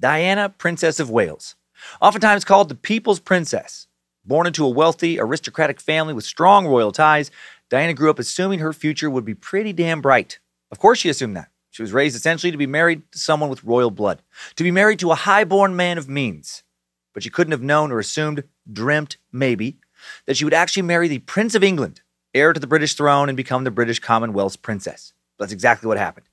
Diana, Princess of Wales. Oftentimes called the People's Princess. Born into a wealthy, aristocratic family with strong royal ties, Diana grew up assuming her future would be pretty damn bright. Of course, she assumed that. She was raised essentially to be married to someone with royal blood, to be married to a high-born man of means. But she couldn't have known or assumed, dreamt maybe, that she would actually marry the Prince of England, heir to the British throne, and become the British Commonwealth's princess. That's exactly what happened.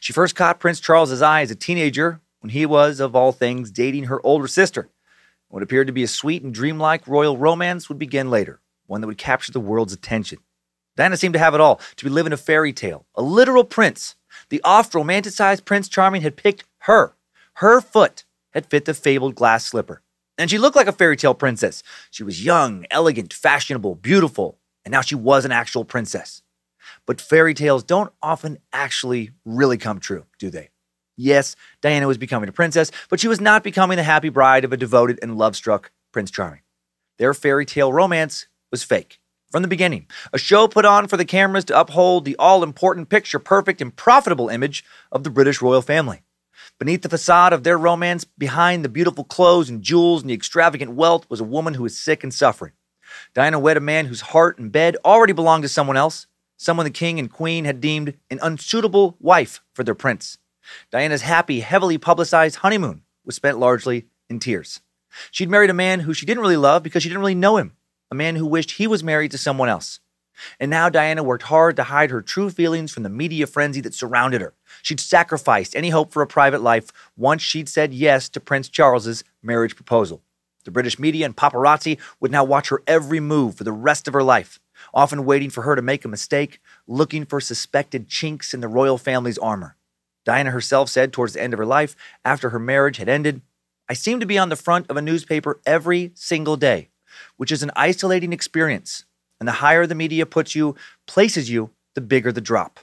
She first caught Prince Charles's eye as a teenager when he was, of all things, dating her older sister. What appeared to be a sweet and dreamlike royal romance would begin later, one that would capture the world's attention. Diana seemed to have it all, to be living a fairy tale, a literal prince. The oft romanticized Prince Charming had picked her. Her foot had fit the fabled glass slipper. And she looked like a fairy tale princess. She was young, elegant, fashionable, beautiful, and now she was an actual princess. But fairy tales don't often actually really come true, do they? Yes, Diana was becoming a princess, but she was not becoming the happy bride of a devoted and love struck Prince Charming. Their fairy tale romance was fake from the beginning. A show put on for the cameras to uphold the all important picture perfect and profitable image of the British royal family. Beneath the facade of their romance, behind the beautiful clothes and jewels and the extravagant wealth, was a woman who was sick and suffering. Diana wed a man whose heart and bed already belonged to someone else, someone the king and queen had deemed an unsuitable wife for their prince. Diana's happy, heavily publicized honeymoon was spent largely in tears. She'd married a man who she didn't really love because she didn't really know him, a man who wished he was married to someone else. And now Diana worked hard to hide her true feelings from the media frenzy that surrounded her. She'd sacrificed any hope for a private life once she'd said yes to Prince Charles's marriage proposal. The British media and paparazzi would now watch her every move for the rest of her life, often waiting for her to make a mistake, looking for suspected chinks in the royal family's armor. Diana herself said towards the end of her life, after her marriage had ended, I seem to be on the front of a newspaper every single day, which is an isolating experience. And the higher the media puts you, places you, the bigger the drop.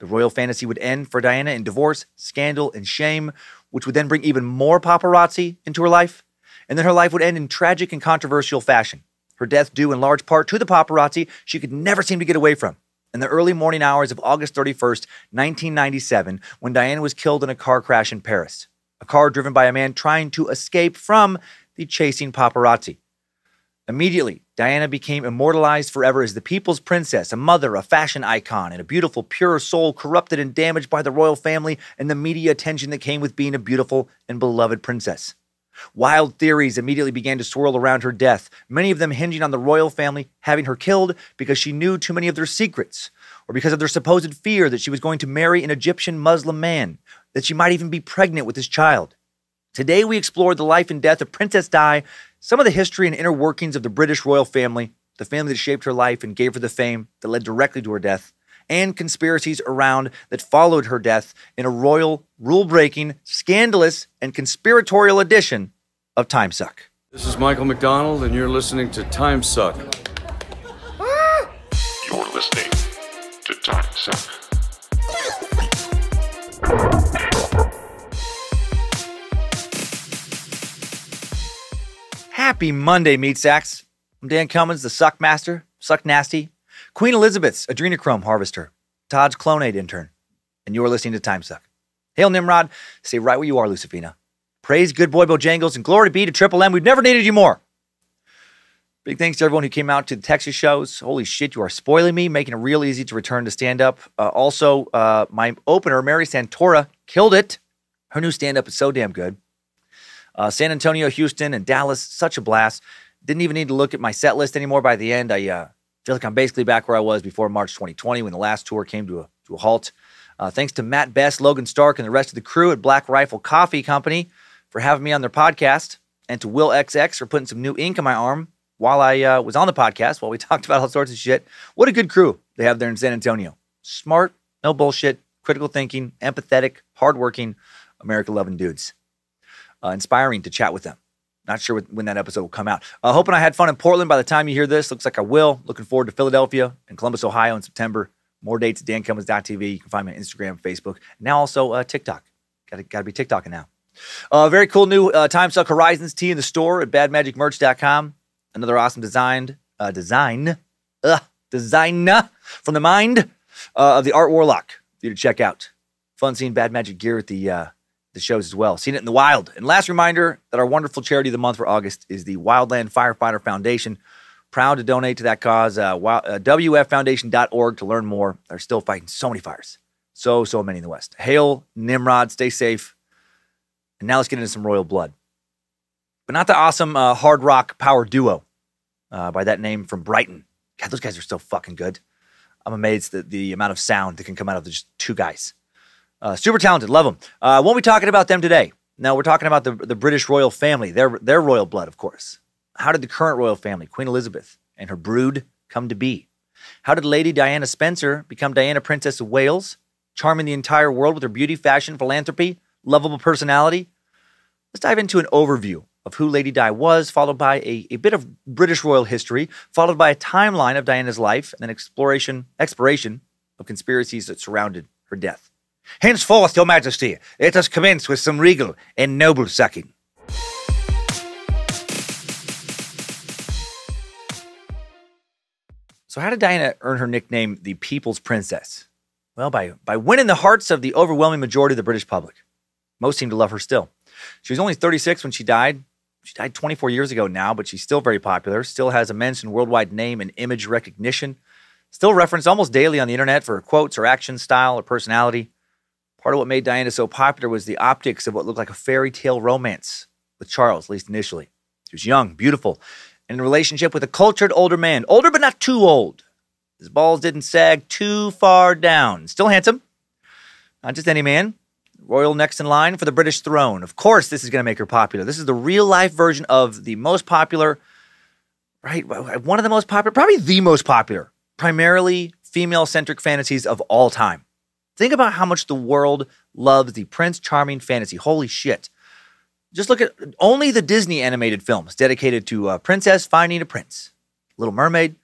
The royal fantasy would end for Diana in divorce, scandal, and shame, which would then bring even more paparazzi into her life. And then her life would end in tragic and controversial fashion. Her death due in large part to the paparazzi she could never seem to get away from in the early morning hours of August 31st, 1997, when Diana was killed in a car crash in Paris. A car driven by a man trying to escape from the chasing paparazzi. Immediately, Diana became immortalized forever as the people's princess, a mother, a fashion icon, and a beautiful, pure soul corrupted and damaged by the royal family and the media attention that came with being a beautiful and beloved princess. Wild theories immediately began to swirl around her death, many of them hinging on the royal family having her killed because she knew too many of their secrets, or because of their supposed fear that she was going to marry an Egyptian Muslim man, that she might even be pregnant with his child. Today, we explore the life and death of Princess Di, some of the history and inner workings of the British royal family, the family that shaped her life and gave her the fame that led directly to her death, and conspiracies around that followed her death in a royal, rule breaking, scandalous, and conspiratorial edition of Time Suck. This is Michael McDonald, and you're listening to Time Suck. You're listening to Time Suck. Happy Monday, Meat Sacks. I'm Dan Cummins, the Suck Master, Suck Nasty, Queen Elizabeth's adrenochrome harvester, Todd's clonate intern, and you're listening to Time Suck. Hail Nimrod, stay right where you are, Lucifina. Praise good boy Bojangles, and glory be to Triple M. We've never needed you more. Big thanks to everyone who came out to the Texas shows. Holy shit, you are spoiling me, making it real easy to return to stand up. Uh, also, uh, my opener, Mary Santora, killed it. Her new stand up is so damn good. Uh, San Antonio, Houston, and Dallas, such a blast. Didn't even need to look at my set list anymore by the end. I uh, feel like I'm basically back where I was before March 2020 when the last tour came to a, to a halt. Uh, thanks to Matt Best, Logan Stark, and the rest of the crew at Black Rifle Coffee Company for having me on their podcast, and to Will XX for putting some new ink on my arm while I uh, was on the podcast, while we talked about all sorts of shit. What a good crew they have there in San Antonio. Smart, no bullshit, critical thinking, empathetic, hardworking, America loving dudes. Uh, inspiring to chat with them. Not sure when that episode will come out. Uh, hoping I had fun in Portland by the time you hear this. Looks like I will. Looking forward to Philadelphia and Columbus, Ohio in September. More dates at dancummins.tv. You can find me on Instagram, Facebook, now also uh, TikTok. Got to be TikToking now. Uh, very cool new uh, Time Suck Horizons tee in the store at badmagicmerch.com. Another awesome designed uh, design, uh, design from the mind uh, of the Art Warlock for you to check out. Fun seeing Bad Magic gear at the uh, the shows as well. Seen it in the wild. And last reminder that our wonderful charity of the month for August is the Wildland Firefighter Foundation. Proud to donate to that cause. Uh, wi- uh, WFFoundation.org to learn more. They're still fighting so many fires. So, so many in the West. Hail, Nimrod, stay safe. And now let's get into some royal blood. But not the awesome uh, hard rock power duo uh, by that name from Brighton. God, those guys are so fucking good. I'm amazed at the amount of sound that can come out of just two guys. Uh, super talented, love them. Uh, won't be talking about them today. No, we're talking about the, the British royal family, their, their royal blood, of course. How did the current royal family, Queen Elizabeth and her brood, come to be? How did Lady Diana Spencer become Diana, Princess of Wales, charming the entire world with her beauty, fashion, philanthropy, lovable personality? Let's dive into an overview of who Lady Di was, followed by a, a bit of British royal history, followed by a timeline of Diana's life, and then exploration, exploration of conspiracies that surrounded her death. Henceforth, your majesty, let us commence with some regal and noble sucking. So, how did Diana earn her nickname the People's Princess? Well, by, by winning the hearts of the overwhelming majority of the British public. Most seem to love her still. She was only 36 when she died. She died 24 years ago now, but she's still very popular, still has immense and worldwide name and image recognition, still referenced almost daily on the internet for her quotes or action style or personality. Part of what made Diana so popular was the optics of what looked like a fairy tale romance with Charles, at least initially. She was young, beautiful, and in a relationship with a cultured older man, older but not too old. His balls didn't sag too far down. Still handsome. Not just any man. Royal next in line for the British throne. Of course, this is going to make her popular. This is the real life version of the most popular, right? One of the most popular, probably the most popular, primarily female centric fantasies of all time. Think about how much the world loves the Prince Charming fantasy. Holy shit. Just look at only the Disney animated films dedicated to uh, Princess Finding a Prince, Little Mermaid,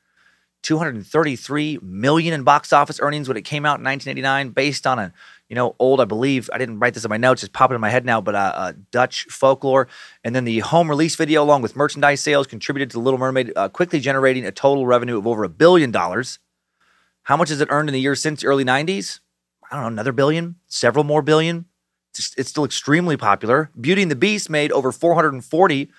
233 million in box office earnings when it came out in 1989, based on a you know old, I believe. I didn't write this in my notes; it's popping in my head now. But uh, uh, Dutch folklore, and then the home release video, along with merchandise sales, contributed to Little Mermaid, uh, quickly generating a total revenue of over a billion dollars. How much has it earned in the years since the early 90s? I don't know, another billion, several more billion. It's, it's still extremely popular. Beauty and the Beast made over 440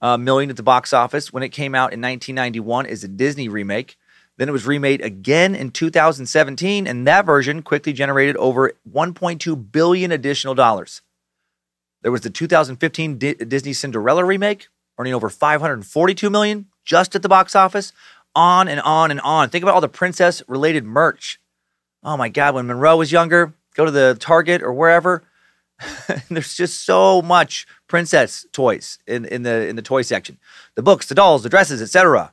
uh, million at the box office when it came out in 1991 as a Disney remake. Then it was remade again in 2017, and that version quickly generated over 1.2 billion additional dollars. There was the 2015 D- Disney Cinderella remake, earning over 542 million just at the box office. On and on and on. Think about all the princess related merch. Oh my God, when Monroe was younger, go to the Target or wherever. there's just so much princess toys in, in the in the toy section. The books, the dolls, the dresses, etc.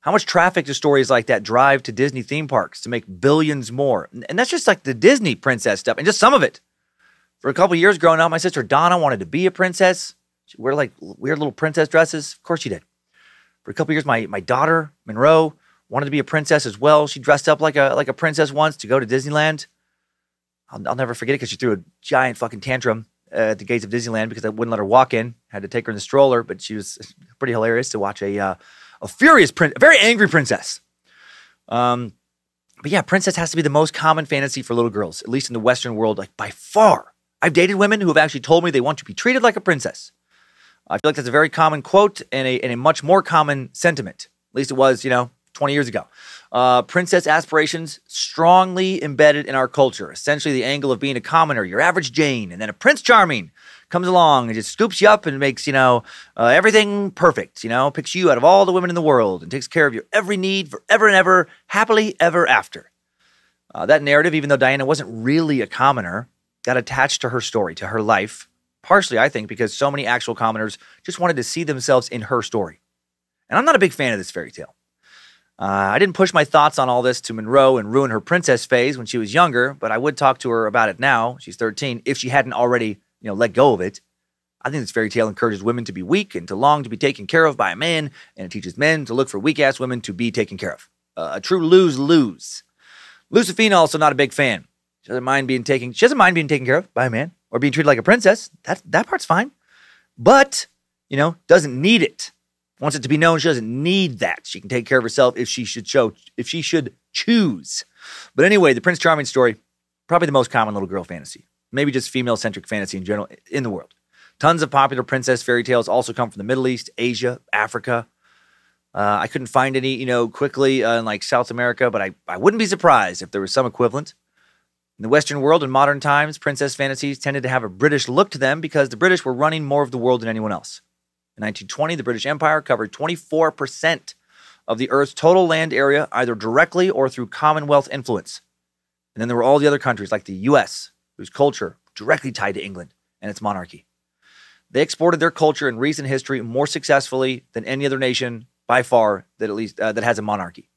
How much traffic do stories like that drive to Disney theme parks to make billions more? And that's just like the Disney princess stuff, and just some of it. For a couple years growing up, my sister Donna wanted to be a princess. She wear like weird little princess dresses. Of course she did. For a couple years, my my daughter Monroe wanted to be a princess as well. She dressed up like a like a princess once to go to Disneyland. I'll, I'll never forget it because she threw a giant fucking tantrum at the gates of Disneyland because I wouldn't let her walk in. Had to take her in the stroller, but she was pretty hilarious to watch a uh, a furious prince, a very angry princess. Um, but yeah, princess has to be the most common fantasy for little girls, at least in the Western world, like by far. I've dated women who have actually told me they want to be treated like a princess. I feel like that's a very common quote and a, and a much more common sentiment. At least it was, you know, 20 years ago. Uh, princess aspirations strongly embedded in our culture. Essentially, the angle of being a commoner, your average Jane, and then a Prince Charming comes along and just scoops you up and makes you know uh, everything perfect. You know, picks you out of all the women in the world and takes care of your every need forever and ever, happily ever after. Uh, that narrative, even though Diana wasn't really a commoner, got attached to her story, to her life. Partially, I think, because so many actual commoners just wanted to see themselves in her story. And I'm not a big fan of this fairy tale. Uh, I didn't push my thoughts on all this to Monroe and ruin her princess phase when she was younger, but I would talk to her about it now. She's 13, if she hadn't already, you know, let go of it. I think this fairy tale encourages women to be weak and to long to be taken care of by a man, and it teaches men to look for weak ass women to be taken care of. Uh, a true lose lose. Lucifina also not a big fan. She doesn't mind being taken. She doesn't mind being taken care of by a man or being treated like a princess. That that part's fine, but you know doesn't need it wants it to be known she doesn't need that. She can take care of herself if she should show if she should choose. But anyway, the Prince Charming story, probably the most common little girl fantasy. maybe just female centric fantasy in general in the world. Tons of popular princess fairy tales also come from the Middle East, Asia, Africa. Uh, I couldn't find any, you know, quickly uh, in like South America, but I, I wouldn't be surprised if there was some equivalent. In the Western world in modern times, princess fantasies tended to have a British look to them because the British were running more of the world than anyone else. In 1920, the British Empire covered 24% of the Earth's total land area, either directly or through Commonwealth influence. And then there were all the other countries like the US, whose culture directly tied to England and its monarchy. They exported their culture in recent history more successfully than any other nation by far that at least uh, that has a monarchy.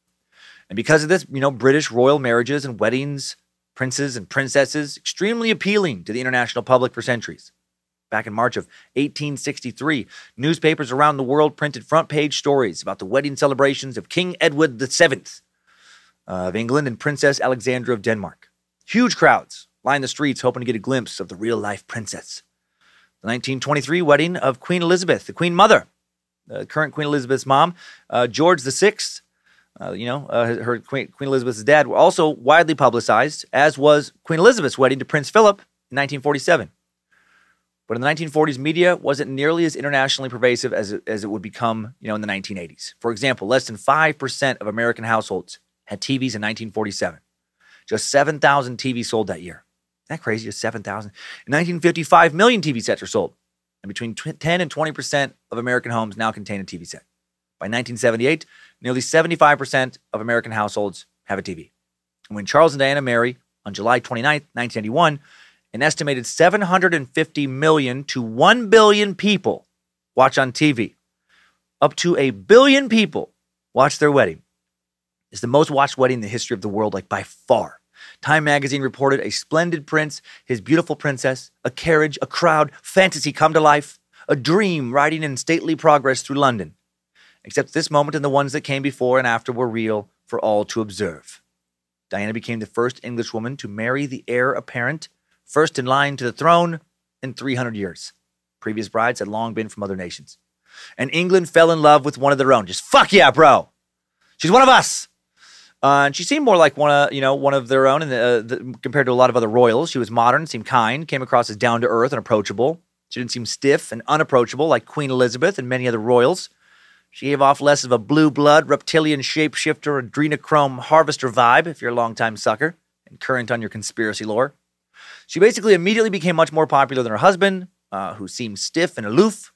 And because of this, you know, British royal marriages and weddings, princes and princesses, extremely appealing to the international public for centuries. Back in March of 1863, newspapers around the world printed front page stories about the wedding celebrations of King Edward VII uh, of England and Princess Alexandra of Denmark. Huge crowds lined the streets hoping to get a glimpse of the real life princess. The 1923 wedding of Queen Elizabeth, the Queen Mother, the current Queen Elizabeth's mom, uh, George VI, uh, you know, uh, her Queen, Queen Elizabeth's dad, were also widely publicized, as was Queen Elizabeth's wedding to Prince Philip in 1947. But in the 1940s, media wasn't nearly as internationally pervasive as it, as it would become, you know, in the 1980s. For example, less than 5% of American households had TVs in 1947. Just 7,000 TVs sold that year. Isn't that crazy? Just 7,000. In 1955 million TV sets were sold. And between 10 and 20% of American homes now contain a TV set. By 1978, nearly 75% of American households have a TV. And when Charles and Diana marry on July 29, 1981, an estimated 750 million to 1 billion people watch on TV. Up to a billion people watch their wedding. It's the most watched wedding in the history of the world, like by far. Time magazine reported a splendid prince, his beautiful princess, a carriage, a crowd, fantasy come to life, a dream riding in stately progress through London. Except this moment and the ones that came before and after were real for all to observe. Diana became the first Englishwoman to marry the heir apparent first in line to the throne in 300 years. Previous brides had long been from other nations. And England fell in love with one of their own. Just fuck yeah, bro. She's one of us. Uh, and she seemed more like one of you know one of their own, and the, the, compared to a lot of other royals, she was modern, seemed kind, came across as down to earth and approachable. She didn't seem stiff and unapproachable like Queen Elizabeth and many other royals. She gave off less of a blue blood, reptilian shapeshifter, adrenochrome harvester vibe, if you're a longtime sucker and current on your conspiracy lore. She basically immediately became much more popular than her husband, uh, who seemed stiff and aloof.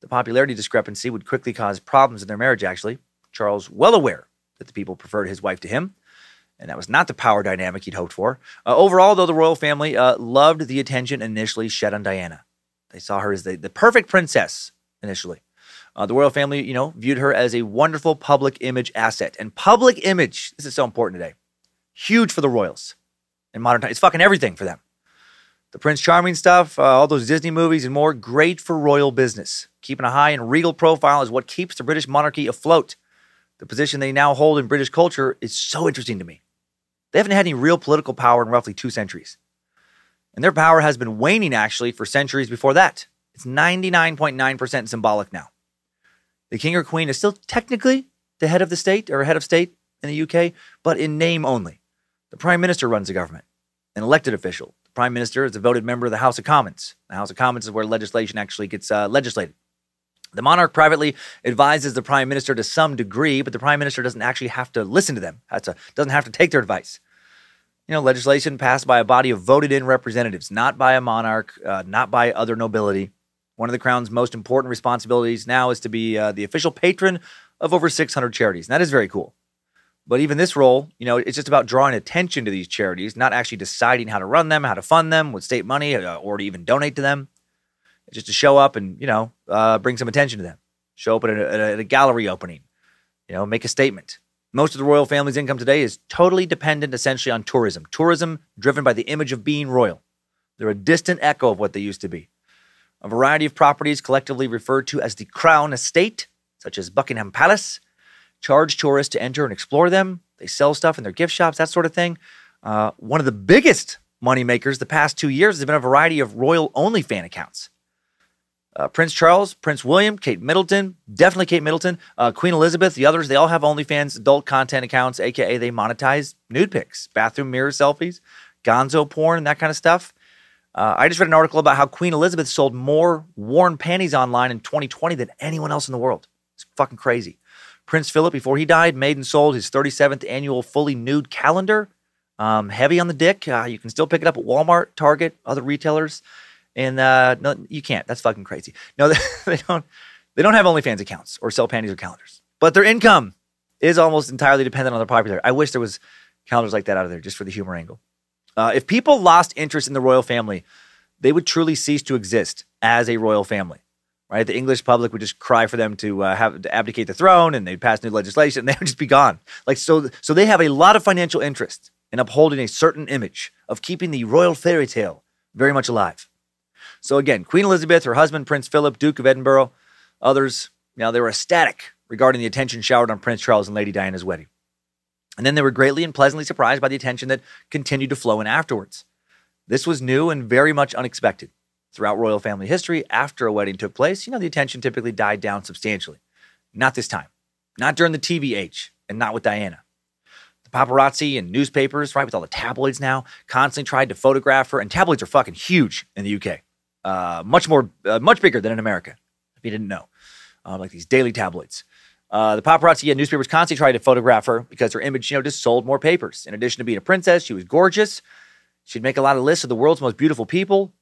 The popularity discrepancy would quickly cause problems in their marriage, actually. Charles, well aware that the people preferred his wife to him, and that was not the power dynamic he'd hoped for. Uh, overall, though, the royal family uh, loved the attention initially shed on Diana. They saw her as the, the perfect princess initially. Uh, the royal family, you know, viewed her as a wonderful public image asset. And public image, this is so important today, huge for the royals in modern times. It's fucking everything for them. The Prince Charming stuff, uh, all those Disney movies and more, great for royal business. Keeping a high and regal profile is what keeps the British monarchy afloat. The position they now hold in British culture is so interesting to me. They haven't had any real political power in roughly two centuries. And their power has been waning actually for centuries before that. It's 99.9% symbolic now. The king or queen is still technically the head of the state or head of state in the UK, but in name only. The prime minister runs the government, an elected official. The prime minister is a voted member of the House of Commons. The House of Commons is where legislation actually gets uh, legislated. The monarch privately advises the prime minister to some degree, but the prime minister doesn't actually have to listen to them. That's a, doesn't have to take their advice. You know, legislation passed by a body of voted in representatives, not by a monarch, uh, not by other nobility. One of the crown's most important responsibilities now is to be uh, the official patron of over 600 charities. And that is very cool. But even this role, you know, it's just about drawing attention to these charities, not actually deciding how to run them, how to fund them with state money, uh, or to even donate to them. It's just to show up and, you know, uh, bring some attention to them. Show up at a, at a gallery opening, you know, make a statement. Most of the royal family's income today is totally dependent essentially on tourism. Tourism driven by the image of being royal. They're a distant echo of what they used to be. A variety of properties, collectively referred to as the Crown Estate, such as Buckingham Palace, charge tourists to enter and explore them. They sell stuff in their gift shops, that sort of thing. Uh, one of the biggest money makers the past two years has been a variety of royal only fan accounts. Uh, Prince Charles, Prince William, Kate Middleton, definitely Kate Middleton, uh, Queen Elizabeth, the others, they all have OnlyFans adult content accounts, aka they monetize nude pics, bathroom mirror selfies, gonzo porn, and that kind of stuff. Uh, I just read an article about how Queen Elizabeth sold more worn panties online in 2020 than anyone else in the world. It's fucking crazy. Prince Philip, before he died, made and sold his 37th annual fully nude calendar. Um, heavy on the dick. Uh, you can still pick it up at Walmart, Target, other retailers. And uh, no, you can't. That's fucking crazy. No, they, don't. They don't have OnlyFans accounts or sell panties or calendars. But their income is almost entirely dependent on their popularity. I wish there was calendars like that out of there just for the humor angle. Uh, if people lost interest in the royal family, they would truly cease to exist as a royal family. Right? The English public would just cry for them to uh, have to abdicate the throne, and they'd pass new legislation, and they would just be gone. Like so, so they have a lot of financial interest in upholding a certain image of keeping the royal fairy tale very much alive. So again, Queen Elizabeth, her husband Prince Philip, Duke of Edinburgh, others, you know, they were ecstatic regarding the attention showered on Prince Charles and Lady Diana's wedding. And then they were greatly and pleasantly surprised by the attention that continued to flow in afterwards. This was new and very much unexpected. Throughout royal family history, after a wedding took place, you know, the attention typically died down substantially. Not this time. Not during the TV age, and not with Diana. The paparazzi and newspapers, right, with all the tabloids now, constantly tried to photograph her, and tabloids are fucking huge in the UK. Uh, much more, uh, much bigger than in America, if you didn't know. Uh, like these daily tabloids. Uh, the paparazzi and newspapers constantly tried to photograph her because her image, you know, just sold more papers. In addition to being a princess, she was gorgeous. She'd make a lot of lists of the world's most beautiful people.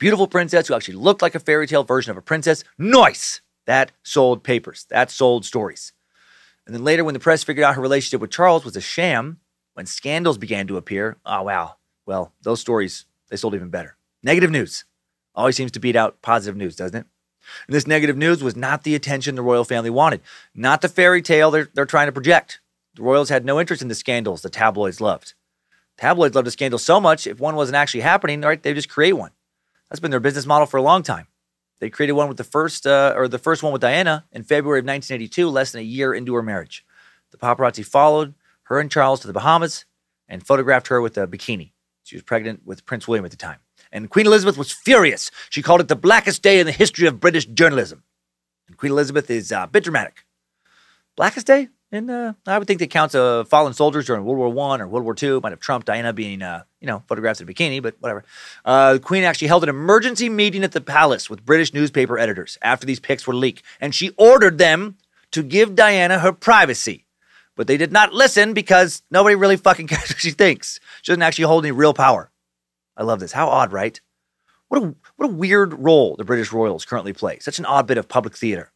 Beautiful princess who actually looked like a fairy tale version of a princess. Nice! That sold papers. That sold stories. And then later, when the press figured out her relationship with Charles was a sham, when scandals began to appear, oh, wow. Well, those stories, they sold even better. Negative news always seems to beat out positive news, doesn't it? And this negative news was not the attention the royal family wanted, not the fairy tale they're, they're trying to project. The royals had no interest in the scandals the tabloids loved. Tabloids loved a scandal so much, if one wasn't actually happening, right, they just create one. That's been their business model for a long time. They created one with the first, uh, or the first one with Diana in February of 1982, less than a year into her marriage. The paparazzi followed her and Charles to the Bahamas and photographed her with a bikini. She was pregnant with Prince William at the time. And Queen Elizabeth was furious. She called it the blackest day in the history of British journalism. And Queen Elizabeth is uh, a bit dramatic. Blackest day? And uh, I would think that counts of fallen soldiers during World War One or World War Two. Might have trumped Diana being, uh, you know, photographed in a bikini, but whatever. Uh, the Queen actually held an emergency meeting at the palace with British newspaper editors after these pics were leaked, and she ordered them to give Diana her privacy. But they did not listen because nobody really fucking cares what she thinks. She doesn't actually hold any real power. I love this. How odd, right? What a what a weird role the British royals currently play. Such an odd bit of public theater.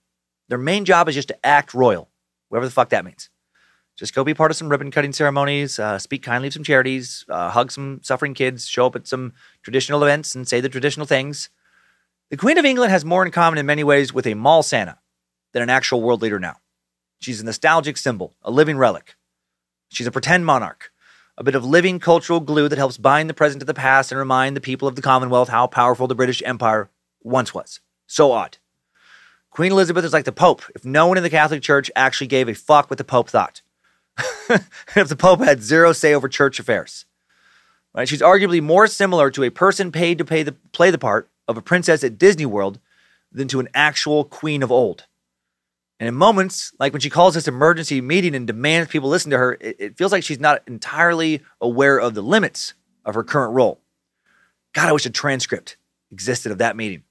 Their main job is just to act royal, whatever the fuck that means. Just go be part of some ribbon cutting ceremonies, uh, speak kindly of some charities, uh, hug some suffering kids, show up at some traditional events, and say the traditional things. The Queen of England has more in common in many ways with a mall Santa than an actual world leader now. She's a nostalgic symbol, a living relic. She's a pretend monarch, a bit of living cultural glue that helps bind the present to the past and remind the people of the Commonwealth how powerful the British Empire once was. So odd. Queen Elizabeth is like the Pope if no one in the Catholic Church actually gave a fuck what the Pope thought. if the Pope had zero say over church affairs. Right? She's arguably more similar to a person paid to the, play the part of a princess at Disney World than to an actual queen of old. And in moments, like when she calls this emergency meeting and demands people listen to her, it, it, feels like she's not entirely aware of the limits of her current role. God, I wish a transcript existed of that meeting.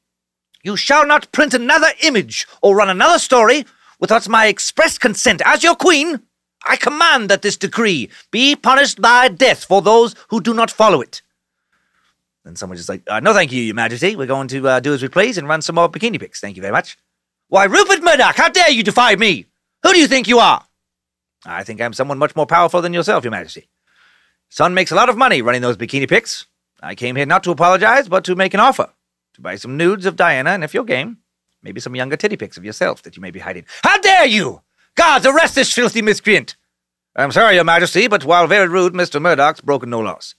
You shall not print another image or run another story without my express consent. As your queen, I command that this decree be punished by death for those who do not follow it. And someone's just like, uh, no, thank you, Your Majesty. We're going to uh, do as we please and run some more bikini pics. Thank you very much. Why, Rupert Murdoch, how dare you defy me? Who do you think you are? I think I'm someone much more powerful than yourself, Your Majesty. Son makes a lot of money running those bikini pics. I came here not to apologize, but to make an offer. To buy some nudes of Diana, and if you're game, maybe some younger titty pics of yourself that you may be hiding. How dare you! Guards, arrest this filthy miscreant! I'm sorry, Your Majesty, but while very rude, Mr. Murdoch's broken no laws.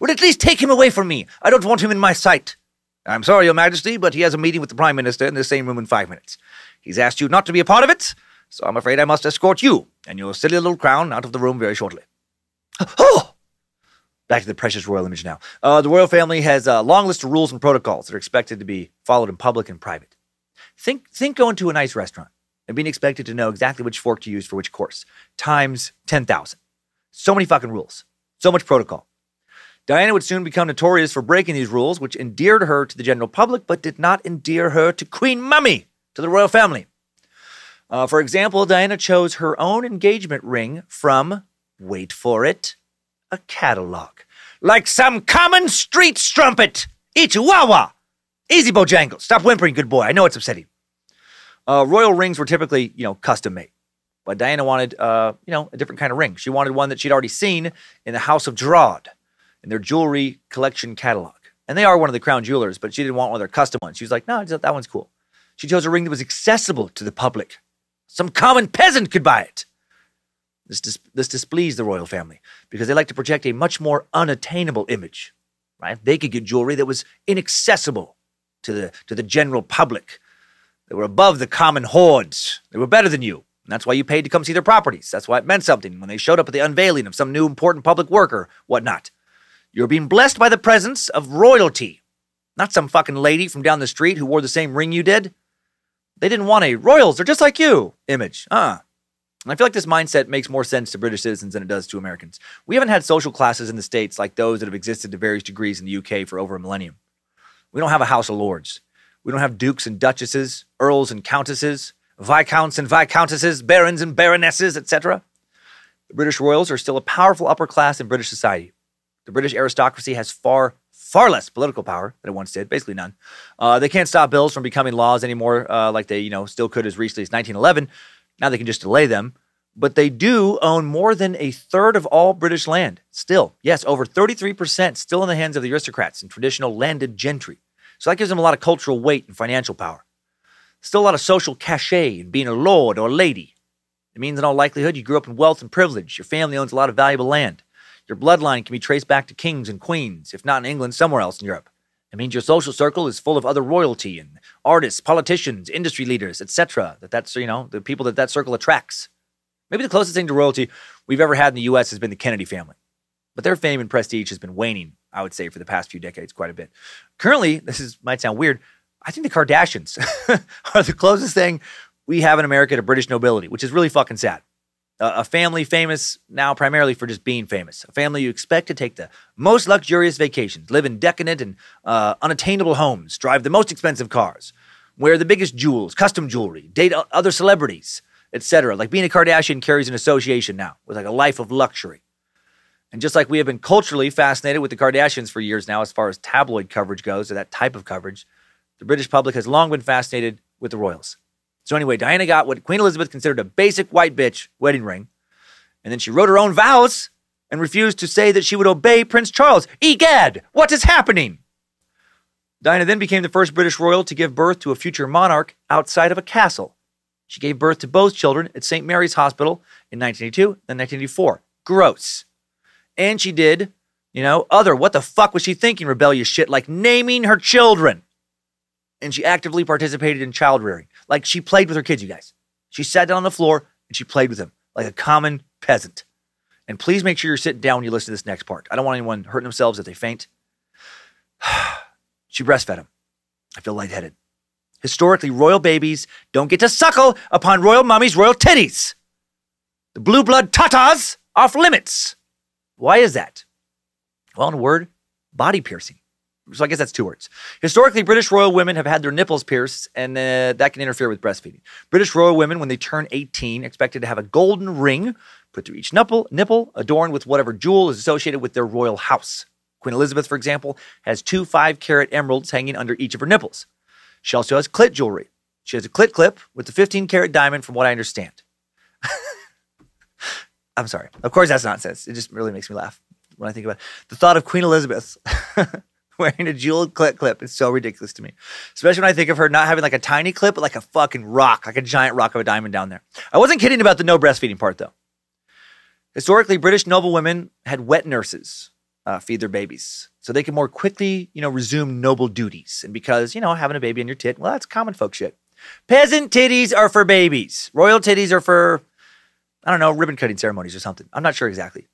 Would at least take him away from me. I don't want him in my sight. I'm sorry, Your Majesty, but he has a meeting with the Prime Minister in the same room in five minutes. He's asked you not to be a part of it, so I'm afraid I must escort you and your silly little crown out of the room very shortly. Oh! Back to the precious royal image now. Uh, the royal family has a long list of rules and protocols that are expected to be followed in public and private. Think, think going to a nice restaurant and being expected to know exactly which fork to use for which course, times 10,000. So many fucking rules, so much protocol. Diana would soon become notorious for breaking these rules, which endeared her to the general public, but did not endear her to Queen Mummy, to the royal family. Uh, for example, Diana chose her own engagement ring from, wait for it, a catalog. Like some common street strumpet. Eat wawa. Easy, Bojangles. Stop whimpering, good boy. I know it's upsetting. Uh, royal rings were typically, you know, custom made. But Diana wanted, uh, you know, a different kind of ring. She wanted one that she'd already seen in the House of Garrard in their jewelry collection catalog. And they are one of the crown jewelers, but she didn't want one of their custom ones. She was like, no, that one's cool. She chose a ring that was accessible to the public. Some common peasant could buy it. This, dis- this displeased the royal family because they like to project a much more unattainable image. Right? They could get jewelry that was inaccessible to the, to the general public. They were above the common hordes. They were better than you. And that's why you paid to come see their properties. That's why it meant something when they showed up at the unveiling of some new important public work or whatnot. You're being blessed by the presence of royalty, not some fucking lady from down the street who wore the same ring you did. They didn't want a royals, they're just like you image. Uh. And I feel like this mindset makes more sense to British citizens than it does to Americans. We haven't had social classes in the States like those that have existed to various degrees in the UK for over a millennium. We don't have a House of Lords. We don't have dukes and duchesses, earls and countesses, viscounts and viscountesses, barons and baronesses, etc. The British royals are still a powerful upper class in British society. The British aristocracy has far, far less political power than it once did, basically none. Uh, they can't stop bills from becoming laws anymore, uh, like they, you know, still could as recently as 1911. Now they can just delay them. But they do own more than a third of all British land. Still, yes, over 33% still in the hands of the aristocrats and traditional landed gentry. So that gives them a lot of cultural weight and financial power. Still a lot of social cachet in being a lord or a lady. It means, in all likelihood, you grew up in wealth and privilege. Your family owns a lot of valuable land. Your bloodline can be traced back to kings and queens, if not in England, somewhere else in Europe. It means your social circle is full of other royalty and artists, politicians, industry leaders, etc. That that's you know the people that that circle attracts. Maybe the closest thing to royalty we've ever had in the U.S. has been the Kennedy family, but their fame and prestige has been waning. I would say for the past few decades, quite a bit. Currently, this is might sound weird. I think the Kardashians are the closest thing we have in America to British nobility, which is really fucking sad a family famous now primarily for just being famous. A family you expect to take the most luxurious vacations, live in decadent and uh, unattainable homes, drive the most expensive cars, wear the biggest jewels, custom jewelry, date other celebrities, etc. Like being a Kardashian carries an association now with like a life of luxury. And just like we have been culturally fascinated with the Kardashians for years now, as far as tabloid coverage goes, or that type of coverage, the British public has long been fascinated with the royals. So anyway, Diana got what Queen Elizabeth considered a basic white bitch wedding ring. And then she wrote her own vows and refused to say that she would obey Prince Charles. Egad, what is happening? Diana then became the first British royal to give birth to a future monarch outside of a castle. She gave birth to both children at St. Mary's Hospital in 1982 and 1984. Gross. And she did, you know, other, what the fuck was she thinking, rebellious shit like naming her children and she actively participated in child rearing. Like she played with her kids, you guys. She sat down on the floor and she played with them like a common peasant. And please make sure you're sitting down when you listen to this next part. I don't want anyone hurting themselves if they faint. she breastfed him. I feel lightheaded. Historically, royal babies don't get to suckle upon royal mummies' royal titties. The blue blood tatas off limits. Why is that? Well, in a word, body piercing. So I guess that's two words. Historically, British royal women have had their nipples pierced, and uh, that can interfere with breastfeeding. British royal women, when they turn 18, expected to have a golden ring put through each nipple, nipple adorned with whatever jewel is associated with their royal house. Queen Elizabeth, for example, has two five carat emeralds hanging under each of her nipples. She also has clit jewelry. She has a clit clip with a 15 carat diamond, from what I understand. I'm sorry. Of course, that's nonsense. It just really makes me laugh when I think about it. The thought of Queen Elizabeth wearing a jeweled clip clip It's so ridiculous to me. Especially when I think of her not having like a tiny clip, but like a fucking rock, like a giant rock of a diamond down there. I wasn't kidding about the no breastfeeding part though. Historically, British noble women had wet nurses uh, feed their babies so they could more quickly, you know, resume noble duties. And because, you know, having a baby in your tit, well, that's common folk shit. Peasant titties are for babies. Royal titties are for, I don't know, ribbon cutting ceremonies or something. I'm not sure exactly.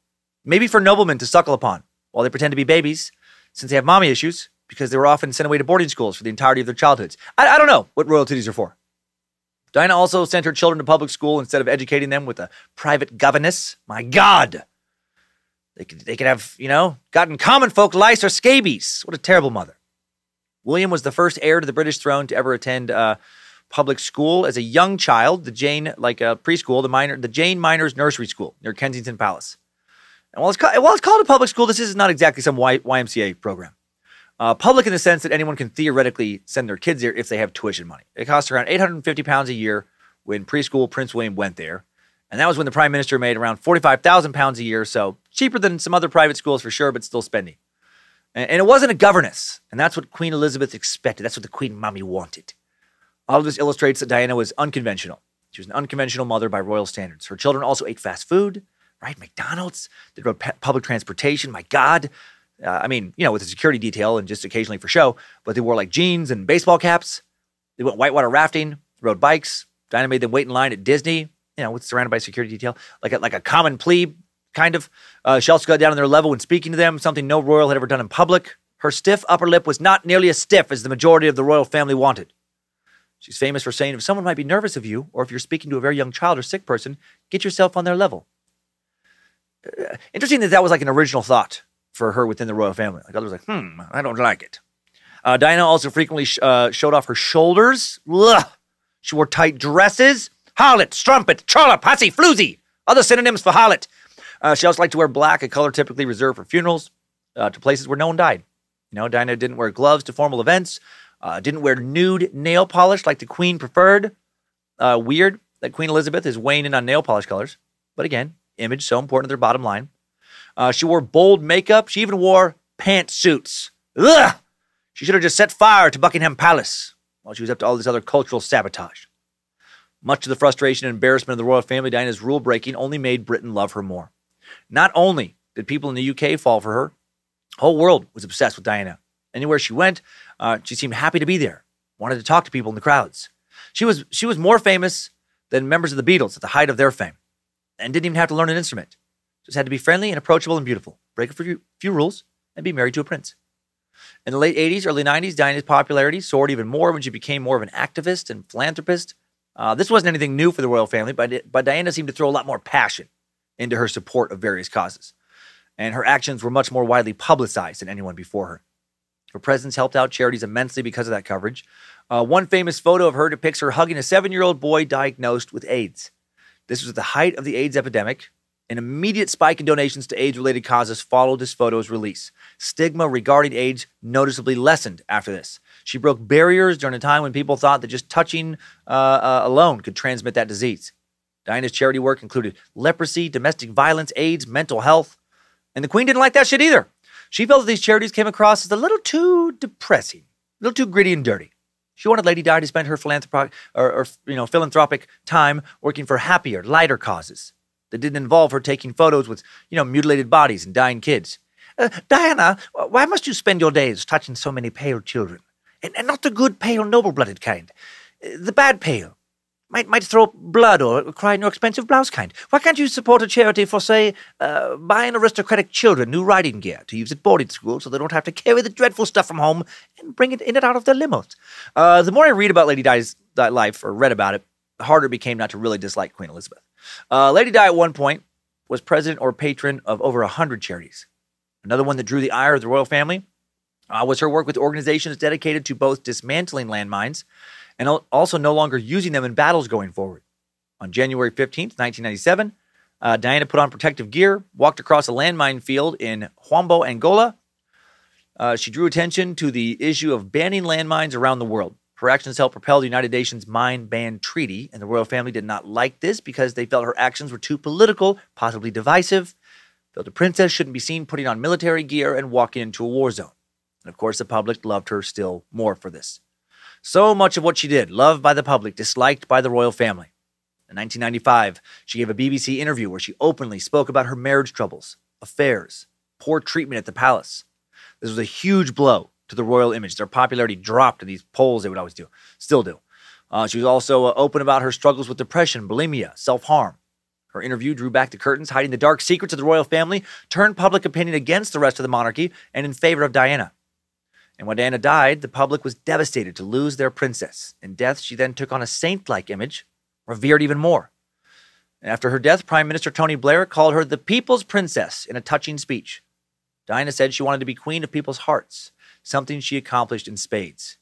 Maybe for noblemen to suckle upon while they pretend to be babies since they have mommy issues because they were often sent away to boarding schools for the entirety of their childhoods. I, I don't know what royal titties are for. Diana also sent her children to public school instead of educating them with a private governess. My God! They could, they could have, you know, gotten common folk lice or scabies. What a terrible mother. William was the first heir to the British throne to ever attend uh, public school as a young child. The Jane, like a preschool, the minor, the Jane Mynors Nursery School near Kensington Palace. And while it's, ca- while it's called a public school, this is not exactly some y- YMCA program. Uh, public in the sense that anyone can theoretically send their kids there if they have tuition money. It costs around 850 pounds a year when preschool Prince William went there. And that was when the prime minister made around 45,000 pounds a year. So cheaper than some other private schools for sure, but still spending. And, and it wasn't a governess. And that's what Queen Elizabeth expected. That's what the Queen Mommy wanted. All of this illustrates that Diana was unconventional. She was an unconventional mother by royal standards. Her children also ate fast food, right? McDonald's. They rode public transportation. My God. Uh, I mean, you know, with a security detail and just occasionally for show, but they wore like jeans and baseball caps. They went whitewater rafting, rode bikes. Diana made them wait in line at Disney, you know, with surrounded by security detail, like a, like a common plebe kind of. Uh, she also got down on their level when speaking to them, something no royal had ever done in public. Her stiff upper lip was not nearly as stiff as the majority of the royal family wanted. She's famous for saying, if someone might be nervous of you, or if you're speaking to a very young child or sick person, get yourself on their level. Interesting that that was like an original thought for her within the royal family. Like others, like, hmm, I don't like it. Uh, Diana also frequently sh- uh, showed off her shoulders. Ugh. She wore tight dresses. Harlot, strumpet, trollop, hussy, floozy. Other synonyms for harlot. Uh, she also liked to wear black, a color typically reserved for funerals, uh, to places where no one died. You know, Diana didn't wear gloves to formal events, uh, didn't wear nude nail polish like the Queen preferred. Uh, weird that Queen Elizabeth is weighing in on nail polish colors. But again, image so important to their bottom line. Uh, she wore bold makeup. She even wore pantsuits. Ugh! She should have just set fire to Buckingham Palace while she was up to all this other cultural sabotage. Much to the frustration and embarrassment of the royal family, Diana's rule breaking only made Britain love her more. Not only did people in the UK fall for her, whole world was obsessed with Diana. Anywhere she went, uh, she seemed happy to be there, wanted to talk to people in the crowds. She was, she was more famous than members of the Beatles at the height of their fame and didn't even have to learn an instrument. Just had to be friendly and approachable and beautiful, break a few, few rules, and be married to a prince. In the late 80s, early 90s, Diana's popularity soared even more when she became more of an activist and philanthropist. Uh, this wasn't anything new for the royal family, but, but Diana seemed to throw a lot more passion into her support of various causes. And her actions were much more widely publicized than anyone before her. Her presence helped out charities immensely because of that coverage. Uh, one famous photo of her depicts her hugging a seven year old boy diagnosed with AIDS. This was at the height of the AIDS epidemic. An immediate spike in donations to AIDS related causes followed this photo's release. Stigma regarding AIDS noticeably lessened after this. She broke barriers during a time when people thought that just touching uh, uh, alone could transmit that disease. Diana's charity work included leprosy, domestic violence, AIDS, mental health. And the Queen didn't like that shit either. She felt that these charities came across as a little too depressing, a little too gritty and dirty. She wanted Lady Di to spend her philanthropic or, or you know philanthropic time working for happier, lighter causes that didn't involve her taking photos with you know mutilated bodies and dying kids. Uh, Diana, why must you spend your days touching so many pale children, and, and not the good, pale, noble-blooded kind, Uh, the bad pale? Might, might throw blood or cry in your expensive blouse kind. Why can't you support a charity for, say, uh, buying aristocratic children new riding gear to use at boarding school so they don't have to carry the dreadful stuff from home and bring it in and out of their limos? Uh, the more I read about Lady Di's life or read about it, the harder it became not to really dislike Queen Elizabeth. Uh, Lady Di at one point was president or patron of over 100 charities. Another one that drew the ire of the royal family uh, was her work with organizations dedicated to both dismantling landmines and also no longer using them in battles going forward. On January 15th, 1997, uh, Diana put on protective gear, walked across a landmine field in Huambo, Angola. Uh, she drew attention to the issue of banning landmines around the world. Her actions helped propel the United Nations Mine Ban Treaty, and the royal family did not like this because they felt her actions were too political, possibly divisive. Felt a princess shouldn't be seen putting on military gear and walking into a war zone. And of course, the public loved her still more for this. So much of what she did, loved by the public, disliked by the royal family. In 1995, she gave a BBC interview where she openly spoke about her marriage troubles, affairs, poor treatment at the palace. This was a huge blow to the royal image. Their popularity dropped in these polls they would always do, still do. Uh, she was also uh, open about her struggles with depression, bulimia, self harm. Her interview drew back the curtains, hiding the dark secrets of the royal family, turned public opinion against the rest of the monarchy and in favor of Diana. And when Diana died, the public was devastated to lose their princess. In death, she then took on a saint like image, revered even more. And after her death, Prime Minister Tony Blair called her the People's Princess in a touching speech. Diana said she wanted to be queen of people's hearts, something she accomplished in spades.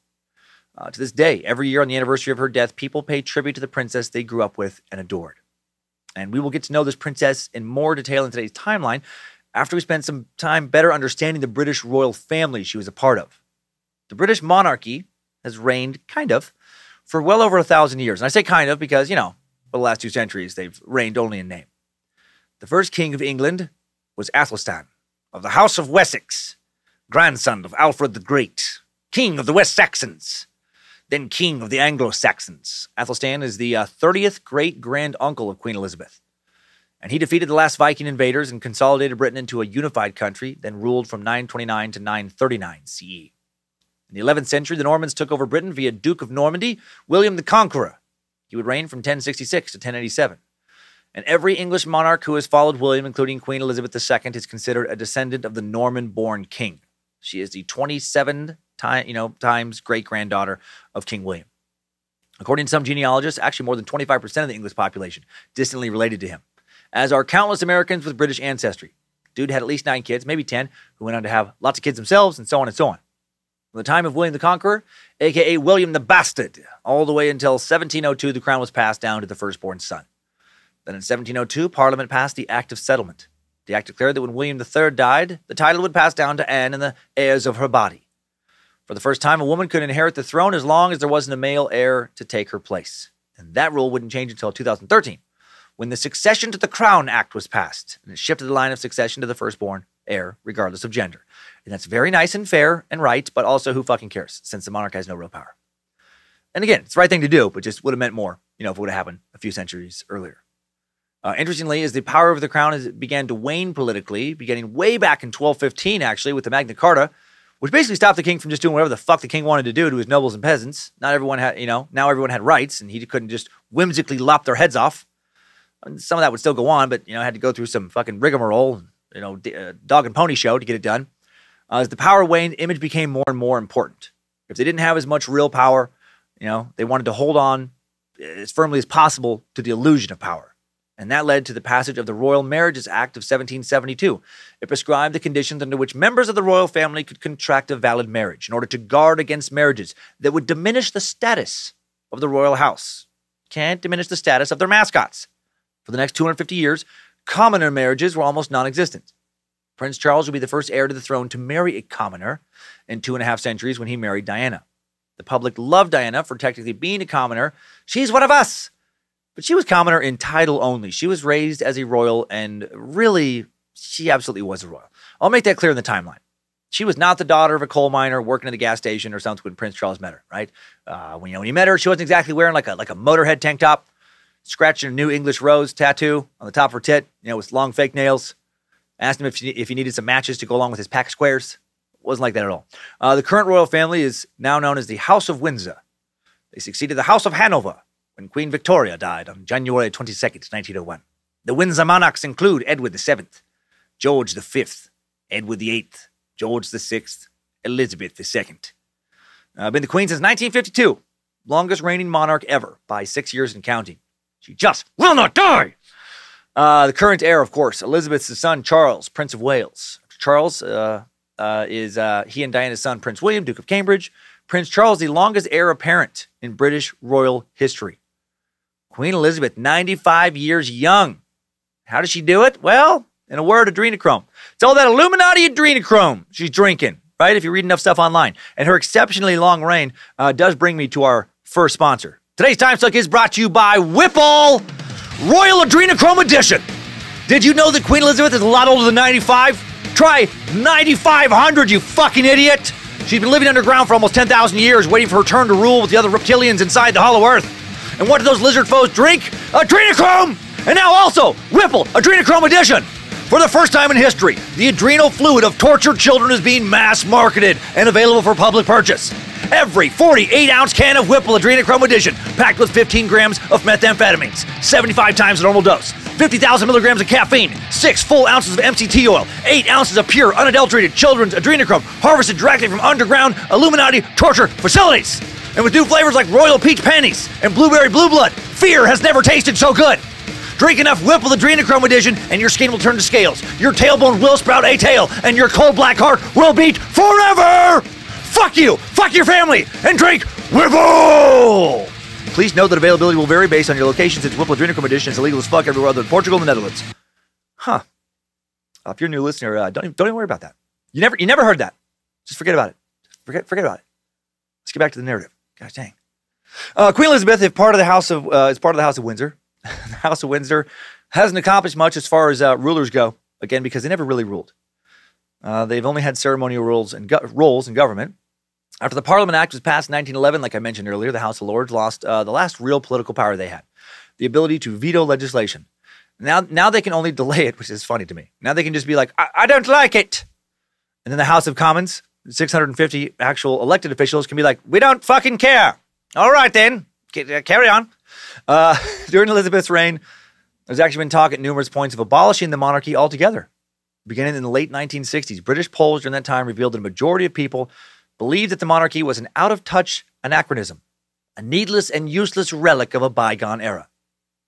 Uh, to this day, every year on the anniversary of her death, people pay tribute to the princess they grew up with and adored. And we will get to know this princess in more detail in today's timeline after we spend some time better understanding the British royal family she was a part of. The British monarchy has reigned, kind of, for well over a thousand years. And I say kind of because, you know, for the last two centuries, they've reigned only in name. The first king of England was Athelstan of the House of Wessex, grandson of Alfred the Great, king of the West Saxons, then king of the Anglo Saxons. Athelstan is the uh, 30th great grand uncle of Queen Elizabeth. And he defeated the last Viking invaders and consolidated Britain into a unified country, then ruled from 929 to 939 CE. In the 11th century, the Normans took over Britain via Duke of Normandy, William the Conqueror. He would reign from 1066 to 1087. And every English monarch who has followed William, including Queen Elizabeth II, is considered a descendant of the Norman born king. She is the 27 time, you know, times great granddaughter of King William. According to some genealogists, actually more than 25% of the English population distantly related to him, as are countless Americans with British ancestry. Dude had at least nine kids, maybe 10, who went on to have lots of kids themselves, and so on and so on. From the time of William the Conqueror, aka William the Bastard, all the way until 1702, the crown was passed down to the firstborn son. Then in 1702, Parliament passed the Act of Settlement. The act declared that when William III died, the title would pass down to Anne and the heirs of her body. For the first time, a woman could inherit the throne as long as there wasn't a male heir to take her place. And that rule wouldn't change until 2013, when the Succession to the Crown Act was passed, and it shifted the line of succession to the firstborn heir, regardless of gender. And that's very nice and fair and right, but also who fucking cares, since the monarch has no real power. And again, it's the right thing to do, but just would have meant more, you know, if it would have happened a few centuries earlier. Uh, interestingly, as the power of the crown has, began to wane politically, beginning way back in 1215, actually, with the Magna Carta, which basically stopped the king from just doing whatever the fuck the king wanted to do to his nobles and peasants. Not everyone had, you know, now everyone had rights, and he couldn't just whimsically lop their heads off. And some of that would still go on, but you know, had to go through some fucking rigmarole, you know, d- uh, dog and pony show to get it done. Uh, as the power waned, image became more and more important. If they didn't have as much real power, you know, they wanted to hold on as firmly as possible to the illusion of power and that led to the passage of the Royal Marriages Act of 1772. It prescribed the conditions under which members of the royal family could contract a valid marriage in order to guard against marriages that would diminish the status of the royal house. Can't diminish the status of their mascots. For the next 250 years, commoner marriages were almost non existent. Prince Charles would be the first heir to the throne to marry a commoner in two and a half centuries when he married Diana. The public loved Diana for technically being a commoner. She's one of us, but she was commoner in title only. She was raised as a royal, and really, she absolutely was a royal. I'll make that clear in the timeline. She was not the daughter of a coal miner working at a gas station or something when Prince Charles met her, right? Uh, when, you know, when he met her, she wasn't exactly wearing like a, like a Motorhead tank top, scratching a new English rose tattoo on the top of her tit, you know, with long fake nails. Asked him if he, if he needed some matches to go along with his pack of squares. Wasn't like that at all. Uh, the current royal family is now known as the House of Windsor. They succeeded the House of Hanover, when Queen Victoria died on January 22, 1901. The Windsor monarchs include Edward VII, George V, Edward VIII, George VI, Elizabeth II. Uh, been the Queen since 1952, longest reigning monarch ever by six years and counting. She just will not die. Uh, the current heir, of course, Elizabeth's son Charles, Prince of Wales. Charles uh, uh is uh, he and Diana's son, Prince William, Duke of Cambridge. Prince Charles, the longest heir apparent in British royal history. Queen Elizabeth, 95 years young. How does she do it? Well, in a word, adrenochrome. It's all that Illuminati adrenochrome she's drinking, right? If you read enough stuff online. And her exceptionally long reign uh, does bring me to our first sponsor. Today's Time Suck is brought to you by Whipple Royal Adrenochrome Edition. Did you know that Queen Elizabeth is a lot older than 95? Try 9,500, you fucking idiot! She's been living underground for almost 10,000 years, waiting for her turn to rule with the other reptilians inside the Hollow Earth. And what do those lizard foes drink? Adrenochrome! And now also, Whipple Adrenochrome Edition! For the first time in history, the adrenal fluid of tortured children is being mass marketed and available for public purchase. Every 48 ounce can of Whipple Adrenochrome Edition, packed with 15 grams of methamphetamines, 75 times the normal dose, 50,000 milligrams of caffeine, 6 full ounces of MCT oil, 8 ounces of pure, unadulterated children's adrenochrome harvested directly from underground Illuminati torture facilities. And with new flavors like Royal Peach Panties and Blueberry Blue Blood, fear has never tasted so good. Drink enough Whipple Adrenochrome Edition, and your skin will turn to scales. Your tailbone will sprout a tail, and your cold black heart will beat forever! Fuck you! Fuck your family! And drink Whipple! Please note that availability will vary based on your location since Whipple Adrenochrome Edition is illegal as fuck everywhere other than Portugal and the Netherlands. Huh. Uh, if you're a new listener, uh, don't, even, don't even worry about that. You never, you never heard that. Just forget about it. Forget, forget about it. Let's get back to the narrative. Gosh dang. Uh, Queen Elizabeth is part of the House of uh, is part of the House of Windsor. The House of Windsor hasn't accomplished much as far as uh, rulers go. Again, because they never really ruled. Uh, they've only had ceremonial roles and go- roles in government. After the Parliament Act was passed in 1911, like I mentioned earlier, the House of Lords lost uh, the last real political power they had, the ability to veto legislation. Now, now they can only delay it, which is funny to me. Now they can just be like, I, I don't like it. And then the House of Commons, 650 actual elected officials, can be like, we don't fucking care. All right, then, uh, carry on. Uh, during Elizabeth's reign, there's actually been talk at numerous points of abolishing the monarchy altogether. Beginning in the late 1960s, British polls during that time revealed that a majority of people believed that the monarchy was an out of touch anachronism, a needless and useless relic of a bygone era.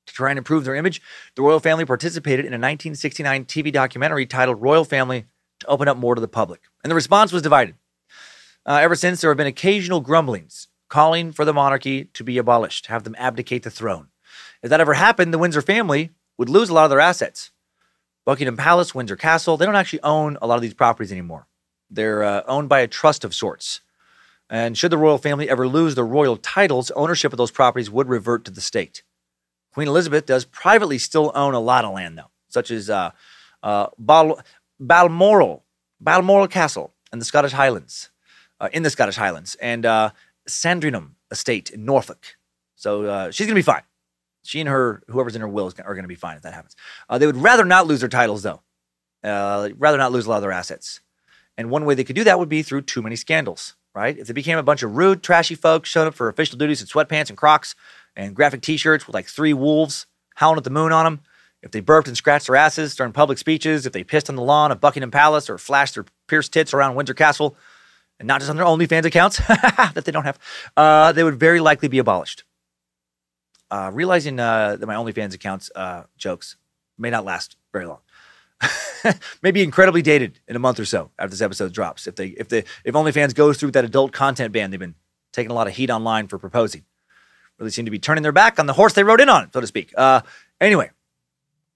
To try and improve their image, the royal family participated in a 1969 TV documentary titled Royal Family to open up more to the public. And the response was divided. Uh, ever since, there have been occasional grumblings calling for the monarchy to be abolished, have them abdicate the throne. If that ever happened, the Windsor family would lose a lot of their assets. Buckingham Palace, Windsor Castle, they don't actually own a lot of these properties anymore. They're uh, owned by a trust of sorts. And should the royal family ever lose their royal titles, ownership of those properties would revert to the state. Queen Elizabeth does privately still own a lot of land, though, such as uh, uh, Bal- Balmoral, Balmoral Castle and the Scottish Highlands, uh, in the Scottish Highlands, and uh, Sandringham Estate in Norfolk. So uh, she's going to be fine. She and her, whoever's in her will, is, are going to be fine if that happens. Uh, they would rather not lose their titles, though. Uh, rather not lose a lot of their assets. And one way they could do that would be through too many scandals, right? If they became a bunch of rude, trashy folks showing up for official duties in sweatpants and Crocs and graphic T-shirts with like three wolves howling at the moon on them, if they burped and scratched their asses during public speeches, if they pissed on the lawn of Buckingham Palace or flashed their pierced tits around Windsor Castle, and not just on their OnlyFans accounts that they don't have, uh, they would very likely be abolished. Uh, realizing uh, that my OnlyFans accounts uh, jokes may not last very long. may be incredibly dated in a month or so after this episode drops. If they if they if OnlyFans goes through that adult content ban, they've been taking a lot of heat online for proposing. Really seem to be turning their back on the horse they rode in on, so to speak. Uh, anyway,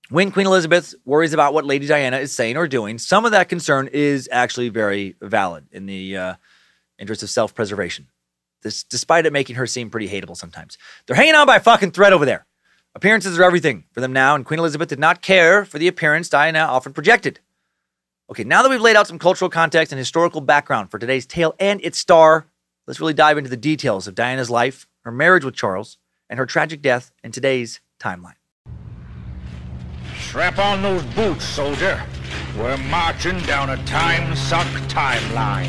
when Queen Elizabeth worries about what Lady Diana is saying or doing, some of that concern is actually very valid in the uh, interest of self preservation. This, despite it making her seem pretty hateable sometimes. They're hanging on by a fucking thread over there. Appearances are everything for them now, and Queen Elizabeth did not care for the appearance Diana often projected. Okay, now that we've laid out some cultural context and historical background for today's tale and its star, let's really dive into the details of Diana's life, her marriage with Charles, and her tragic death in today's timeline. Strap on those boots, soldier. We're marching down a time-suck timeline.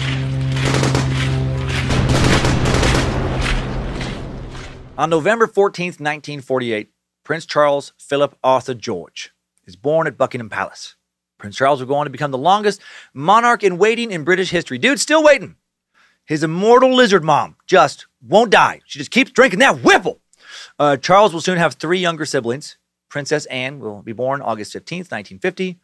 On November 14th, 1948, Prince Charles Philip Arthur George is born at Buckingham Palace. Prince Charles will go on to become the longest monarch in waiting in British history. Dude, still waiting. His immortal lizard mom just won't die. She just keeps drinking that Whipple. Uh, Charles will soon have three younger siblings. Princess Anne will be born August 15th, 1950.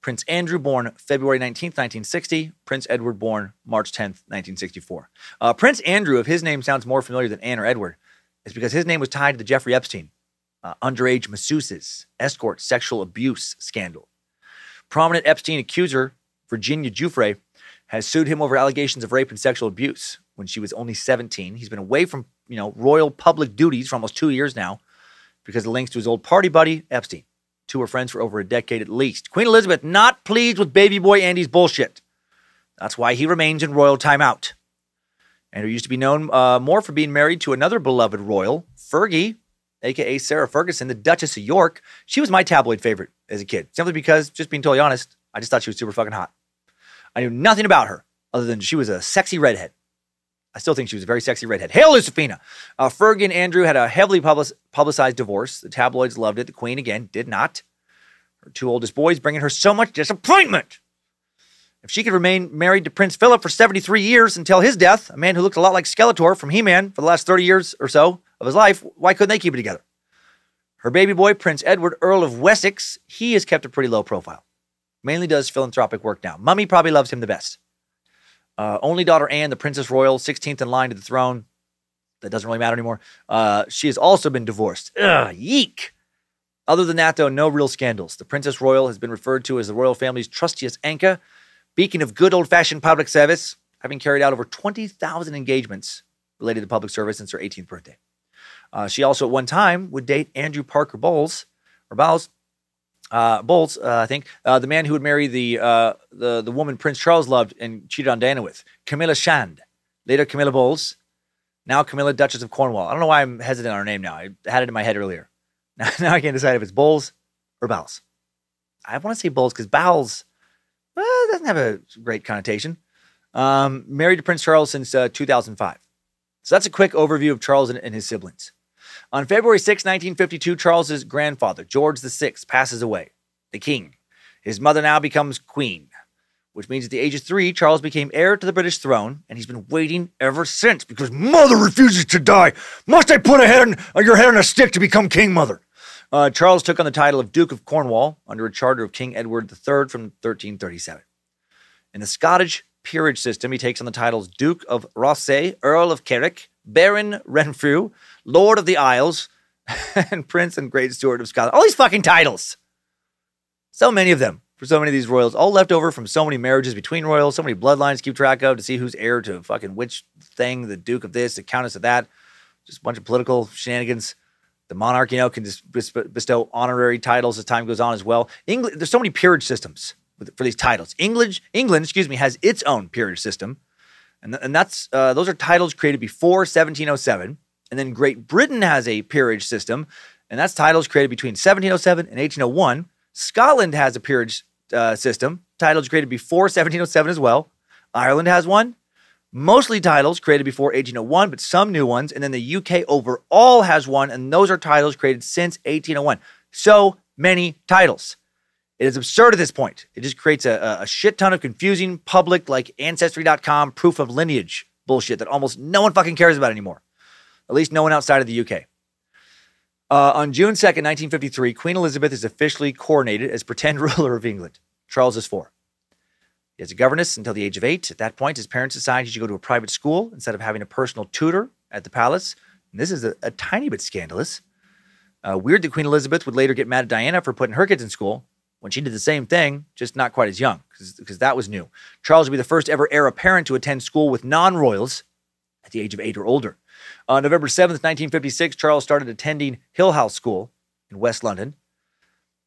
Prince Andrew, born February 19th, 1960. Prince Edward, born March 10th, 1964. Uh, Prince Andrew, if his name sounds more familiar than Anne or Edward, is because his name was tied to the Jeffrey Epstein uh, underage masseuses, escort, sexual abuse scandal. Prominent Epstein accuser, Virginia Giuffre, has sued him over allegations of rape and sexual abuse when she was only 17. He's been away from, you know, royal public duties for almost two years now because of links to his old party buddy, Epstein. Two were friends for over a decade at least. Queen Elizabeth not pleased with baby boy Andy's bullshit. That's why he remains in royal timeout. Andrew used to be known uh, more for being married to another beloved royal, Fergie, aka Sarah Ferguson, the Duchess of York. She was my tabloid favorite as a kid, simply because, just being totally honest, I just thought she was super fucking hot. I knew nothing about her other than she was a sexy redhead. I still think she was a very sexy redhead. Hail Lucifina! Uh, Fergie and Andrew had a heavily public- publicized divorce. The tabloids loved it. The Queen, again, did not. Her two oldest boys bringing her so much disappointment. If she could remain married to Prince Philip for 73 years until his death, a man who looked a lot like Skeletor from He Man for the last 30 years or so of his life, why couldn't they keep it together? Her baby boy, Prince Edward, Earl of Wessex, he has kept a pretty low profile. Mainly does philanthropic work now. Mummy probably loves him the best. Uh, only daughter Anne, the Princess Royal, 16th in line to the throne. That doesn't really matter anymore. Uh, she has also been divorced. Ugh, yeek. Other than that, though, no real scandals. The Princess Royal has been referred to as the royal family's trustiest anchor, beacon of good old fashioned public service, having carried out over 20,000 engagements related to public service since her 18th birthday. Uh, she also, at one time, would date Andrew Parker Bowles, or Bowles, uh, Bowles, uh, I think, uh, the man who would marry the, uh, the the woman Prince Charles loved and cheated on Diana with, Camilla Shand. Later, Camilla Bowles. Now, Camilla, Duchess of Cornwall. I don't know why I'm hesitant on her name now. I had it in my head earlier. Now, now I can't decide if it's Bowles or Bowles. I want to say Bowles because Bowles well, doesn't have a great connotation. Um, married to Prince Charles since uh, 2005. So that's a quick overview of Charles and, and his siblings. On February 6, 1952, Charles's grandfather, George VI, passes away, the king. His mother now becomes queen, which means at the age of three, Charles became heir to the British throne, and he's been waiting ever since because mother refuses to die. Must I put a head on, uh, your head on a stick to become king, mother? Uh, Charles took on the title of Duke of Cornwall under a charter of King Edward III from 1337. In the Scottish peerage system, he takes on the titles Duke of Rothesay, Earl of Carrick, Baron Renfrew, Lord of the Isles, and Prince and Great Steward of Scotland. All these fucking titles. So many of them for so many of these royals, all left over from so many marriages between royals, so many bloodlines to keep track of to see who's heir to fucking which thing, the Duke of this, the Countess of that. Just a bunch of political shenanigans. The monarch, you know, can just bestow honorary titles as time goes on as well. England, there's so many peerage systems for these titles. England, England, excuse me, has its own peerage system, and, th- and that's uh, those are titles created before 1707. And then Great Britain has a peerage system, and that's titles created between 1707 and 1801. Scotland has a peerage uh, system, titles created before 1707 as well. Ireland has one. Mostly titles created before 1801, but some new ones. And then the UK overall has one, and those are titles created since 1801. So many titles. It is absurd at this point. It just creates a, a shit ton of confusing public, like Ancestry.com proof of lineage bullshit that almost no one fucking cares about anymore. At least no one outside of the UK. Uh, on June 2nd, 1953, Queen Elizabeth is officially coronated as pretend ruler of England. Charles is four. He has a governess until the age of eight. At that point, his parents decide he should go to a private school instead of having a personal tutor at the palace. And this is a, a tiny bit scandalous. Uh, weird that Queen Elizabeth would later get mad at Diana for putting her kids in school when she did the same thing, just not quite as young, because that was new. Charles would be the first ever heir apparent to attend school with non royals at the age of eight or older. On November 7th, 1956, Charles started attending Hill House School in West London.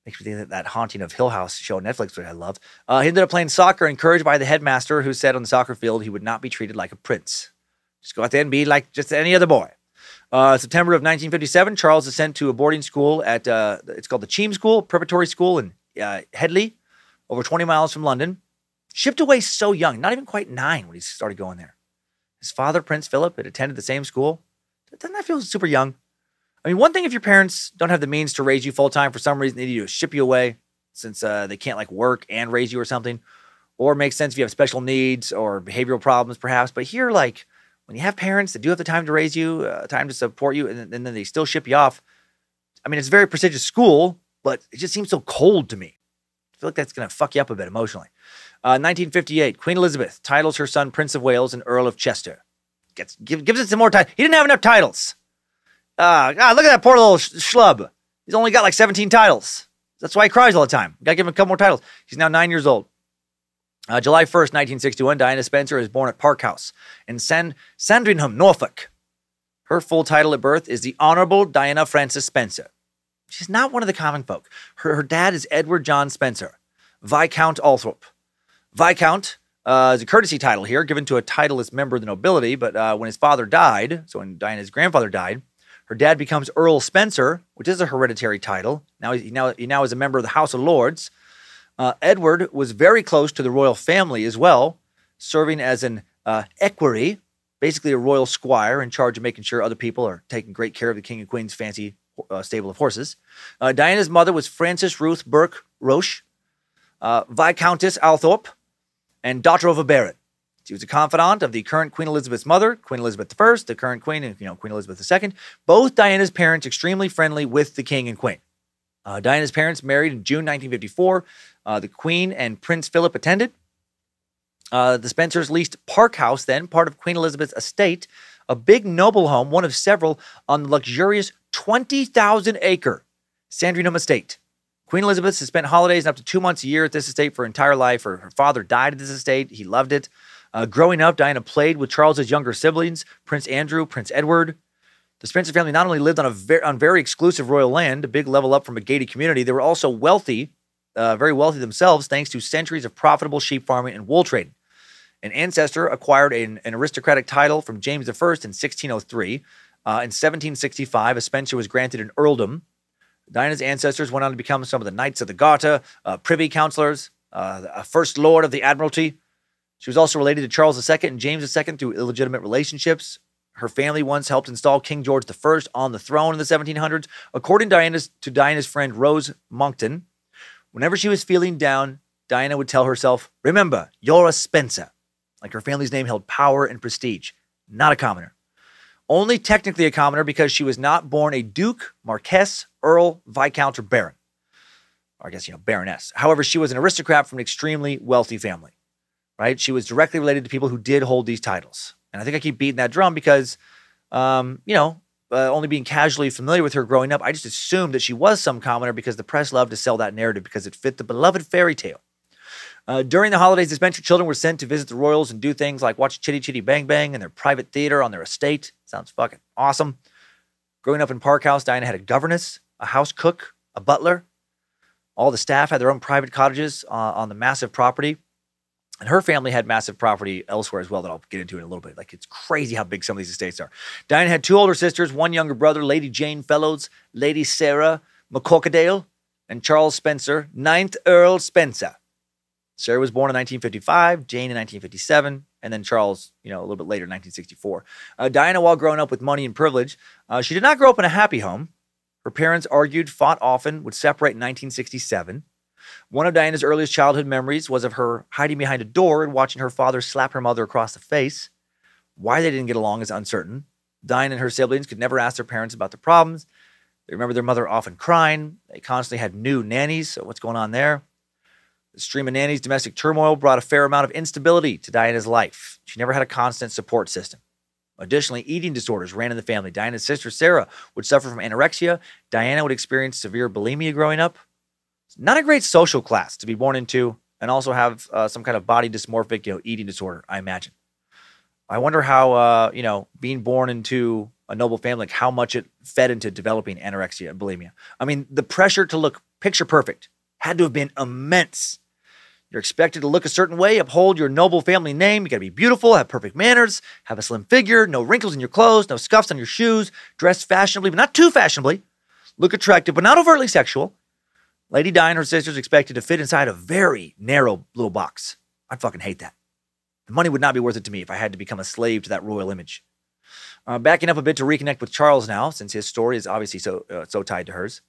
Makes me think that that haunting of Hill House show on Netflix, which I love. Uh, he ended up playing soccer, encouraged by the headmaster, who said on the soccer field he would not be treated like a prince. Just go out there and be like just any other boy. Uh, September of 1957, Charles is sent to a boarding school at uh, it's called the Cheam School, preparatory school in uh, Headley, over 20 miles from London. Shipped away so young, not even quite nine when he started going there. His father, Prince Philip, had attended the same school. Doesn't that feel super young? I mean, one thing if your parents don't have the means to raise you full time for some reason, they need to ship you away since uh, they can't like work and raise you or something. Or it makes sense if you have special needs or behavioral problems, perhaps. But here, like when you have parents that do have the time to raise you, uh, time to support you, and, and then they still ship you off. I mean, it's a very prestigious school, but it just seems so cold to me. I feel like that's going to fuck you up a bit emotionally. Uh, 1958, Queen Elizabeth titles her son Prince of Wales and Earl of Chester. Gets, give, gives it some more time. He didn't have enough titles. Uh, God, look at that poor little sh- schlub. He's only got like 17 titles. That's why he cries all the time. Got to give him a couple more titles. He's now nine years old. Uh, July 1st, 1961, Diana Spencer is born at Park House in San- Sandringham, Norfolk. Her full title at birth is the Honorable Diana Frances Spencer. She's not one of the common folk. Her, her dad is Edward John Spencer, Viscount Althorp. Viscount uh, is a courtesy title here, given to a titleless member of the nobility. But uh, when his father died, so when Diana's grandfather died, her dad becomes Earl Spencer, which is a hereditary title. Now he now he now is a member of the House of Lords. Uh, Edward was very close to the royal family as well, serving as an uh, equerry, basically a royal squire in charge of making sure other people are taking great care of the king and queen's fancy uh, stable of horses. Uh, Diana's mother was Frances Ruth Burke Roche, uh, Viscountess Althorp, and daughter of a baron. She was a confidant of the current Queen Elizabeth's mother, Queen Elizabeth I, the current Queen, and you know Queen Elizabeth II. Both Diana's parents extremely friendly with the King and Queen. Uh, Diana's parents married in June 1954. Uh, the Queen and Prince Philip attended. The Spencers leased Park House, then part of Queen Elizabeth's estate, a big noble home, one of several, on the luxurious 20,000 acre Sandringham estate. Queen Elizabeth has spent holidays and up to two months a year at this estate for her entire life. Her, her father died at this estate. He loved it. Uh, growing up, Diana played with Charles's younger siblings, Prince Andrew, Prince Edward. The Spencer family not only lived on a very, on very exclusive royal land, a big level up from a gated community, they were also wealthy, uh, very wealthy themselves, thanks to centuries of profitable sheep farming and wool trading. An ancestor acquired an, an aristocratic title from James I in 1603. Uh, in 1765, a Spencer was granted an earldom. Diana's ancestors went on to become some of the Knights of the Garter, uh, Privy Councillors, uh, a First Lord of the Admiralty. She was also related to Charles II and James II through illegitimate relationships. Her family once helped install King George I on the throne in the 1700s. According to Diana's, to Diana's friend Rose Monckton, whenever she was feeling down, Diana would tell herself, Remember, you're a Spencer. Like her family's name held power and prestige, not a commoner. Only technically a commoner because she was not born a duke, marquess, earl, viscount, or baron. Or I guess, you know, baroness. However, she was an aristocrat from an extremely wealthy family, right? She was directly related to people who did hold these titles. And I think I keep beating that drum because, um, you know, uh, only being casually familiar with her growing up, I just assumed that she was some commoner because the press loved to sell that narrative because it fit the beloved fairy tale. Uh, during the holidays, the Spencer children were sent to visit the royals and do things like watch Chitty Chitty Bang Bang in their private theater on their estate. Sounds fucking awesome. Growing up in Park House, Diana had a governess, a house cook, a butler. All the staff had their own private cottages uh, on the massive property. And her family had massive property elsewhere as well that I'll get into in a little bit. Like it's crazy how big some of these estates are. Diana had two older sisters, one younger brother, Lady Jane Fellowes, Lady Sarah McCorquodale, and Charles Spencer, ninth Earl Spencer. Sarah was born in 1955, Jane in 1957, and then Charles, you know, a little bit later, 1964. Uh, Diana, while growing up with money and privilege, uh, she did not grow up in a happy home. Her parents argued, fought often, would separate in 1967. One of Diana's earliest childhood memories was of her hiding behind a door and watching her father slap her mother across the face. Why they didn't get along is uncertain. Diana and her siblings could never ask their parents about their problems. They remember their mother often crying. They constantly had new nannies. So, what's going on there? The stream of Nanny's domestic turmoil brought a fair amount of instability to Diana's life. She never had a constant support system. Additionally, eating disorders ran in the family. Diana's sister Sarah would suffer from anorexia. Diana would experience severe bulimia growing up not a great social class to be born into and also have uh, some kind of body dysmorphic, you know, eating disorder, I imagine. I wonder how, uh, you know, being born into a noble family, like how much it fed into developing anorexia and bulimia. I mean, the pressure to look picture perfect had to have been immense. You're expected to look a certain way, uphold your noble family name. You got to be beautiful, have perfect manners, have a slim figure, no wrinkles in your clothes, no scuffs on your shoes, dress fashionably, but not too fashionably, look attractive, but not overtly sexual, Lady Di and her sisters expected to fit inside a very narrow little box. I'd fucking hate that. The money would not be worth it to me if I had to become a slave to that royal image. Uh, backing up a bit to reconnect with Charles now, since his story is obviously so uh, so tied to hers.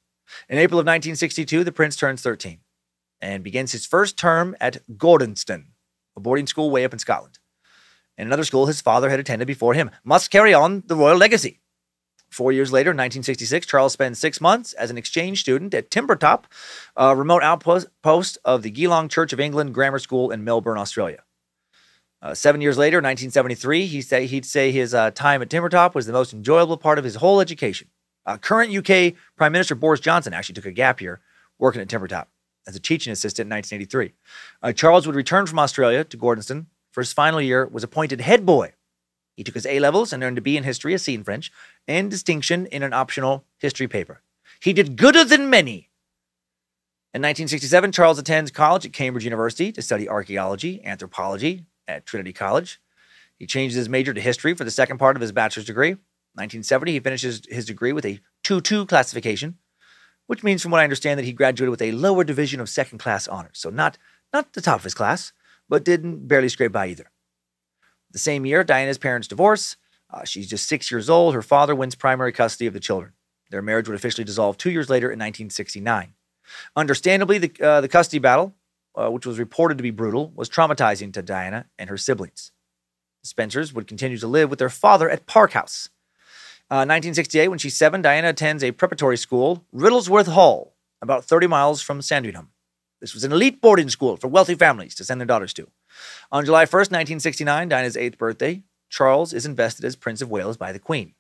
In April of 1962, the prince turns 13 and begins his first term at Gordonstoun, a boarding school way up in Scotland. And another school his father had attended before him. Must carry on the royal legacy. Four years later, in 1966, Charles spends six months as an exchange student at Timbertop, a remote outpost of the Geelong Church of England Grammar School in Melbourne, Australia. Uh, seven years later, 1973, he say, he'd say his uh, time at Timbertop was the most enjoyable part of his whole education. Uh, current UK Prime Minister Boris Johnson actually took a gap year working at Timbertop as a teaching assistant in 1983. Uh, Charles would return from Australia to Gordonstoun for his final year, was appointed head boy he took his A levels and earned a B in history, a C in French, and distinction in an optional history paper. He did gooder than many. In 1967, Charles attends college at Cambridge University to study archaeology, anthropology at Trinity College. He changes his major to history for the second part of his bachelor's degree. 1970, he finishes his degree with a 2 2 classification, which means, from what I understand, that he graduated with a lower division of second class honors. So, not, not the top of his class, but didn't barely scrape by either. The same year, Diana's parents divorce. Uh, she's just six years old. Her father wins primary custody of the children. Their marriage would officially dissolve two years later in 1969. Understandably, the, uh, the custody battle, uh, which was reported to be brutal, was traumatizing to Diana and her siblings. The Spencers would continue to live with their father at Park House. Uh, 1968, when she's seven, Diana attends a preparatory school, Riddlesworth Hall, about 30 miles from Sandringham. This was an elite boarding school for wealthy families to send their daughters to. On July 1st, 1969, Diana's eighth birthday, Charles is invested as Prince of Wales by the Queen,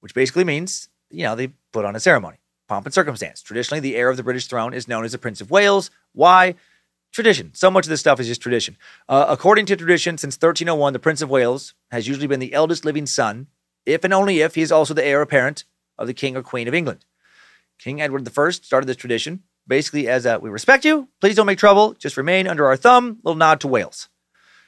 which basically means, you know, they put on a ceremony. Pomp and circumstance. Traditionally, the heir of the British throne is known as the Prince of Wales. Why? Tradition. So much of this stuff is just tradition. Uh, according to tradition, since 1301, the Prince of Wales has usually been the eldest living son if and only if he is also the heir apparent of the King or Queen of England. King Edward I started this tradition basically as a we respect you, please don't make trouble, just remain under our thumb, little nod to Wales.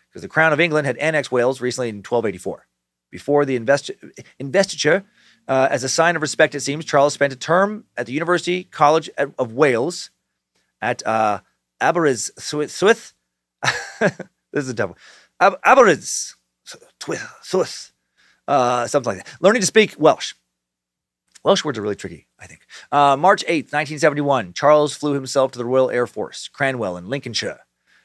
Because the Crown of England had annexed Wales recently in 1284. Before the investiture, uh, as a sign of respect, it seems, Charles spent a term at the University College of Wales at uh, Aberystwyth. this is a tough one. Ab- Aberystwyth. Uh, something like that. Learning to speak Welsh. Welsh words are really tricky, I think. Uh, March 8th, 1971, Charles flew himself to the Royal Air Force, Cranwell in Lincolnshire.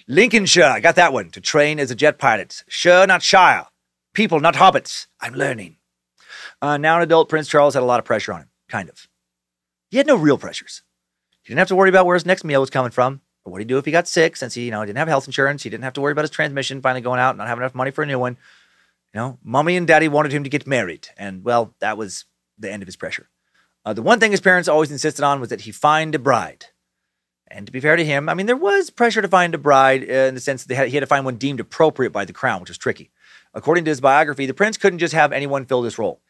Lincolnshire, I got that one, to train as a jet pilot. Sure, not Shire. People, not hobbits. I'm learning. Uh, now an adult, Prince Charles had a lot of pressure on him, kind of. He had no real pressures. He didn't have to worry about where his next meal was coming from, or what he'd do if he got sick, since he, you know, didn't have health insurance. He didn't have to worry about his transmission finally going out, not having enough money for a new one. You know, mommy and daddy wanted him to get married, and well, that was the end of his pressure. Uh, the one thing his parents always insisted on was that he find a bride. And to be fair to him, I mean, there was pressure to find a bride uh, in the sense that had, he had to find one deemed appropriate by the crown, which was tricky. According to his biography, the prince couldn't just have anyone fill this role.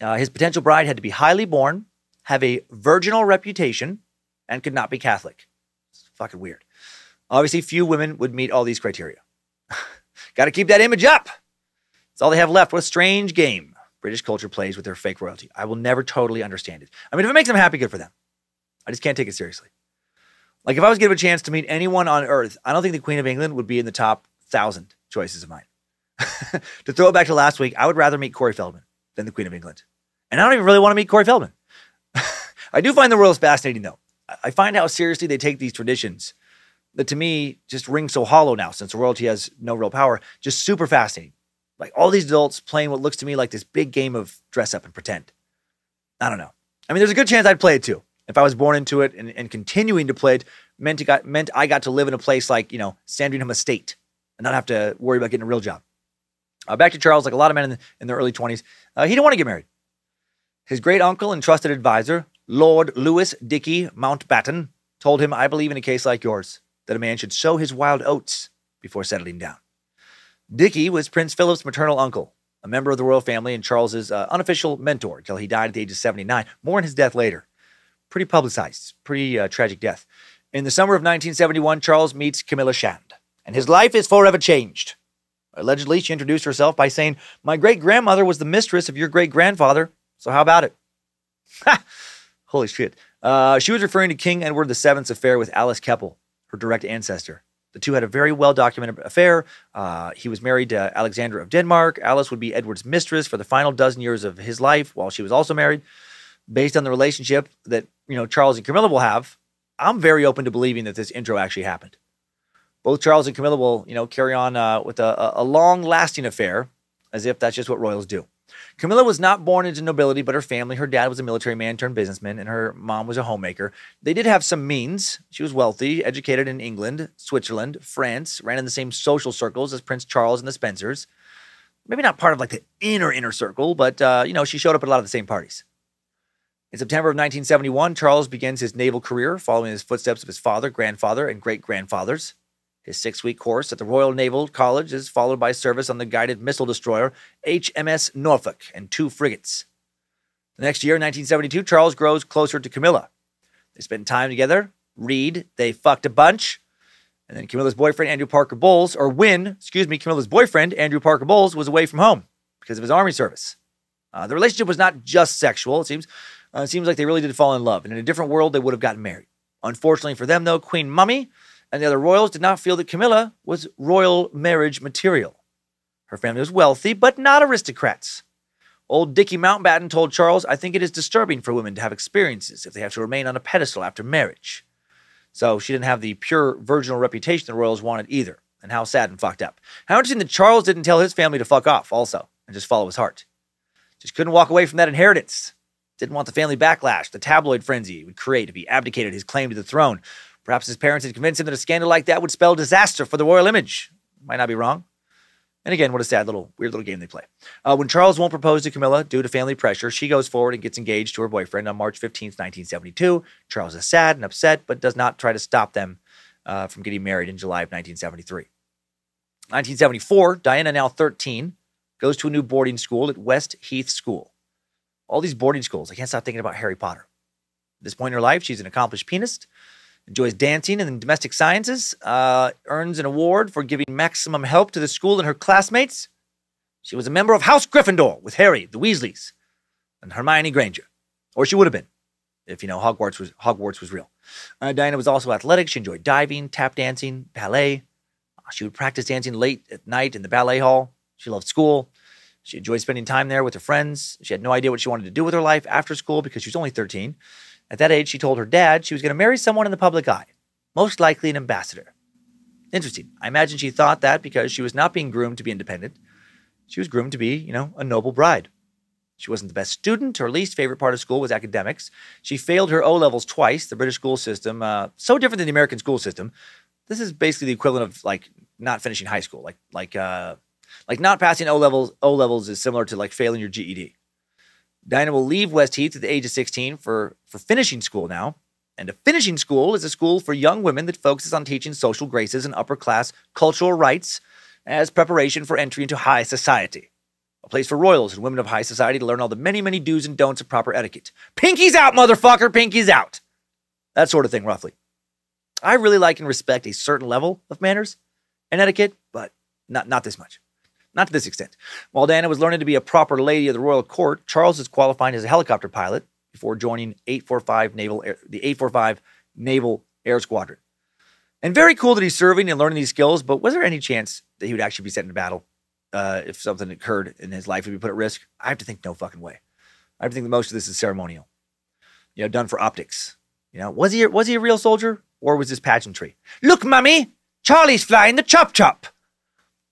Uh, his potential bride had to be highly born, have a virginal reputation, and could not be Catholic. It's fucking weird. Obviously, few women would meet all these criteria. Got to keep that image up. That's all they have left. What a strange game British culture plays with their fake royalty. I will never totally understand it. I mean, if it makes them happy, good for them. I just can't take it seriously. Like, if I was given a chance to meet anyone on earth, I don't think the Queen of England would be in the top thousand choices of mine. to throw it back to last week, I would rather meet Corey Feldman than the Queen of England. And I don't even really want to meet Corey Feldman. I do find the royals fascinating, though. I find how seriously they take these traditions that to me just ring so hollow now since royalty has no real power. Just super fascinating. Like all these adults playing what looks to me like this big game of dress up and pretend. I don't know. I mean, there's a good chance I'd play it too. If I was born into it and, and continuing to play it meant, got, meant I got to live in a place like, you know, Sandringham Estate and not have to worry about getting a real job. Uh, back to Charles, like a lot of men in, the, in their early 20s, uh, he didn't want to get married. His great uncle and trusted advisor, Lord Louis Dickie Mountbatten, told him, I believe in a case like yours, that a man should sow his wild oats before settling down. Dickie was Prince Philip's maternal uncle, a member of the royal family and Charles's uh, unofficial mentor until he died at the age of 79. More on his death later. Pretty publicized, pretty uh, tragic death. In the summer of 1971, Charles meets Camilla Shand, and his life is forever changed. Allegedly, she introduced herself by saying, My great grandmother was the mistress of your great grandfather, so how about it? Ha! Holy shit. Uh, she was referring to King Edward VII's affair with Alice Keppel, her direct ancestor. The two had a very well documented affair. Uh, he was married to Alexandra of Denmark. Alice would be Edward's mistress for the final dozen years of his life while she was also married. Based on the relationship that you know Charles and Camilla will have, I'm very open to believing that this intro actually happened. Both Charles and Camilla will, you know, carry on uh, with a, a long-lasting affair, as if that's just what royals do. Camilla was not born into nobility, but her family, her dad was a military man turned businessman, and her mom was a homemaker. They did have some means. She was wealthy, educated in England, Switzerland, France, ran in the same social circles as Prince Charles and the Spencers. Maybe not part of like the inner, inner circle, but, uh, you know, she showed up at a lot of the same parties. In September of 1971, Charles begins his naval career, following his footsteps of his father, grandfather, and great grandfathers. His six week course at the Royal Naval College is followed by service on the guided missile destroyer HMS Norfolk and two frigates. The next year, 1972, Charles grows closer to Camilla. They spend time together, read, they fucked a bunch. And then Camilla's boyfriend, Andrew Parker Bowles, or when, excuse me, Camilla's boyfriend, Andrew Parker Bowles, was away from home because of his army service. Uh, the relationship was not just sexual, it seems. Uh, it seems like they really did fall in love. And in a different world, they would have gotten married. Unfortunately for them, though, Queen Mummy and the other royals did not feel that Camilla was royal marriage material. Her family was wealthy, but not aristocrats. Old Dickie Mountbatten told Charles, I think it is disturbing for women to have experiences if they have to remain on a pedestal after marriage. So she didn't have the pure virginal reputation the royals wanted either. and how sad and fucked up. How interesting that Charles didn't tell his family to fuck off also and just follow his heart. Just couldn't walk away from that inheritance. Didn't want the family backlash, the tabloid frenzy it would create if he abdicated his claim to the throne. Perhaps his parents had convinced him that a scandal like that would spell disaster for the royal image. Might not be wrong. And again, what a sad little, weird little game they play. Uh, when Charles won't propose to Camilla due to family pressure, she goes forward and gets engaged to her boyfriend on March 15th, 1972. Charles is sad and upset, but does not try to stop them uh, from getting married in July of 1973. 1974, Diana, now 13, goes to a new boarding school at West Heath School. All these boarding schools, I can't stop thinking about Harry Potter. At this point in her life, she's an accomplished pianist, enjoys dancing and domestic sciences, uh, earns an award for giving maximum help to the school and her classmates. She was a member of House Gryffindor with Harry, the Weasleys, and Hermione Granger. Or she would have been, if you know Hogwarts was Hogwarts was real. Uh, Diana was also athletic. She enjoyed diving, tap dancing, ballet. Uh, she would practice dancing late at night in the ballet hall. She loved school. She enjoyed spending time there with her friends. She had no idea what she wanted to do with her life after school because she was only 13. At that age, she told her dad she was going to marry someone in the public eye, most likely an ambassador. Interesting. I imagine she thought that because she was not being groomed to be independent. She was groomed to be, you know, a noble bride. She wasn't the best student. Her least favorite part of school was academics. She failed her O levels twice. The British school system, uh, so different than the American school system. This is basically the equivalent of like not finishing high school. Like like uh, like not passing O levels. O levels is similar to like failing your GED. Dinah will leave West Heath at the age of 16 for, for finishing school now. And a finishing school is a school for young women that focuses on teaching social graces and upper class cultural rights as preparation for entry into high society. A place for royals and women of high society to learn all the many, many do's and don'ts of proper etiquette. Pinky's out, motherfucker! Pinky's out! That sort of thing, roughly. I really like and respect a certain level of manners and etiquette, but not, not this much. Not to this extent. While Diana was learning to be a proper lady of the royal court, Charles is qualifying as a helicopter pilot before joining 845 Naval Air, the 845 Naval Air Squadron. And very cool that he's serving and learning these skills, but was there any chance that he would actually be sent into battle uh, if something occurred in his life would be put at risk? I have to think no fucking way. I have to think that most of this is ceremonial, you know, done for optics. You know, was he was he a real soldier or was this pageantry? Look, mummy, Charlie's flying the chop chop.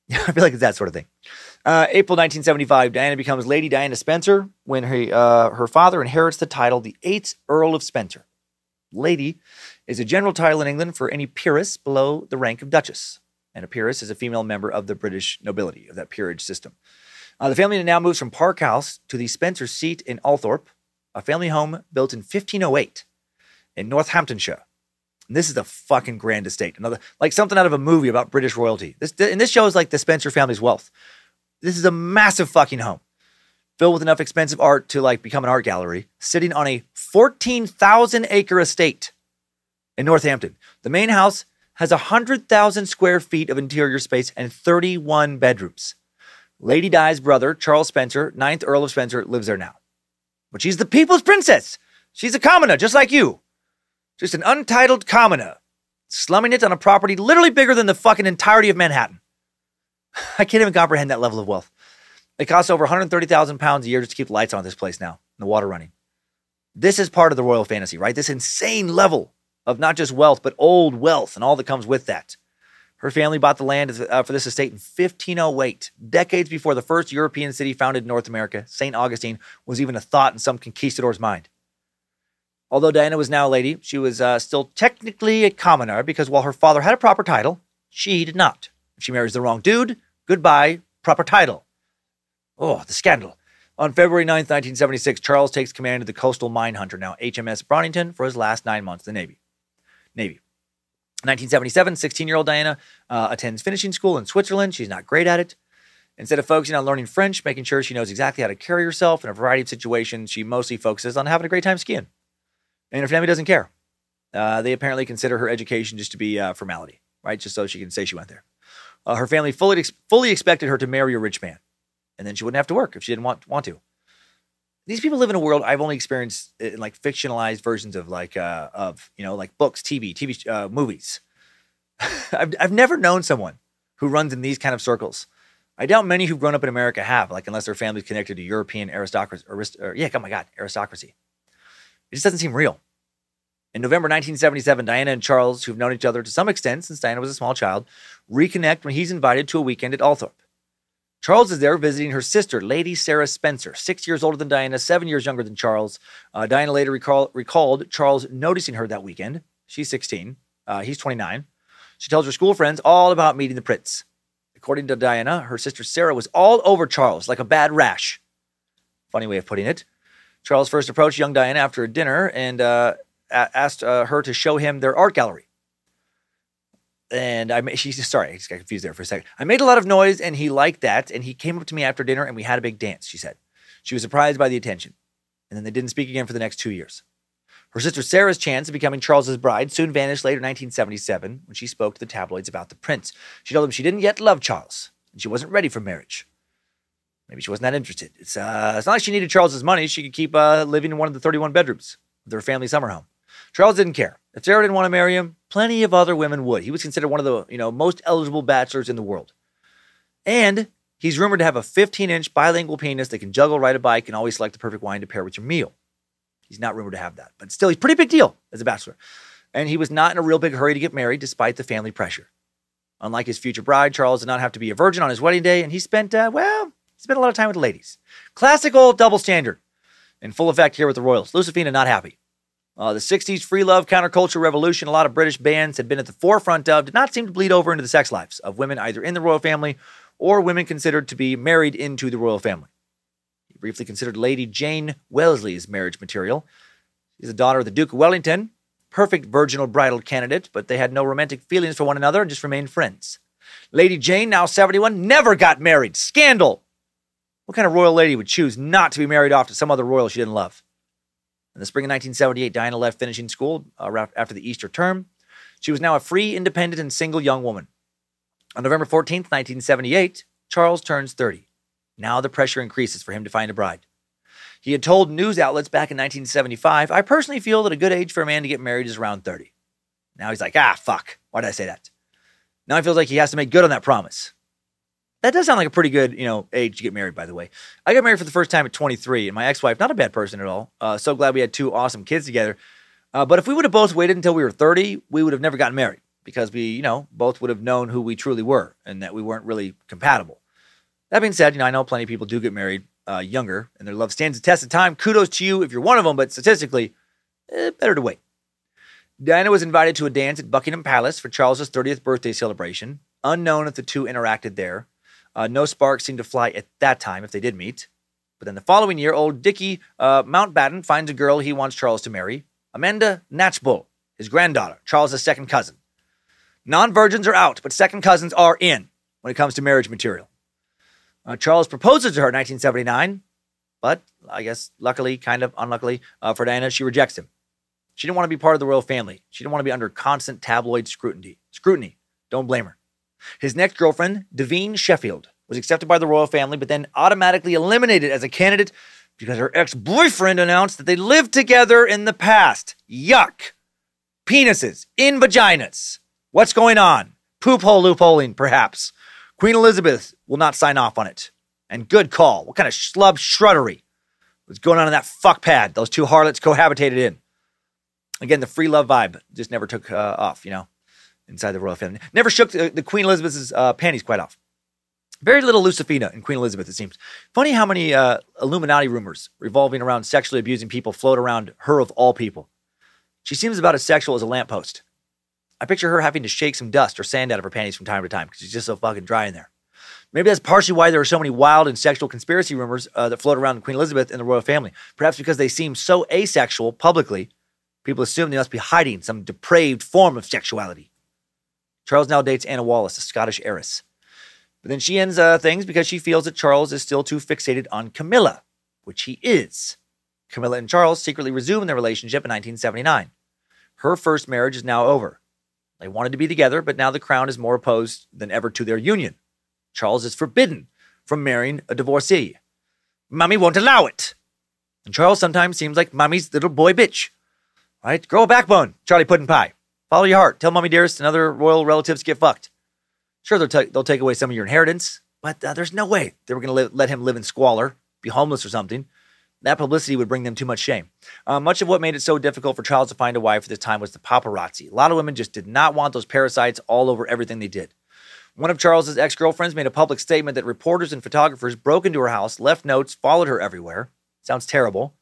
I feel like it's that sort of thing. Uh, April 1975, Diana becomes Lady Diana Spencer when her, uh, her father inherits the title, the 8th Earl of Spencer. Lady is a general title in England for any peeress below the rank of Duchess. And a peeress is a female member of the British nobility, of that peerage system. Uh, the family now moves from Park House to the Spencer seat in Althorp, a family home built in 1508 in Northamptonshire. And this is a fucking grand estate. Another like something out of a movie about British royalty. This and this shows like the Spencer family's wealth. This is a massive fucking home filled with enough expensive art to like become an art gallery, sitting on a 14,000 acre estate in Northampton. The main house has 100,000 square feet of interior space and 31 bedrooms. Lady Di's brother, Charles Spencer, 9th Earl of Spencer, lives there now. But she's the people's princess. She's a commoner, just like you. Just an untitled commoner, slumming it on a property literally bigger than the fucking entirety of Manhattan. I can't even comprehend that level of wealth. It costs over 130,000 pounds a year just to keep the lights on this place now and the water running. This is part of the royal fantasy, right? This insane level of not just wealth, but old wealth and all that comes with that. Her family bought the land uh, for this estate in 1508, decades before the first European city founded in North America, St. Augustine, was even a thought in some conquistador's mind. Although Diana was now a lady, she was uh, still technically a commoner because while her father had a proper title, she did not. If she marries the wrong dude, Goodbye, proper title. Oh, the scandal. On February 9th, 1976, Charles takes command of the coastal mine hunter, now HMS Bronington, for his last nine months in the Navy. Navy. 1977, 16 year old Diana uh, attends finishing school in Switzerland. She's not great at it. Instead of focusing on learning French, making sure she knows exactly how to carry herself in a variety of situations, she mostly focuses on having a great time skiing. And her family doesn't care. Uh, they apparently consider her education just to be a uh, formality, right? Just so she can say she went there. Uh, her family fully fully expected her to marry a rich man, and then she wouldn't have to work if she didn't want want to. These people live in a world I've only experienced in like fictionalized versions of like uh, of you know like books, TV, TV uh, movies. I've I've never known someone who runs in these kind of circles. I doubt many who've grown up in America have, like unless their family's connected to European aristocracy. Arist- or, yeah, oh my God, aristocracy. It just doesn't seem real. In November 1977, Diana and Charles, who've known each other to some extent since Diana was a small child, reconnect when he's invited to a weekend at Althorp. Charles is there visiting her sister, Lady Sarah Spencer, six years older than Diana, seven years younger than Charles. Uh, Diana later recall, recalled Charles noticing her that weekend. She's 16, uh, he's 29. She tells her school friends all about meeting the prince. According to Diana, her sister Sarah was all over Charles like a bad rash. Funny way of putting it. Charles first approached young Diana after a dinner and uh, asked uh, her to show him their art gallery. And I, she's sorry, I just got confused there for a second. I made a lot of noise, and he liked that. And he came up to me after dinner, and we had a big dance. She said she was surprised by the attention, and then they didn't speak again for the next two years. Her sister Sarah's chance of becoming Charles's bride soon vanished later in 1977 when she spoke to the tabloids about the prince. She told them she didn't yet love Charles, and she wasn't ready for marriage. Maybe she wasn't that interested. It's, uh, it's not like she needed Charles's money. She could keep uh, living in one of the 31 bedrooms of their family summer home. Charles didn't care. If Sarah didn't want to marry him, plenty of other women would. He was considered one of the you know most eligible bachelors in the world. And he's rumored to have a 15-inch bilingual penis that can juggle, ride a bike, and always select the perfect wine to pair with your meal. He's not rumored to have that, but still, he's pretty big deal as a bachelor. And he was not in a real big hurry to get married despite the family pressure. Unlike his future bride, Charles did not have to be a virgin on his wedding day, and he spent, uh, well, he spent a lot of time with the ladies. Classic old double standard in full effect here with the Royals. Lucifina not happy. Uh, the 60s free love counterculture revolution, a lot of British bands had been at the forefront of, did not seem to bleed over into the sex lives of women either in the royal family or women considered to be married into the royal family. He briefly considered Lady Jane Wellesley's marriage material. She's the daughter of the Duke of Wellington, perfect virginal bridal candidate, but they had no romantic feelings for one another and just remained friends. Lady Jane, now 71, never got married. Scandal! What kind of royal lady would choose not to be married off to some other royal she didn't love? In the spring of 1978, Diana left finishing school uh, after the Easter term. She was now a free, independent, and single young woman. On November 14th, 1978, Charles turns 30. Now the pressure increases for him to find a bride. He had told news outlets back in 1975, I personally feel that a good age for a man to get married is around 30. Now he's like, ah, fuck. Why did I say that? Now he feels like he has to make good on that promise. That does sound like a pretty good, you know, age to get married, by the way. I got married for the first time at 23, and my ex-wife, not a bad person at all. Uh, so glad we had two awesome kids together. Uh, but if we would have both waited until we were 30, we would have never gotten married because we, you know, both would have known who we truly were and that we weren't really compatible. That being said, you know, I know plenty of people do get married uh, younger, and their love stands the test of time. Kudos to you if you're one of them, but statistically, eh, better to wait. Diana was invited to a dance at Buckingham Palace for Charles's 30th birthday celebration. Unknown if the two interacted there. Uh, no sparks seemed to fly at that time if they did meet. But then the following year, old Dickie uh, Mountbatten finds a girl he wants Charles to marry, Amanda Knatchbull, his granddaughter, Charles's second cousin. Non virgins are out, but second cousins are in when it comes to marriage material. Uh, Charles proposes to her in 1979, but I guess luckily, kind of unluckily uh, for Diana, she rejects him. She didn't want to be part of the royal family. She didn't want to be under constant tabloid scrutiny. Scrutiny. Don't blame her. His next girlfriend, Davina Sheffield, was accepted by the royal family, but then automatically eliminated as a candidate because her ex boyfriend announced that they lived together in the past. Yuck. Penises in vaginas. What's going on? Poop hole loopholing, perhaps. Queen Elizabeth will not sign off on it. And good call. What kind of schlub shruttery was going on in that fuck pad those two harlots cohabitated in? Again, the free love vibe just never took uh, off, you know, inside the royal family. Never shook the, the Queen Elizabeth's uh, panties quite off. Very little Lucifina in Queen Elizabeth, it seems. Funny how many uh, Illuminati rumors revolving around sexually abusing people float around her of all people. She seems about as sexual as a lamppost. I picture her having to shake some dust or sand out of her panties from time to time because she's just so fucking dry in there. Maybe that's partially why there are so many wild and sexual conspiracy rumors uh, that float around Queen Elizabeth and the royal family. Perhaps because they seem so asexual publicly, people assume they must be hiding some depraved form of sexuality. Charles now dates Anna Wallace, a Scottish heiress. But then she ends uh, things because she feels that Charles is still too fixated on Camilla, which he is. Camilla and Charles secretly resume their relationship in 1979. Her first marriage is now over. They wanted to be together, but now the crown is more opposed than ever to their union. Charles is forbidden from marrying a divorcee. Mummy won't allow it. And Charles sometimes seems like Mummy's little boy bitch. Right? Grow a backbone, Charlie Puddin' Pie. Follow your heart. Tell Mummy Dearest and other royal relatives get fucked. Sure, they'll, ta- they'll take away some of your inheritance, but uh, there's no way they were going to let him live in squalor, be homeless or something. that publicity would bring them too much shame. Uh, much of what made it so difficult for Charles to find a wife at this time was the paparazzi. A lot of women just did not want those parasites all over everything they did. One of Charles's ex girlfriends made a public statement that reporters and photographers broke into her house, left notes, followed her everywhere. Sounds terrible.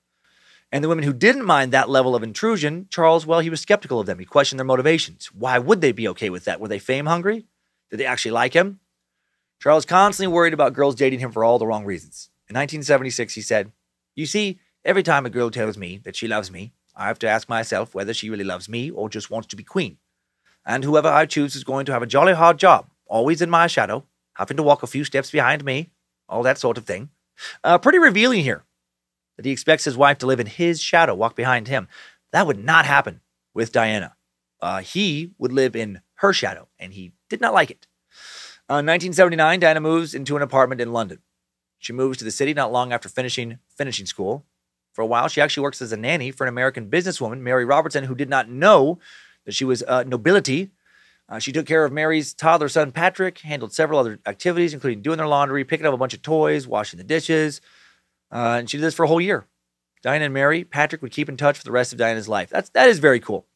And the women who didn't mind that level of intrusion, Charles, well, he was skeptical of them. He questioned their motivations. Why would they be okay with that? Were they fame hungry? Did they actually like him? Charles constantly worried about girls dating him for all the wrong reasons. In 1976, he said, You see, every time a girl tells me that she loves me, I have to ask myself whether she really loves me or just wants to be queen. And whoever I choose is going to have a jolly hard job, always in my shadow, having to walk a few steps behind me, all that sort of thing. Uh, pretty revealing here that he expects his wife to live in his shadow, walk behind him. That would not happen with Diana. Uh, he would live in her shadow, and he did not like it. Uh, 1979, Diana moves into an apartment in London. She moves to the city not long after finishing finishing school. For a while, she actually works as a nanny for an American businesswoman, Mary Robertson, who did not know that she was uh, nobility. Uh, she took care of Mary's toddler son, Patrick, handled several other activities, including doing their laundry, picking up a bunch of toys, washing the dishes. Uh, and she did this for a whole year. Diana and Mary, Patrick would keep in touch for the rest of Diana's life. That's, that is very cool.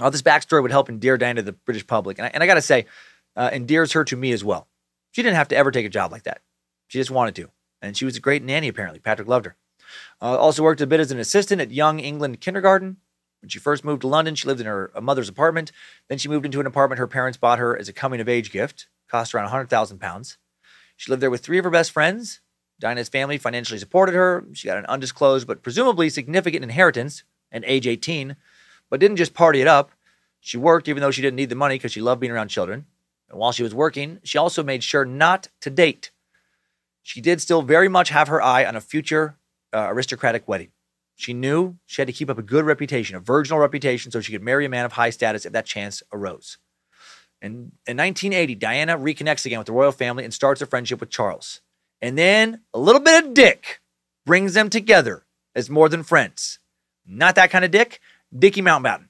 All this backstory would help endear Diana to the British public. And I, and I got to say, uh, endears her to me as well. She didn't have to ever take a job like that. She just wanted to. And she was a great nanny, apparently. Patrick loved her. Uh, also worked a bit as an assistant at Young England Kindergarten. When she first moved to London, she lived in her mother's apartment. Then she moved into an apartment her parents bought her as a coming of age gift. Cost around £100,000. She lived there with three of her best friends. Diana's family financially supported her. She got an undisclosed but presumably significant inheritance at age 18, but didn't just party it up. She worked even though she didn't need the money because she loved being around children. And while she was working, she also made sure not to date. She did still very much have her eye on a future uh, aristocratic wedding. She knew she had to keep up a good reputation, a virginal reputation, so she could marry a man of high status if that chance arose. And in 1980, Diana reconnects again with the royal family and starts a friendship with Charles. And then a little bit of dick brings them together as more than friends. Not that kind of dick, Dickie Mountbatten.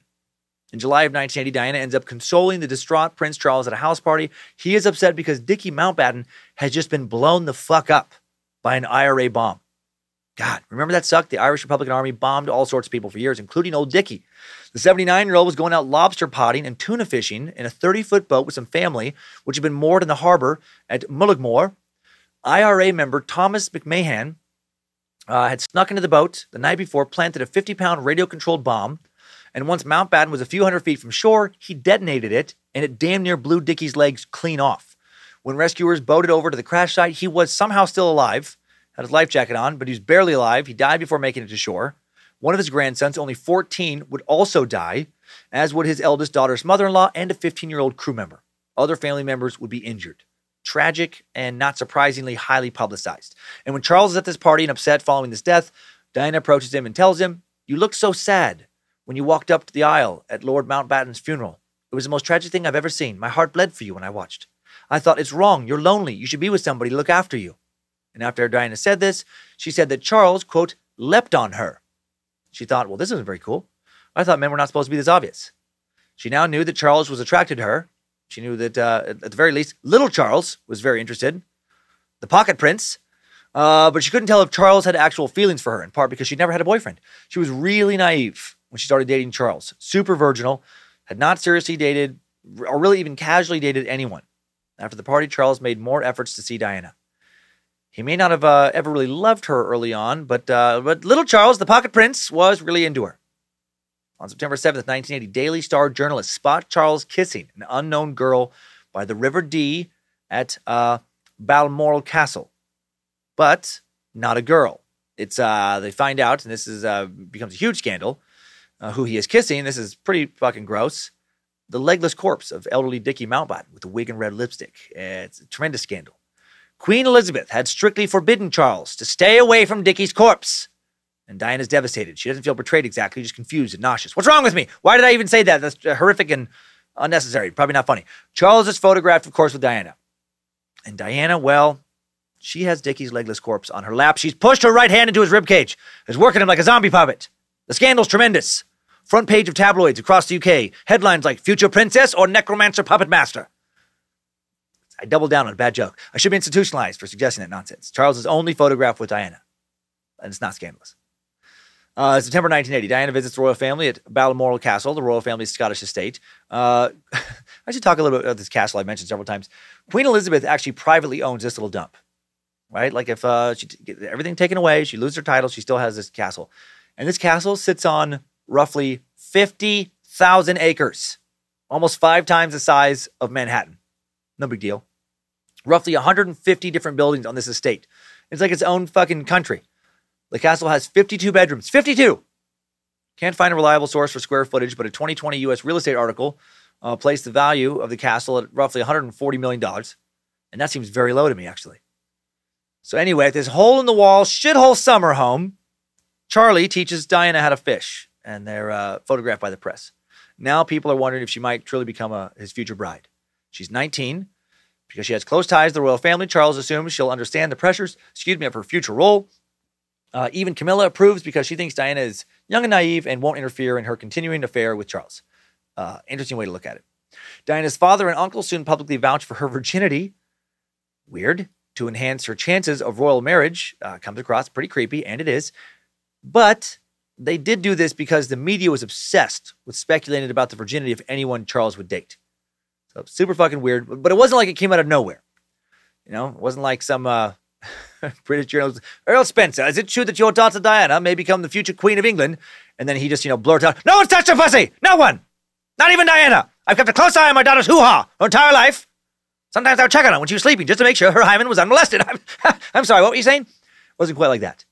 In July of 1980, Diana ends up consoling the distraught Prince Charles at a house party. He is upset because Dickie Mountbatten has just been blown the fuck up by an IRA bomb. God, remember that sucked? The Irish Republican Army bombed all sorts of people for years, including old Dickie. The 79 year old was going out lobster potting and tuna fishing in a 30 foot boat with some family, which had been moored in the harbor at Mullaghmore. IRA member Thomas McMahon uh, had snuck into the boat the night before, planted a 50 pound radio controlled bomb and once Mountbatten was a few hundred feet from shore, he detonated it, and it damn near blew Dickie's legs clean off. When rescuers boated over to the crash site, he was somehow still alive, had his life jacket on, but he was barely alive. He died before making it to shore. One of his grandsons, only 14, would also die, as would his eldest daughter's mother in law and a 15 year old crew member. Other family members would be injured. Tragic and not surprisingly highly publicized. And when Charles is at this party and upset following this death, Diana approaches him and tells him, You look so sad when you walked up to the aisle at Lord Mountbatten's funeral. It was the most tragic thing I've ever seen. My heart bled for you when I watched. I thought, it's wrong. You're lonely. You should be with somebody to look after you. And after Diana said this, she said that Charles, quote, leapt on her. She thought, well, this isn't very cool. I thought men were not supposed to be this obvious. She now knew that Charles was attracted to her. She knew that, uh, at the very least, little Charles was very interested. The pocket prince. Uh, but she couldn't tell if Charles had actual feelings for her, in part because she'd never had a boyfriend. She was really naive when she started dating Charles. Super virginal, had not seriously dated or really even casually dated anyone. After the party, Charles made more efforts to see Diana. He may not have uh, ever really loved her early on, but, uh, but little Charles, the pocket prince, was really into her. On September 7th, 1980, Daily Star journalists spot Charles kissing an unknown girl by the River Dee at uh, Balmoral Castle, but not a girl. It's uh, they find out, and this is uh, becomes a huge scandal uh, who he is kissing. This is pretty fucking gross. The legless corpse of elderly Dickie Mountbatten with a wig and red lipstick. It's a tremendous scandal. Queen Elizabeth had strictly forbidden Charles to stay away from Dickie's corpse. And Diana's devastated. She doesn't feel betrayed exactly, just confused and nauseous. What's wrong with me? Why did I even say that? That's horrific and unnecessary. Probably not funny. Charles is photographed, of course, with Diana. And Diana, well, she has Dickie's legless corpse on her lap. She's pushed her right hand into his ribcage, is working him like a zombie puppet. The scandal's tremendous. Front page of tabloids across the UK. Headlines like Future Princess or Necromancer Puppet Master. I doubled down on a bad joke. I should be institutionalized for suggesting that nonsense. Charles is only photographed with Diana. and it's not scandalous. Uh, September 1980, Diana visits the royal family at Balmoral Castle, the royal family's Scottish estate. Uh, I should talk a little bit about this castle I mentioned several times. Queen Elizabeth actually privately owns this little dump, right? Like if uh, she get everything taken away, she loses her title, she still has this castle, and this castle sits on roughly 50,000 acres, almost five times the size of Manhattan. No big deal. Roughly 150 different buildings on this estate. It's like its own fucking country. The castle has 52 bedrooms. 52! Can't find a reliable source for square footage, but a 2020 U.S. real estate article uh, placed the value of the castle at roughly $140 million. And that seems very low to me, actually. So, anyway, this hole in the wall, shithole summer home, Charlie teaches Diana how to fish, and they're uh, photographed by the press. Now, people are wondering if she might truly become a, his future bride. She's 19. Because she has close ties to the royal family, Charles assumes she'll understand the pressures, excuse me, of her future role uh, even Camilla approves because she thinks Diana is young and naive and won't interfere in her continuing affair with Charles. Uh, interesting way to look at it. Diana's father and uncle soon publicly vouch for her virginity. Weird. To enhance her chances of royal marriage uh, comes across pretty creepy, and it is. But they did do this because the media was obsessed with speculating about the virginity of anyone Charles would date. So super fucking weird, but it wasn't like it came out of nowhere. You know, it wasn't like some uh, British journalist Earl Spencer, is it true that your daughter Diana may become the future Queen of England? And then he just, you know, blurted out, No one's touched her pussy! No one! Not even Diana! I've kept a close eye on my daughter's hoo ha her entire life. Sometimes I would check on her when she was sleeping just to make sure her hymen was unmolested. I'm, I'm sorry, what were you saying? Wasn't quite like that.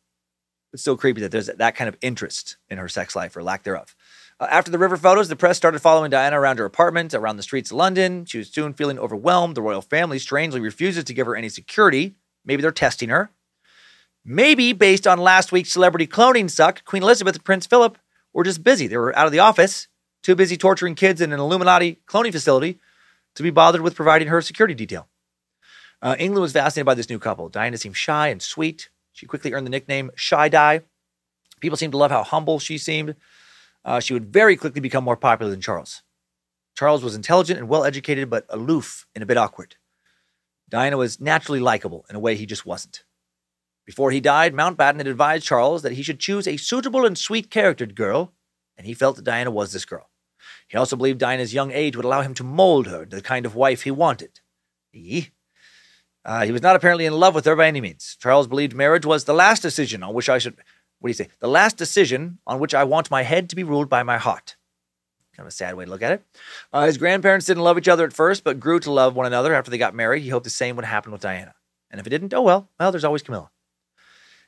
It's still creepy that there's that kind of interest in her sex life or lack thereof. Uh, after the river photos, the press started following Diana around her apartment, around the streets of London. She was soon feeling overwhelmed. The royal family strangely refuses to give her any security Maybe they're testing her. Maybe based on last week's celebrity cloning suck, Queen Elizabeth and Prince Philip were just busy. They were out of the office, too busy torturing kids in an Illuminati cloning facility to be bothered with providing her security detail. Uh, England was fascinated by this new couple. Diana seemed shy and sweet. She quickly earned the nickname Shy Di. People seemed to love how humble she seemed. Uh, she would very quickly become more popular than Charles. Charles was intelligent and well educated, but aloof and a bit awkward. Diana was naturally likable in a way he just wasn't. Before he died, Mountbatten had advised Charles that he should choose a suitable and sweet charactered girl, and he felt that Diana was this girl. He also believed Diana's young age would allow him to mold her into the kind of wife he wanted. He, uh, he was not apparently in love with her by any means. Charles believed marriage was the last decision on which I should, what do you say, the last decision on which I want my head to be ruled by my heart. Kind of a sad way to look at it. Uh, his grandparents didn't love each other at first, but grew to love one another after they got married. He hoped the same would happen with Diana. And if it didn't, oh well, well, there's always Camilla.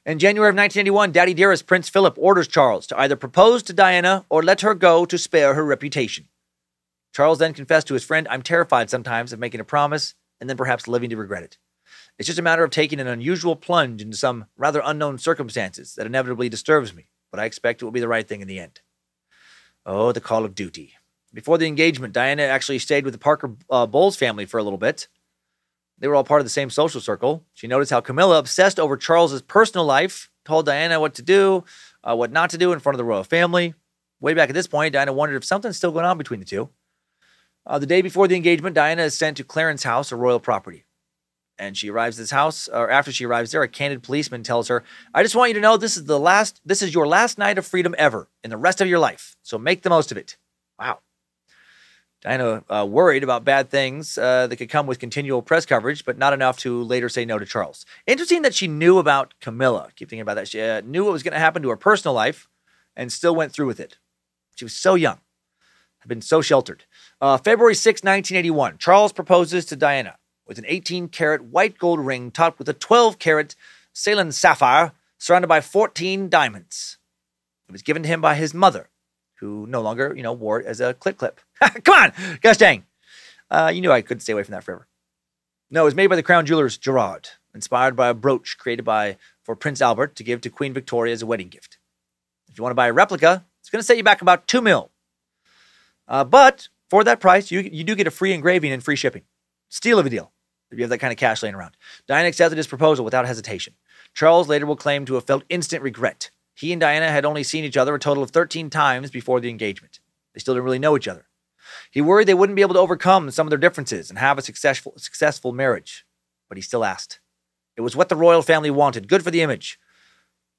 In January of 1981, Daddy Dearest Prince Philip orders Charles to either propose to Diana or let her go to spare her reputation. Charles then confessed to his friend, I'm terrified sometimes of making a promise and then perhaps living to regret it. It's just a matter of taking an unusual plunge into some rather unknown circumstances that inevitably disturbs me, but I expect it will be the right thing in the end. Oh, the call of duty. Before the engagement, Diana actually stayed with the Parker uh, Bowles family for a little bit. They were all part of the same social circle. She noticed how Camilla obsessed over Charles's personal life, told Diana what to do, uh, what not to do in front of the royal family. Way back at this point, Diana wondered if something's still going on between the two. Uh, the day before the engagement, Diana is sent to Clarence House, a royal property and she arrives at this house, or after she arrives there, a candid policeman tells her, I just want you to know this is the last, this is your last night of freedom ever in the rest of your life. So make the most of it. Wow. Diana uh, worried about bad things uh, that could come with continual press coverage, but not enough to later say no to Charles. Interesting that she knew about Camilla. Keep thinking about that. She uh, knew what was going to happen to her personal life and still went through with it. She was so young, had been so sheltered. Uh, February 6, 1981, Charles proposes to Diana with an 18 karat white gold ring topped with a 12 karat Ceylon sapphire surrounded by 14 diamonds. It was given to him by his mother, who no longer, you know, wore it as a clip clip. Come on, gosh dang. Uh, you knew I couldn't stay away from that forever. No, it was made by the crown jewelers Garrard, inspired by a brooch created by for Prince Albert to give to Queen Victoria as a wedding gift. If you want to buy a replica, it's going to set you back about two mil. Uh, but for that price, you, you do get a free engraving and free shipping. Steal of a deal if you have that kind of cash laying around. Diana accepted his proposal without hesitation. Charles later will claim to have felt instant regret. He and Diana had only seen each other a total of 13 times before the engagement. They still didn't really know each other. He worried they wouldn't be able to overcome some of their differences and have a successful, successful marriage. But he still asked. It was what the royal family wanted, good for the image.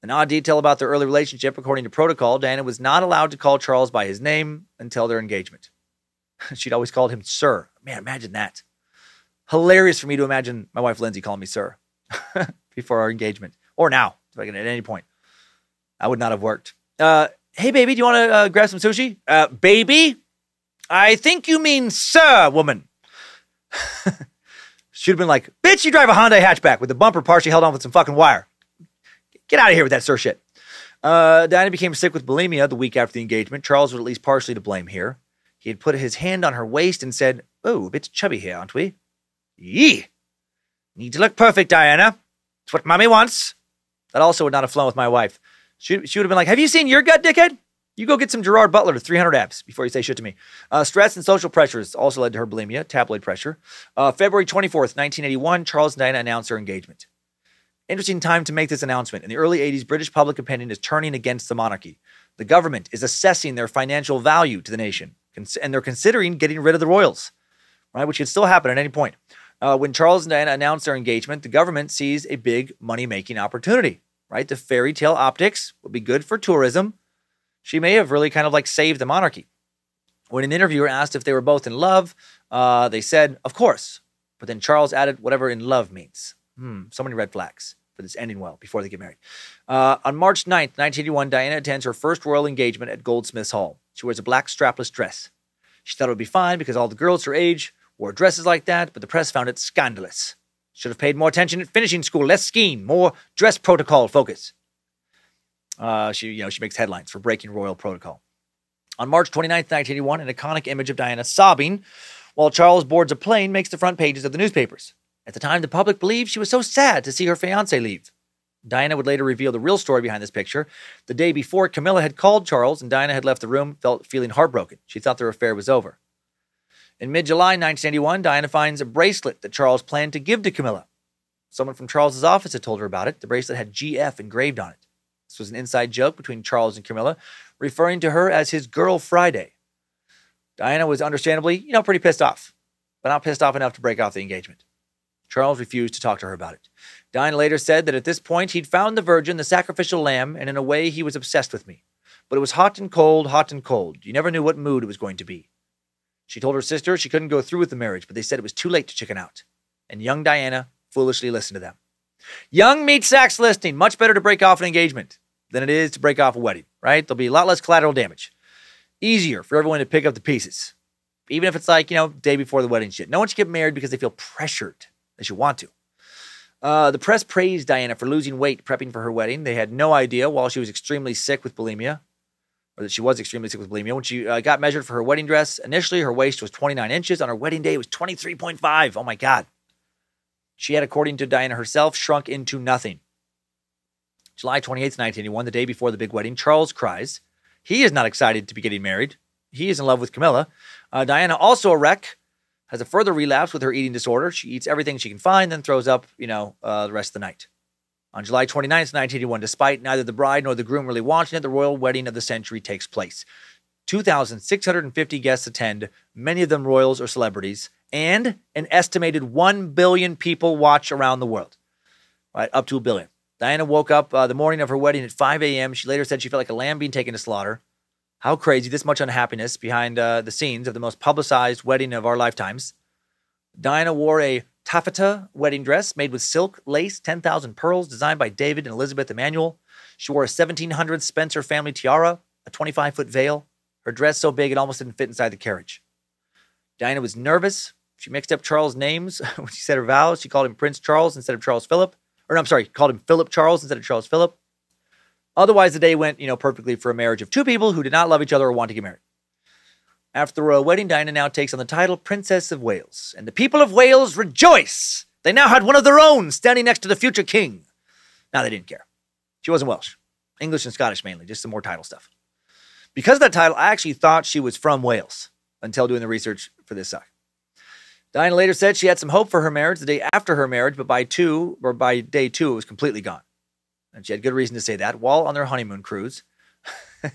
An odd detail about their early relationship, according to protocol, Diana was not allowed to call Charles by his name until their engagement. She'd always called him Sir. Man, imagine that. Hilarious for me to imagine my wife Lindsay calling me Sir before our engagement, or now, if I can at any point. I would not have worked. Uh, hey, baby, do you want to uh, grab some sushi? Uh, baby? I think you mean Sir, woman. Should have been like, bitch, you drive a Hyundai hatchback with the bumper partially held on with some fucking wire. Get out of here with that sir shit. Uh, Diana became sick with bulimia the week after the engagement. Charles was at least partially to blame here. He had put his hand on her waist and said, Oh, a bit chubby here, aren't we? Yee! Need to look perfect, Diana. It's what mommy wants. That also would not have flown with my wife. She, she would have been like, Have you seen your gut, dickhead? You go get some Gerard Butler to 300 abs before you say shit to me. Uh, stress and social pressures also led to her bulimia, tabloid pressure. Uh, February 24th, 1981, Charles and Diana announced their engagement. Interesting time to make this announcement. In the early 80s, British public opinion is turning against the monarchy. The government is assessing their financial value to the nation, and they're considering getting rid of the royals, right? Which could still happen at any point. Uh, when Charles and Diana announced their engagement, the government sees a big money making opportunity, right? The fairy tale optics will be good for tourism. She may have really kind of like saved the monarchy. When an interviewer asked if they were both in love, uh, they said, of course. But then Charles added whatever in love means. Hmm, so many red flags for this ending well before they get married. Uh, on March 9th, 1981, Diana attends her first royal engagement at Goldsmiths Hall. She wears a black strapless dress. She thought it would be fine because all the girls her age wore dresses like that, but the press found it scandalous. Should have paid more attention at finishing school, less skiing, more dress protocol focus. Uh, she, you know, she makes headlines for breaking royal protocol. On March 29, 1981, an iconic image of Diana sobbing while Charles boards a plane makes the front pages of the newspapers. At the time, the public believed she was so sad to see her fiance leave. Diana would later reveal the real story behind this picture. The day before, Camilla had called Charles, and Diana had left the room, felt feeling heartbroken. She thought their affair was over. In mid July 1981, Diana finds a bracelet that Charles planned to give to Camilla. Someone from Charles's office had told her about it. The bracelet had GF engraved on it. This was an inside joke between Charles and Camilla, referring to her as his girl Friday. Diana was understandably, you know, pretty pissed off, but not pissed off enough to break off the engagement. Charles refused to talk to her about it. Diana later said that at this point he'd found the virgin, the sacrificial lamb, and in a way he was obsessed with me. But it was hot and cold, hot and cold. You never knew what mood it was going to be. She told her sister she couldn't go through with the marriage, but they said it was too late to chicken out. And young Diana foolishly listened to them. Young meat sacks listing. Much better to break off an engagement than it is to break off a wedding, right? There'll be a lot less collateral damage. Easier for everyone to pick up the pieces. Even if it's like, you know, day before the wedding shit. No one should get married because they feel pressured they should want to. Uh, the press praised Diana for losing weight prepping for her wedding. They had no idea while she was extremely sick with bulimia, or that she was extremely sick with bulimia. When she uh, got measured for her wedding dress, initially her waist was 29 inches. On her wedding day, it was 23.5. Oh my God. She had, according to Diana herself, shrunk into nothing. July 28th, 1981, the day before the big wedding, Charles cries. He is not excited to be getting married. He is in love with Camilla. Uh, Diana, also a wreck, has a further relapse with her eating disorder. She eats everything she can find, then throws up, you know, uh, the rest of the night. On July 29th, 1981, despite neither the bride nor the groom really wanting it, the royal wedding of the century takes place. 2,650 guests attend, many of them royals or celebrities, and an estimated 1 billion people watch around the world. Right, up to a billion. Diana woke up uh, the morning of her wedding at 5 a.m. She later said she felt like a lamb being taken to slaughter. How crazy, this much unhappiness behind uh, the scenes of the most publicized wedding of our lifetimes. Diana wore a taffeta wedding dress made with silk, lace, 10,000 pearls, designed by David and Elizabeth Emanuel. She wore a 1700 Spencer family tiara, a 25 foot veil. Her dress so big it almost didn't fit inside the carriage. Diana was nervous. She mixed up Charles' names when she said her vows. She called him Prince Charles instead of Charles Philip. Or, no, I'm sorry, called him Philip Charles instead of Charles Philip. Otherwise, the day went, you know, perfectly for a marriage of two people who did not love each other or want to get married. After royal wedding, Diana now takes on the title Princess of Wales, and the people of Wales rejoice. They now had one of their own standing next to the future king. Now they didn't care. She wasn't Welsh, English and Scottish mainly, just some more title stuff. Because of that title, I actually thought she was from Wales until doing the research for this suck. Diana later said she had some hope for her marriage the day after her marriage, but by two or by day two, it was completely gone and she had good reason to say that, while on their honeymoon cruise,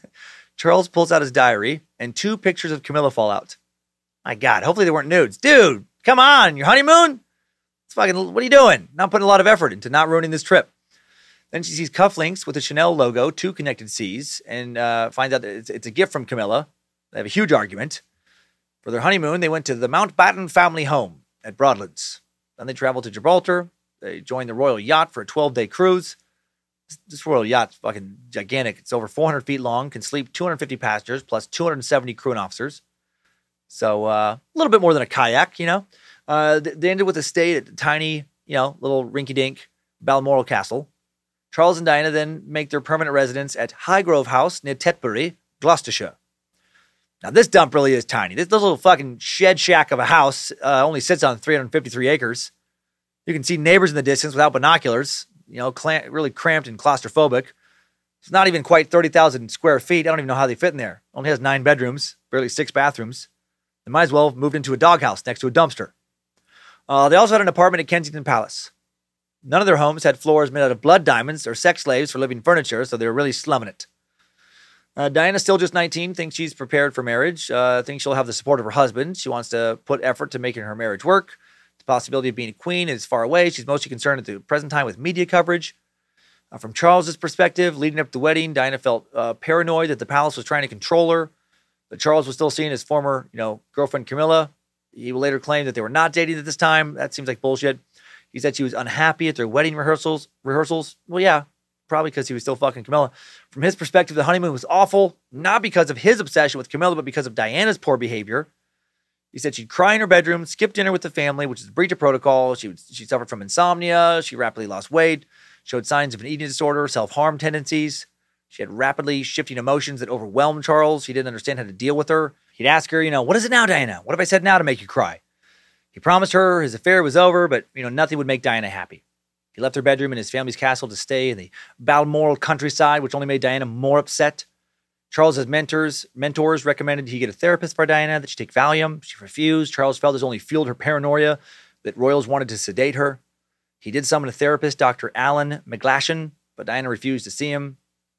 Charles pulls out his diary and two pictures of Camilla fall out. My God, hopefully they weren't nudes. Dude, come on, your honeymoon? It's fucking, what are you doing? Not putting a lot of effort into not ruining this trip. Then she sees cufflinks with a Chanel logo, two connected C's, and uh, finds out that it's, it's a gift from Camilla. They have a huge argument. For their honeymoon, they went to the Mountbatten family home at Broadlands. Then they traveled to Gibraltar. They joined the royal yacht for a 12 day cruise. This, royal yacht's fucking gigantic. It's over 400 feet long, can sleep 250 passengers plus 270 crew and officers. So uh, a little bit more than a kayak, you know. Uh, they ended with a stay at the tiny, you know, little rinky-dink Balmoral Castle. Charles and Diana then make their permanent residence at Highgrove House near Tetbury, Gloucestershire. Now this dump really is tiny. This, this little fucking shed shack of a house uh, only sits on 353 acres. You can see neighbors in the distance without binoculars. You know, clam- really cramped and claustrophobic. It's not even quite 30,000 square feet. I don't even know how they fit in there. Only has nine bedrooms, barely six bathrooms. They might as well have moved into a doghouse next to a dumpster. Uh, they also had an apartment at Kensington Palace. None of their homes had floors made out of blood diamonds or sex slaves for living furniture, so they were really slumming it. Uh, Diana's still just 19, thinks she's prepared for marriage, uh, thinks she'll have the support of her husband. She wants to put effort to making her marriage work. The possibility of being a queen is far away. She's mostly concerned at the present time with media coverage. Uh, from Charles's perspective, leading up to the wedding, Diana felt uh, paranoid that the palace was trying to control her. But Charles was still seeing his former, you know, girlfriend Camilla. He will later claim that they were not dating at this time. That seems like bullshit. He said she was unhappy at their wedding rehearsals. Rehearsals. Well, yeah, probably because he was still fucking Camilla. From his perspective, the honeymoon was awful, not because of his obsession with Camilla, but because of Diana's poor behavior. He said she'd cry in her bedroom, skip dinner with the family, which is a breach of protocol. She would, she suffered from insomnia. She rapidly lost weight, showed signs of an eating disorder, self harm tendencies. She had rapidly shifting emotions that overwhelmed Charles. He didn't understand how to deal with her. He'd ask her, you know, what is it now, Diana? What have I said now to make you cry? He promised her his affair was over, but you know, nothing would make Diana happy. He left her bedroom in his family's castle to stay in the Balmoral countryside, which only made Diana more upset. Charles's mentors mentors recommended he get a therapist for Diana, that she take Valium. She refused. Charles felt this only fueled her paranoia, that royals wanted to sedate her. He did summon a therapist, Dr. Alan McGlashan, but Diana refused to see him.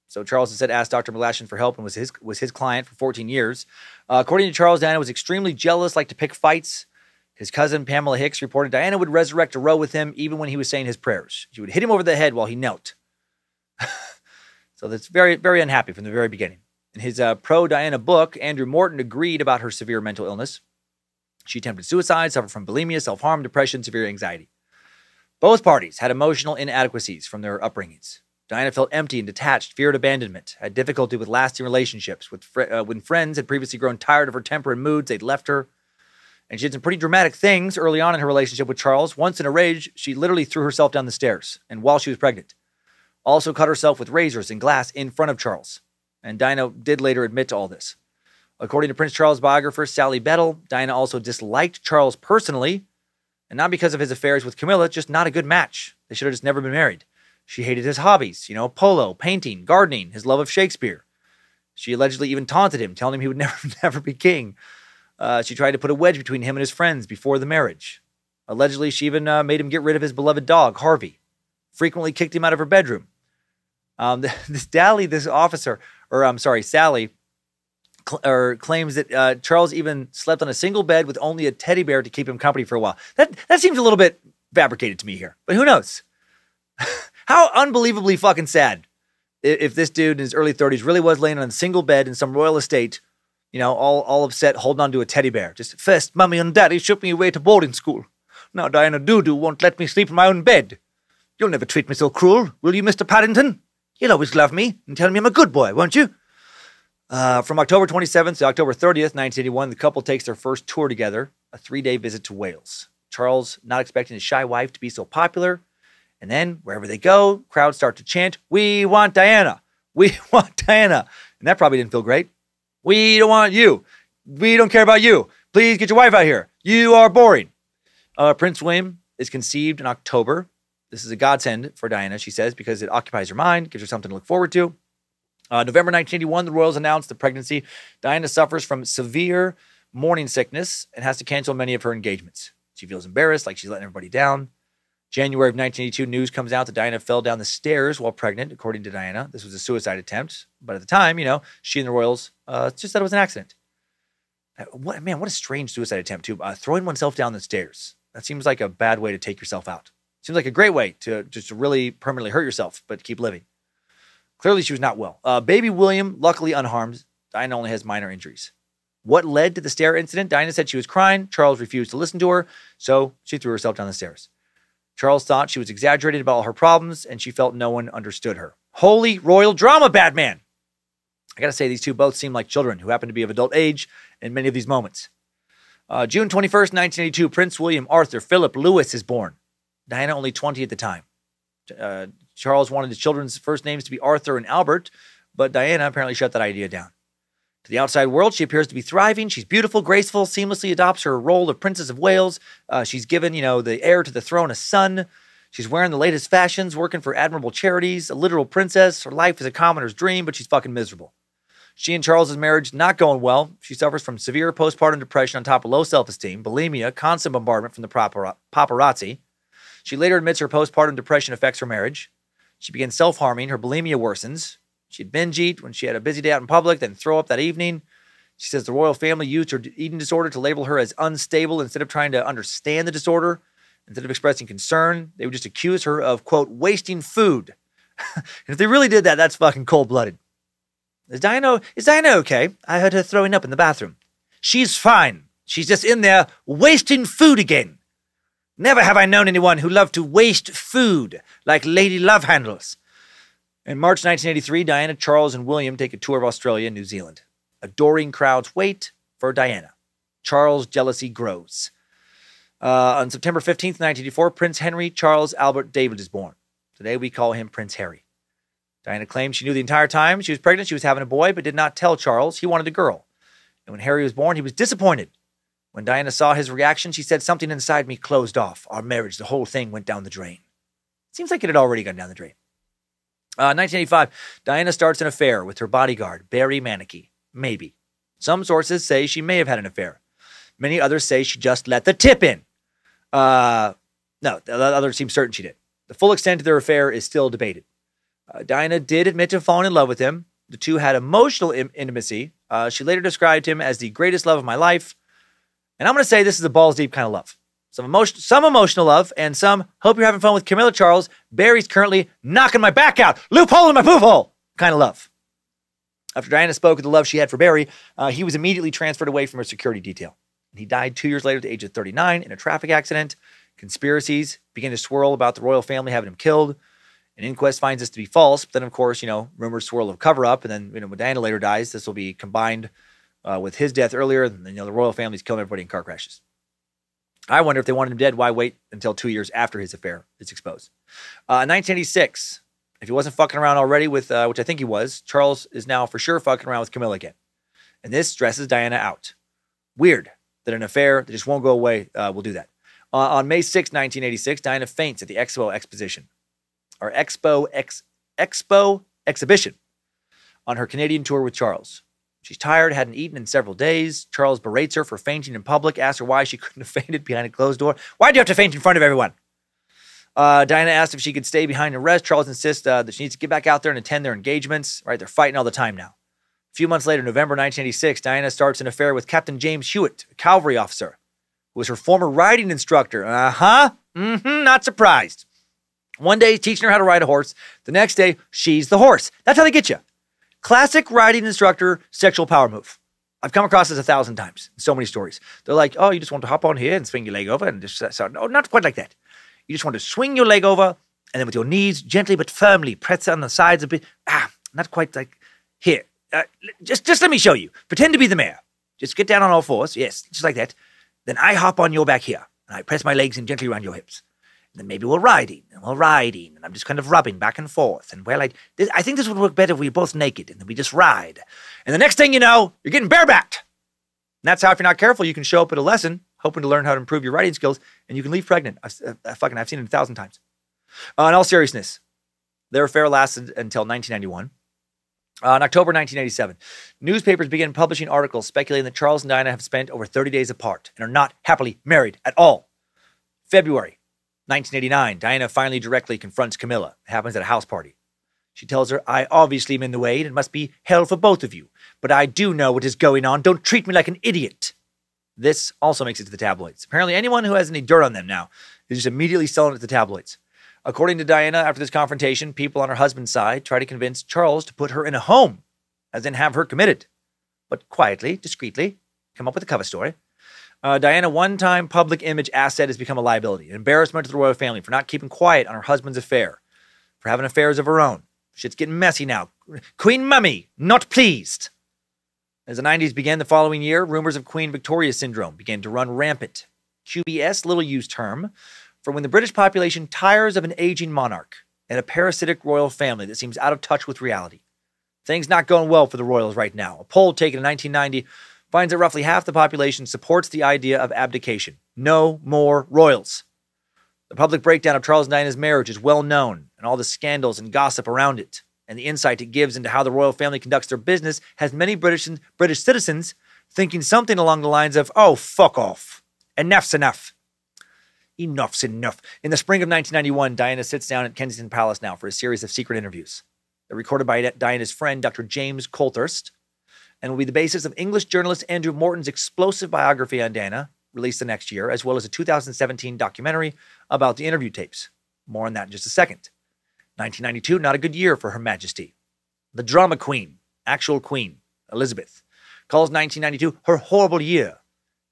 So Charles instead asked Dr. McGlashan for help and was his was his client for 14 years. Uh, according to Charles, Diana was extremely jealous, liked to pick fights. His cousin Pamela Hicks reported Diana would resurrect a row with him even when he was saying his prayers. She would hit him over the head while he knelt. so that's very very unhappy from the very beginning. In his uh, pro Diana book, Andrew Morton agreed about her severe mental illness. She attempted suicide, suffered from bulimia, self harm, depression, severe anxiety. Both parties had emotional inadequacies from their upbringings. Diana felt empty and detached, feared abandonment, had difficulty with lasting relationships. With fr- uh, when friends had previously grown tired of her temper and moods, they'd left her. And she did some pretty dramatic things early on in her relationship with Charles. Once in a rage, she literally threw herself down the stairs, and while she was pregnant. Also cut herself with razors and glass in front of Charles. And Diana did later admit to all this. According to Prince Charles' biographer, Sally Bedell, Diana also disliked Charles personally, and not because of his affairs with Camilla, just not a good match. They should have just never been married. She hated his hobbies, you know, polo, painting, gardening, his love of Shakespeare. She allegedly even taunted him, telling him he would never, never be king. Uh, she tried to put a wedge between him and his friends before the marriage. Allegedly, she even uh, made him get rid of his beloved dog, Harvey. Frequently kicked him out of her bedroom. Um, this Dally, this officer, or I'm sorry, Sally, cl- or claims that uh, Charles even slept on a single bed with only a teddy bear to keep him company for a while. That that seems a little bit fabricated to me here, but who knows? How unbelievably fucking sad if, if this dude in his early 30s really was laying on a single bed in some royal estate, you know, all, all upset, holding on to a teddy bear. Just first, mommy and daddy shipped me away to boarding school. Now Diana Doodoo won't let me sleep in my own bed. You'll never treat me so cruel, will you, Mr. Paddington? You'll always love me and tell me I'm a good boy, won't you? Uh, from October 27th to October 30th, 1981, the couple takes their first tour together, a three day visit to Wales. Charles, not expecting his shy wife to be so popular, and then wherever they go, crowds start to chant, We want Diana. We want Diana. And that probably didn't feel great. We don't want you. We don't care about you. Please get your wife out here. You are boring. Uh, Prince William is conceived in October. This is a godsend for Diana, she says, because it occupies her mind, gives her something to look forward to. Uh, November 1981, the royals announced the pregnancy. Diana suffers from severe morning sickness and has to cancel many of her engagements. She feels embarrassed, like she's letting everybody down. January of 1982, news comes out that Diana fell down the stairs while pregnant, according to Diana. This was a suicide attempt, but at the time, you know, she and the royals uh, just said it was an accident. Uh, What man? What a strange suicide attempt too. Uh, throwing oneself down the stairs. That seems like a bad way to take yourself out. Seems like a great way to just really permanently hurt yourself, but keep living. Clearly, she was not well. Uh, baby William, luckily unharmed. Diana only has minor injuries. What led to the stair incident? Diana said she was crying. Charles refused to listen to her, so she threw herself down the stairs. Charles thought she was exaggerating about all her problems, and she felt no one understood her. Holy royal drama, Batman! I gotta say, these two both seem like children who happen to be of adult age in many of these moments. Uh, June 21st, 1982, Prince William Arthur Philip Louis is born. Diana only 20 at the time. Uh, Charles wanted his children's first names to be Arthur and Albert, but Diana apparently shut that idea down. To the outside world, she appears to be thriving. She's beautiful, graceful, seamlessly adopts her role of Princess of Wales. Uh, she's given, you know, the heir to the throne a son. She's wearing the latest fashions, working for admirable charities, a literal princess. Her life is a commoner's dream, but she's fucking miserable. She and Charles's marriage not going well. She suffers from severe postpartum depression on top of low self-esteem, bulimia, constant bombardment from the paparazzi. She later admits her postpartum depression affects her marriage. She begins self-harming. Her bulimia worsens. She'd binge eat when she had a busy day out in public, then throw up that evening. She says the royal family used her eating disorder to label her as unstable instead of trying to understand the disorder. Instead of expressing concern, they would just accuse her of, quote, wasting food. and if they really did that, that's fucking cold blooded. Is Diana, is Diana okay? I heard her throwing up in the bathroom. She's fine. She's just in there wasting food again. Never have I known anyone who loved to waste food like Lady Love Handles. In March 1983, Diana, Charles, and William take a tour of Australia and New Zealand. Adoring crowds wait for Diana. Charles' jealousy grows. Uh, on September 15th, 1984, Prince Henry Charles Albert David is born. Today we call him Prince Harry. Diana claims she knew the entire time she was pregnant she was having a boy, but did not tell Charles he wanted a girl. And when Harry was born, he was disappointed. When Diana saw his reaction, she said, Something inside me closed off. Our marriage, the whole thing went down the drain. Seems like it had already gone down the drain. Uh, 1985, Diana starts an affair with her bodyguard, Barry Mannakee. Maybe. Some sources say she may have had an affair. Many others say she just let the tip in. Uh, no, the others seem certain she did. The full extent of their affair is still debated. Uh, Diana did admit to falling in love with him. The two had emotional in- intimacy. Uh, she later described him as the greatest love of my life. And I'm going to say this is a balls deep kind of love. Some emotion, some emotional love, and some hope you're having fun with Camilla Charles. Barry's currently knocking my back out, loophole in my poof hole kind of love. After Diana spoke of the love she had for Barry, uh, he was immediately transferred away from her security detail. And He died two years later at the age of 39 in a traffic accident. Conspiracies begin to swirl about the royal family having him killed. An inquest finds this to be false, but then, of course, you know, rumors swirl of cover up. And then, you know, when Diana later dies, this will be combined uh, with his death earlier. You know, the royal family's killing everybody in car crashes. I wonder if they wanted him dead, why wait until two years after his affair is exposed? Uh, 1986, if he wasn't fucking around already with, uh, which I think he was, Charles is now for sure fucking around with Camilla again. And this stresses Diana out. Weird that an affair that just won't go away uh, will do that. Uh, on May 6, 1986, Diana faints at the Expo Exposition or Expo Ex, Expo exhibition on her Canadian tour with Charles. She's tired, hadn't eaten in several days. Charles berates her for fainting in public, asks her why she couldn't have fainted behind a closed door. Why do you have to faint in front of everyone? Uh, Diana asked if she could stay behind and rest. Charles insists uh, that she needs to get back out there and attend their engagements. Right, they're fighting all the time now. A few months later, November 1986, Diana starts an affair with Captain James Hewitt, a cavalry officer, who was her former riding instructor. Uh huh. Mm-hmm. Not surprised. One day, teaching her how to ride a horse. The next day, she's the horse. That's how they get you. Classic riding instructor sexual power move. I've come across this a thousand times. So many stories. They're like, oh, you just want to hop on here and swing your leg over and just so no, not quite like that. You just want to swing your leg over and then with your knees gently but firmly press on the sides a bit. Ah, not quite like here. Uh, just just let me show you. Pretend to be the mare. Just get down on all fours. Yes, just like that. Then I hop on your back here and I press my legs in gently around your hips then maybe we're riding and we're riding and I'm just kind of rubbing back and forth. And well, I, this, I think this would work better if we were both naked and then we just ride. And the next thing you know, you're getting barebacked. And that's how, if you're not careful, you can show up at a lesson hoping to learn how to improve your writing skills and you can leave pregnant. I've, I, uh, fucking, I've seen it a thousand times. Uh, in all seriousness, their affair lasted until 1991. Uh, in October 1987, newspapers began publishing articles speculating that Charles and Diana have spent over 30 days apart and are not happily married at all. February, 1989, Diana finally directly confronts Camilla. It happens at a house party. She tells her, I obviously am in the way and it must be hell for both of you, but I do know what is going on. Don't treat me like an idiot. This also makes it to the tabloids. Apparently, anyone who has any dirt on them now is just immediately selling it to the tabloids. According to Diana, after this confrontation, people on her husband's side try to convince Charles to put her in a home, as in have her committed. But quietly, discreetly, come up with a cover story. Uh, Diana, one time public image asset, has become a liability, an embarrassment to the royal family for not keeping quiet on her husband's affair, for having affairs of her own. Shit's getting messy now. Queen Mummy, not pleased. As the 90s began the following year, rumors of Queen Victoria syndrome began to run rampant. QVS, little used term, for when the British population tires of an aging monarch and a parasitic royal family that seems out of touch with reality. Things not going well for the royals right now. A poll taken in 1990 finds that roughly half the population supports the idea of abdication. No more royals. The public breakdown of Charles and Diana's marriage is well known, and all the scandals and gossip around it, and the insight it gives into how the royal family conducts their business has many British British citizens thinking something along the lines of, "Oh, fuck off, enough's enough." Enough's enough. In the spring of 1991, Diana sits down at Kensington Palace now for a series of secret interviews. They're recorded by Diana's friend, Dr. James Colthurst, and will be the basis of English journalist Andrew Morton's explosive biography on Diana, released the next year, as well as a 2017 documentary about the interview tapes. More on that in just a second. 1992, not a good year for Her Majesty. The drama queen, actual queen, Elizabeth, calls 1992 her horrible year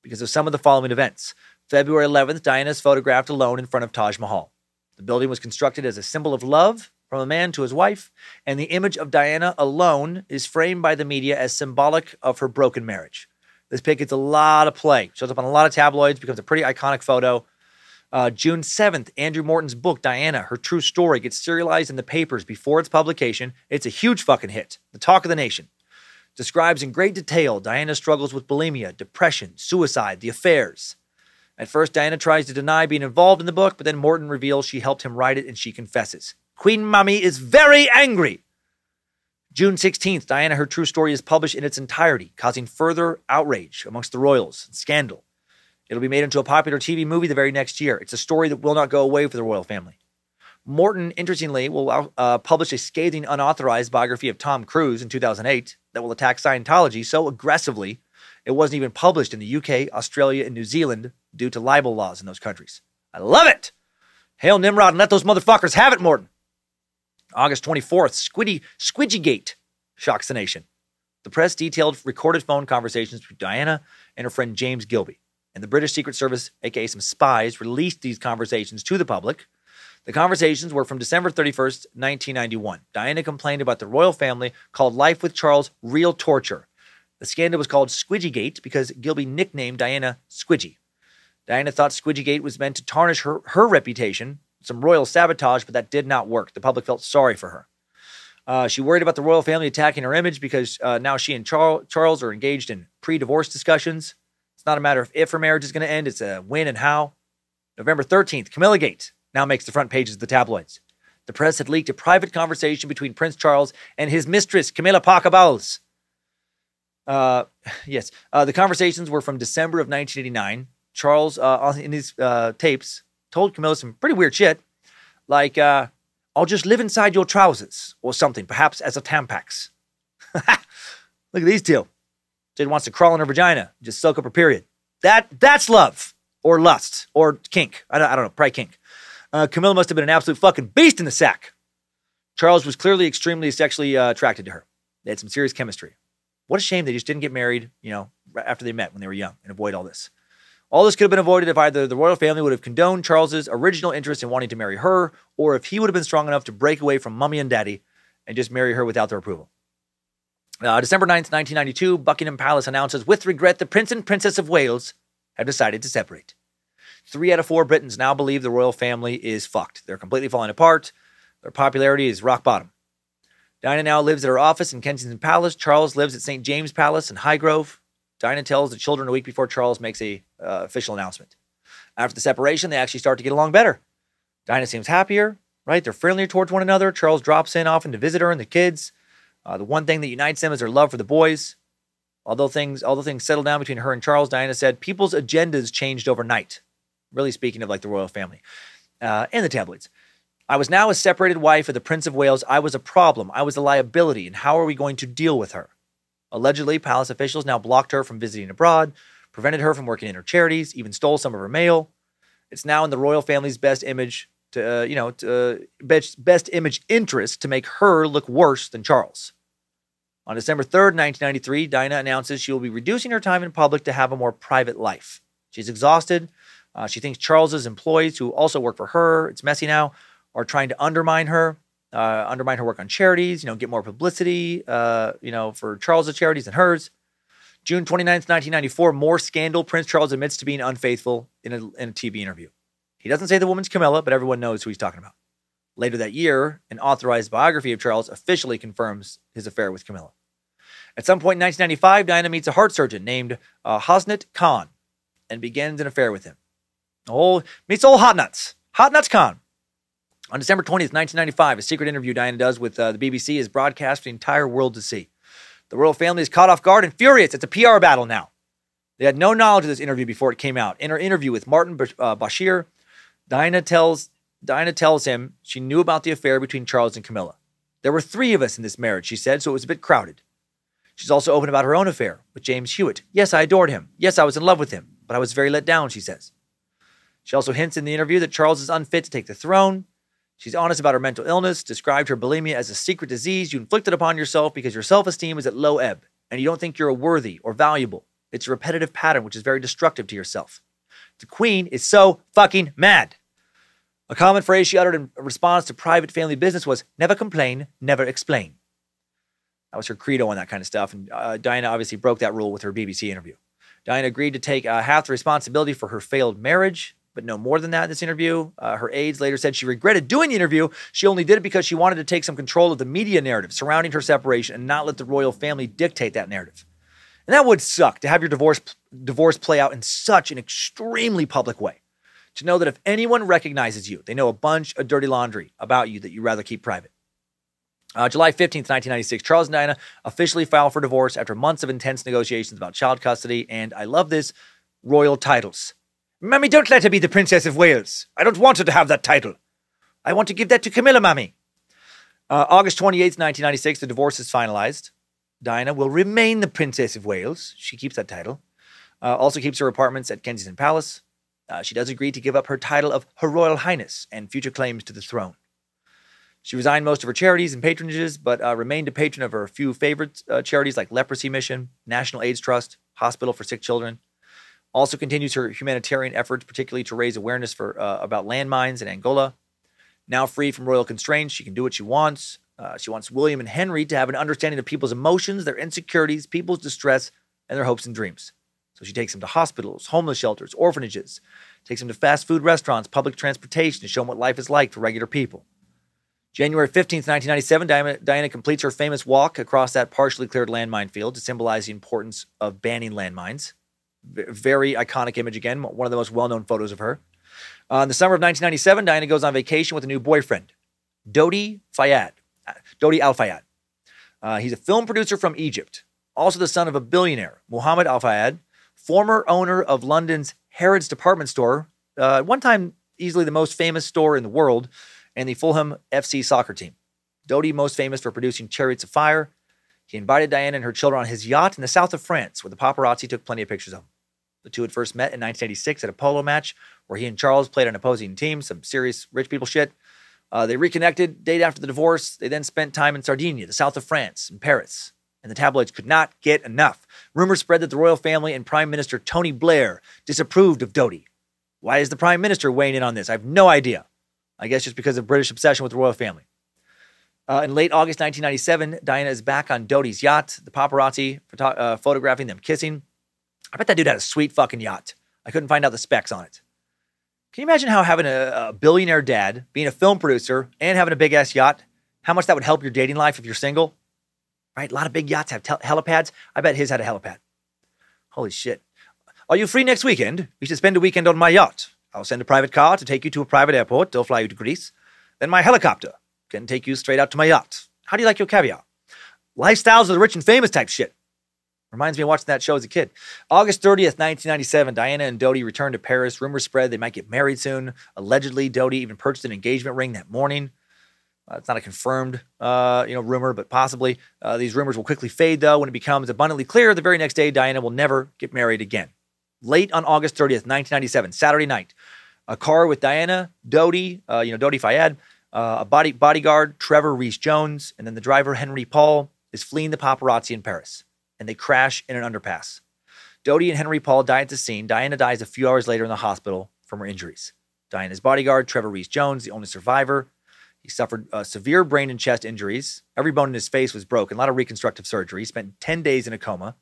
because of some of the following events. February 11th, Diana is photographed alone in front of Taj Mahal. The building was constructed as a symbol of love from a man to his wife, and the image of Diana alone is framed by the media as symbolic of her broken marriage. This pic gets a lot of play, shows up on a lot of tabloids, becomes a pretty iconic photo. Uh, June 7th, Andrew Morton's book, Diana, Her True Story, gets serialized in the papers before its publication. It's a huge fucking hit, the talk of the nation. Describes in great detail Diana's struggles with bulimia, depression, suicide, the affairs. At first, Diana tries to deny being involved in the book, but then Morton reveals she helped him write it and she confesses. Queen Mummy is very angry. June 16th, Diana, her true story is published in its entirety, causing further outrage amongst the royals and scandal. It'll be made into a popular TV movie the very next year. It's a story that will not go away for the royal family. Morton, interestingly, will uh, publish a scathing, unauthorized biography of Tom Cruise in 2008 that will attack Scientology so aggressively it wasn't even published in the UK, Australia, and New Zealand due to libel laws in those countries. I love it. Hail Nimrod and let those motherfuckers have it, Morton. August 24th, Squiddy, Squidgygate shocks the nation. The press detailed recorded phone conversations between Diana and her friend James Gilbey. And the British Secret Service, aka some spies, released these conversations to the public. The conversations were from December 31st, 1991. Diana complained about the royal family called Life with Charles real torture. The scandal was called Squidgygate because Gilbey nicknamed Diana Squidgy. Diana thought Squidgygate was meant to tarnish her, her reputation, some royal sabotage, but that did not work. The public felt sorry for her. Uh, she worried about the royal family attacking her image because uh, now she and Char- Charles are engaged in pre divorce discussions. It's not a matter of if her marriage is going to end, it's a when and how. November 13th, Camilla Gate now makes the front pages of the tabloids. The press had leaked a private conversation between Prince Charles and his mistress, Camilla Parker. Uh, yes, uh, the conversations were from December of 1989. Charles, uh, in his uh, tapes, told Camilla some pretty weird shit, like, uh, I'll just live inside your trousers or something, perhaps as a tampax. Look at these two. Jade wants to crawl in her vagina, just soak up her period. That That's love or lust or kink. I don't, I don't know, probably kink. Uh, Camilla must have been an absolute fucking beast in the sack. Charles was clearly extremely sexually uh, attracted to her. They had some serious chemistry. What a shame they just didn't get married, you know, after they met when they were young and avoid all this. All this could have been avoided if either the royal family would have condoned Charles's original interest in wanting to marry her, or if he would have been strong enough to break away from mummy and daddy and just marry her without their approval. Uh, December 9th, 1992, Buckingham Palace announces with regret the Prince and Princess of Wales have decided to separate. Three out of four Britons now believe the royal family is fucked. They're completely falling apart. Their popularity is rock bottom. Diana now lives at her office in Kensington Palace. Charles lives at St. James Palace in Highgrove. Diana tells the children a week before Charles makes a uh, official announcement. After the separation, they actually start to get along better. Diana seems happier, right? They're friendlier towards one another. Charles drops in often to visit her and the kids. Uh, the one thing that unites them is their love for the boys. Although things, although things settled down between her and Charles, Diana said people's agendas changed overnight. Really speaking of like the royal family uh, and the tabloids. I was now a separated wife of the Prince of Wales. I was a problem. I was a liability. And how are we going to deal with her? Allegedly, palace officials now blocked her from visiting abroad, prevented her from working in her charities, even stole some of her mail. It's now in the royal family's best image to, uh, you know, to, uh, best, best image interest to make her look worse than Charles. On December 3rd, 1993, Diana announces she will be reducing her time in public to have a more private life. She's exhausted. Uh, she thinks Charles's employees, who also work for her, it's messy now, are trying to undermine her, uh, undermine her work on charities, you know, get more publicity, uh, you know, for Charles's charities and hers. June 29th, 1994, more scandal. Prince Charles admits to being unfaithful in a, in a TV interview. He doesn't say the woman's Camilla, but everyone knows who he's talking about. Later that year, an authorized biography of Charles officially confirms his affair with Camilla. At some point in 1995, Diana meets a heart surgeon named uh, Khan and begins an affair with him. Oh, meets old Hot Nuts. Hot Nuts Khan. On December 20th, 1995, a secret interview Diana does with uh, the BBC is broadcast for the entire world to see. The royal family is caught off guard and furious. It's a PR battle now. They had no knowledge of this interview before it came out. In her interview with Martin uh, Bashir, Diana tells Diana tells him she knew about the affair between Charles and Camilla. There were three of us in this marriage, she said, so it was a bit crowded. She's also open about her own affair with James Hewitt. Yes, I adored him. Yes, I was in love with him, but I was very let down, she says. She also hints in the interview that Charles is unfit to take the throne. She's honest about her mental illness, described her bulimia as a secret disease you inflicted upon yourself because your self esteem is at low ebb and you don't think you're worthy or valuable. It's a repetitive pattern which is very destructive to yourself. The Queen is so fucking mad. A common phrase she uttered in response to private family business was never complain, never explain. That was her credo on that kind of stuff. And uh, Diana obviously broke that rule with her BBC interview. Diana agreed to take uh, half the responsibility for her failed marriage, but no more than that in this interview. Uh, her aides later said she regretted doing the interview. She only did it because she wanted to take some control of the media narrative surrounding her separation and not let the royal family dictate that narrative. And that would suck to have your divorce divorce play out in such an extremely public way. To know that if anyone recognizes you, they know a bunch of dirty laundry about you that you'd rather keep private. Uh, July 15th, 1996, Charles and Diana officially filed for divorce after months of intense negotiations about child custody and, I love this, royal titles. Mammy, don't let her be the Princess of Wales. I don't want her to have that title. I want to give that to Camilla, Mammy. Uh, August 28th, 1996, the divorce is finalized. Diana will remain the Princess of Wales. She keeps that title. Uh, also keeps her apartments at Kensington Palace. Uh, she does agree to give up her title of Her Royal Highness and future claims to the throne. She resigned most of her charities and patronages, but uh, remained a patron of her few favorite uh, charities like Leprosy Mission, National AIDS Trust, Hospital for Sick Children. Also continues her humanitarian efforts, particularly to raise awareness for uh, about landmines in Angola. Now free from royal constraints, she can do what she wants. Uh, she wants William and Henry to have an understanding of people's emotions, their insecurities, people's distress, and their hopes and dreams. So she takes them to hospitals, homeless shelters, orphanages, takes them to fast food restaurants, public transportation to show them what life is like for regular people. January 15th, 1997, Diana, Diana, completes her famous walk across that partially cleared landmine field to symbolize the importance of banning landmines. Very iconic image again, one of the most well known photos of her. Uh, in the summer of 1997, Diana goes on vacation with a new boyfriend, Dodi Fayed. Dodi Al Fayed. Uh, he's a film producer from Egypt, also the son of a billionaire, Muhammad Al Fayed, former owner of London's Harrods department store, uh, one time easily the most famous store in the world and the Fulham FC soccer team. Dodi, most famous for producing Chariots of Fire, he invited Diana and her children on his yacht in the south of France, where the paparazzi took plenty of pictures of them. The two had first met in 1986 at a polo match where he and Charles played on opposing teams, some serious rich people shit. Uh, they reconnected date after the divorce. They then spent time in Sardinia, the south of France, and Paris. And the tabloids could not get enough. Rumors spread that the royal family and Prime Minister Tony Blair disapproved of Dodi. Why is the Prime Minister weighing in on this? I have no idea. I guess just because of British obsession with the royal family. Uh, in late August 1997, Diana is back on Dodi's yacht, the paparazzi photo- uh, photographing them kissing. I bet that dude had a sweet fucking yacht. I couldn't find out the specs on it. Can you imagine how having a, a billionaire dad, being a film producer, and having a big ass yacht, how much that would help your dating life if you're single? Right? A lot of big yachts have tel- helipads. I bet his had a helipad. Holy shit. Are you free next weekend? We should spend a weekend on my yacht. I'll send a private car to take you to a private airport. They'll fly you to Greece. Then my helicopter can take you straight out to my yacht. How do you like your caviar? Lifestyles of the rich and famous type shit. Reminds me of watching that show as a kid. August 30th, 1997, Diana and Dodi returned to Paris. Rumors spread they might get married soon. Allegedly, Dodi even purchased an engagement ring that morning. Uh, it's not a confirmed, uh, you know, rumor, but possibly. Uh, these rumors will quickly fade, though, when it becomes abundantly clear the very next day Diana will never get married again late on August 30th, 1997, Saturday night, A car with Diana, Dodi, uh, you know, Dodi Fayed, uh, a body bodyguard, Trevor Rees Jones, and then the driver, Henry Paul, is fleeing the paparazzi in Paris, and they crash in an underpass. Dodi and Henry Paul die at the scene. Diana dies a few hours later in the hospital from her injuries. Diana's bodyguard, Trevor Rees Jones, the only survivor, he suffered uh, severe brain and chest injuries. Every bone in his face was broken, a lot of reconstructive surgery. He spent 10 days in a coma.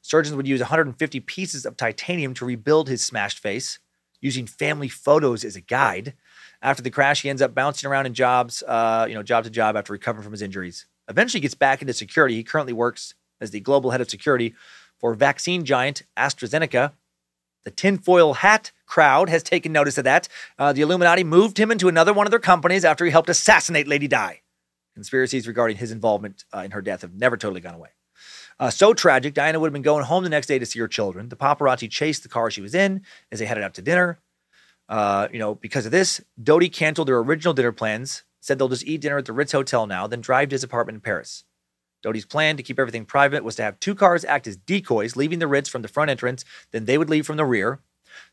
Surgeons would use 150 pieces of titanium to rebuild his smashed face, using family photos as a guide. After the crash, he ends up bouncing around in jobs, uh, you know, job to job after recovering from his injuries. Eventually, gets back into security. He currently works as the global head of security for vaccine giant AstraZeneca. The tinfoil hat crowd has taken notice of that. Uh, the Illuminati moved him into another one of their companies after he helped assassinate Lady Di. Conspiracies regarding his involvement uh, in her death have never totally gone away. Uh, so tragic, Diana would have been going home the next day to see her children. The paparazzi chased the car she was in as they headed out to dinner. Uh, you know, because of this, Dodi canceled their original dinner plans, said they'll just eat dinner at the Ritz Hotel now, then drive to his apartment in Paris. Dodi's plan to keep everything private was to have two cars act as decoys, leaving the Ritz from the front entrance, then they would leave from the rear.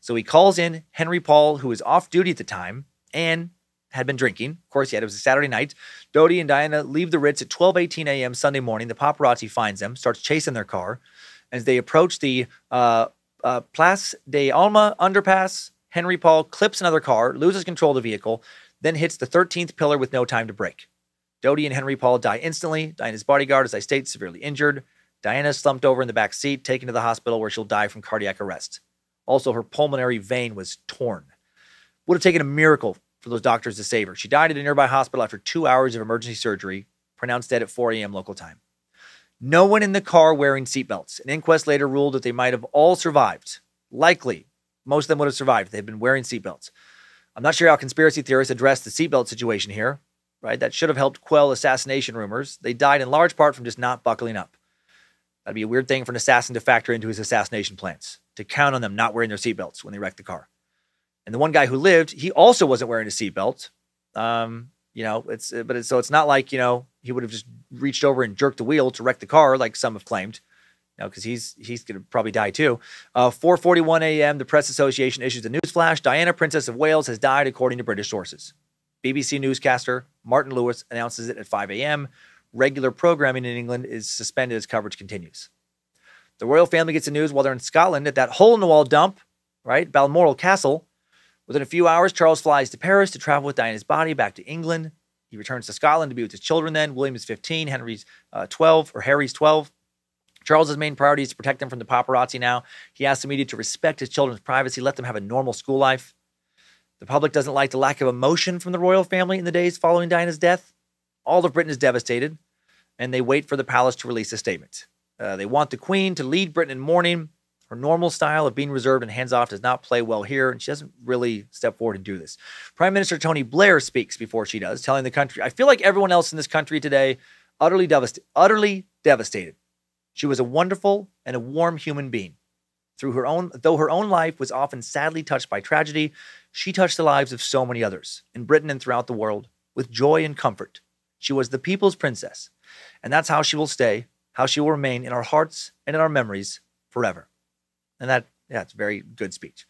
So he calls in Henry Paul, who was off duty at the time and had been drinking. Of course, yet it was a Saturday night. Dodi and Diana leave the Ritz at 12:18 a.m. Sunday morning. The paparazzi finds them, starts chasing their car. As they approach the uh, uh, Place de Alma underpass, Henry Paul clips another car, loses control of the vehicle, then hits the 13th pillar with no time to brake. Dodi and Henry Paul die instantly. Diana's bodyguard, as I state, severely injured. Diana is slumped over in the back seat, taken to the hospital where she'll die from cardiac arrest. Also, her pulmonary vein was torn. Would have taken a miracle for those doctors to save her. She died at a nearby hospital after two hours of emergency surgery, pronounced dead at 4 a.m. local time. No one in the car wearing seatbelts. An inquest later ruled that they might have all survived. Likely, most of them would have survived if they'd been wearing seatbelts. I'm not sure how conspiracy theorists address the seatbelt situation here, right? That should have helped quell assassination rumors. They died in large part from just not buckling up. That'd be a weird thing for an assassin to factor into his assassination plans, to count on them not wearing their seatbelts when they wrecked the car. And the one guy who lived, he also wasn't wearing a seatbelt. Um, you know, it's but it's, so it's not like you know he would have just reached over and jerked the wheel to wreck the car like some have claimed. You know, because he's he's gonna probably die too. Uh, 4:41 a.m. The Press Association issues a news flash: Diana, Princess of Wales, has died, according to British sources. BBC newscaster Martyn Lewis announces it at 5 a.m. Regular programming in England is suspended as coverage continues. The royal family gets the news while they're in Scotland at that hole in the wall dump, right? Balmoral Castle. Within a few hours, Charles flies to Paris to travel with Diana's body back to England. He returns to Scotland to be with his children then. William is 15, Henry's uh, 12, or Harry's 12. Charles's main priority is to protect them from the paparazzi now. He asks the media to respect his children's privacy, let them have a normal school life. The public doesn't like the lack of emotion from the royal family in the days following Diana's death. All of Britain is devastated, and they wait for the palace to release a statement. Uh, they want the Queen to lead Britain in mourning. Her normal style of being reserved and hands off does not play well here, and she doesn't really step forward and do this. Prime Minister Tony Blair speaks before she does, telling the country, I feel like everyone else in this country today, utterly, devast- utterly devastated. She was a wonderful and a warm human being. Through her own, though her own life was often sadly touched by tragedy, she touched the lives of so many others in Britain and throughout the world with joy and comfort. She was the people's princess, and that's how she will stay, how she will remain in our hearts and in our memories forever. And that, yeah, it's a very good speech.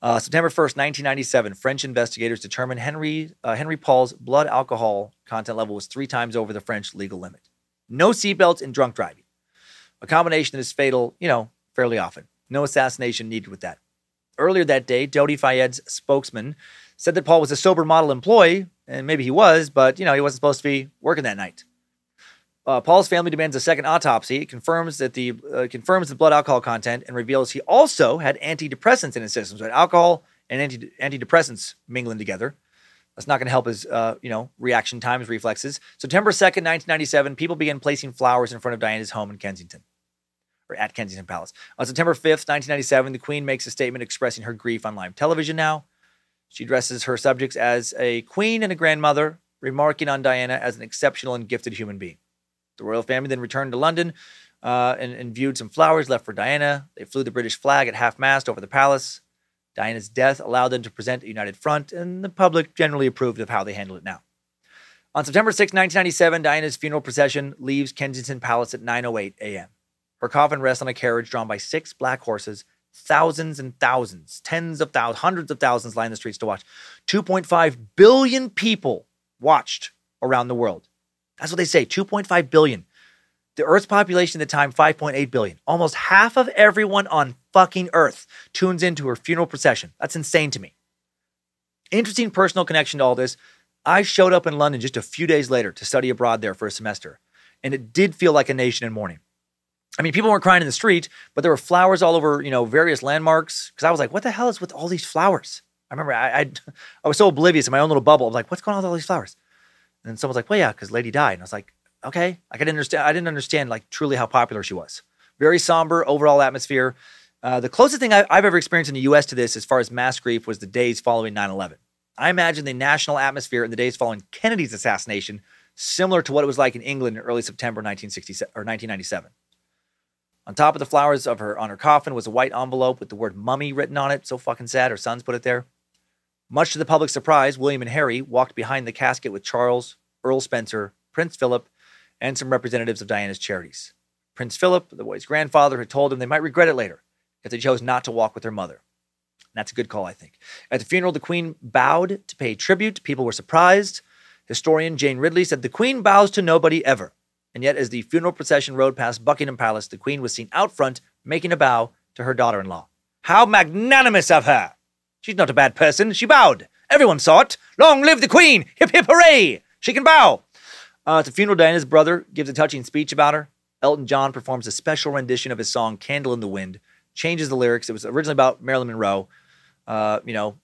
Uh, September 1st, 1997, French investigators determined Henry, uh, Henry Paul's blood alcohol content level was three times over the French legal limit. No seatbelts and drunk driving. A combination that is fatal, you know, fairly often. No assassination needed with that. Earlier that day, Dodi Fayed's spokesman said that Paul was a sober model employee, and maybe he was, but you know he wasn't supposed to be working that night. Uh, Paul's family demands a second autopsy. It confirms that the uh, confirms the blood alcohol content and reveals he also had antidepressants in his system. So alcohol and anti- antidepressants mingling together. That's not going to help his, uh, you know, reaction times, reflexes. September 2nd, 1997, people began placing flowers in front of Diana's home in Kensington or at Kensington Palace. On September 5th, 1997, the Queen makes a statement expressing her grief on live television now. She addresses her subjects as a queen and a grandmother, remarking on Diana as an exceptional and gifted human being. The royal family then returned to London uh, and, and viewed some flowers left for Diana. They flew the British flag at half mast over the palace. Diana's death allowed them to present a united front, and the public generally approved of how they handled it now. On September 6, 1997, Diana's funeral procession leaves Kensington Palace at 9:08 a.m. Her coffin rests on a carriage drawn by six black horses Thousands and thousands, tens of thousands, hundreds of thousands line the streets to watch. 2.5 billion people watched around the world. That's what they say 2.5 billion. The Earth's population at the time, 5.8 billion. Almost half of everyone on fucking Earth tunes into her funeral procession. That's insane to me. Interesting personal connection to all this. I showed up in London just a few days later to study abroad there for a semester, and it did feel like a nation in mourning. I mean, people weren't crying in the street, but there were flowers all over, you know, various landmarks. Because I was like, what the hell is with all these flowers? I remember I, I, I was so oblivious in my own little bubble. I was like, what's going on with all these flowers? And someone's like, well, yeah, because Lady died. And I was like, okay. I didn't understand. I didn't understand like truly how popular she was. Very somber overall atmosphere. Uh, the closest thing I, I've ever experienced in the U.S. to this, as far as mass grief, was the days following 9/11. I imagine the national atmosphere in the days following Kennedy's assassination similar to what it was like in England in early September 1967 or 1997. On top of the flowers of her on her coffin was a white envelope with the word mummy written on it. So fucking sad. Her sons put it there. Much to the public's surprise, William and Harry walked behind the casket with Charles, Earl Spencer, Prince Philip, and some representatives of Diana's charities. Prince Philip, the boy's grandfather, had told him they might regret it later if they chose not to walk with their mother. And that's a good call, I think. At the funeral, the Queen bowed to pay tribute. People were surprised. Historian Jane Ridley said the Queen bows to nobody ever. And yet, as the funeral procession rode past Buckingham Palace, the Queen was seen out front making a bow to her daughter in law. How magnanimous of her! She's not a bad person. She bowed. Everyone saw it. Long live the Queen! Hip hip hooray! She can bow. Uh, at the funeral, Diana's brother gives a touching speech about her. Elton John performs a special rendition of his song Candle in the Wind, changes the lyrics. It was originally about Marilyn Monroe. Uh, you know,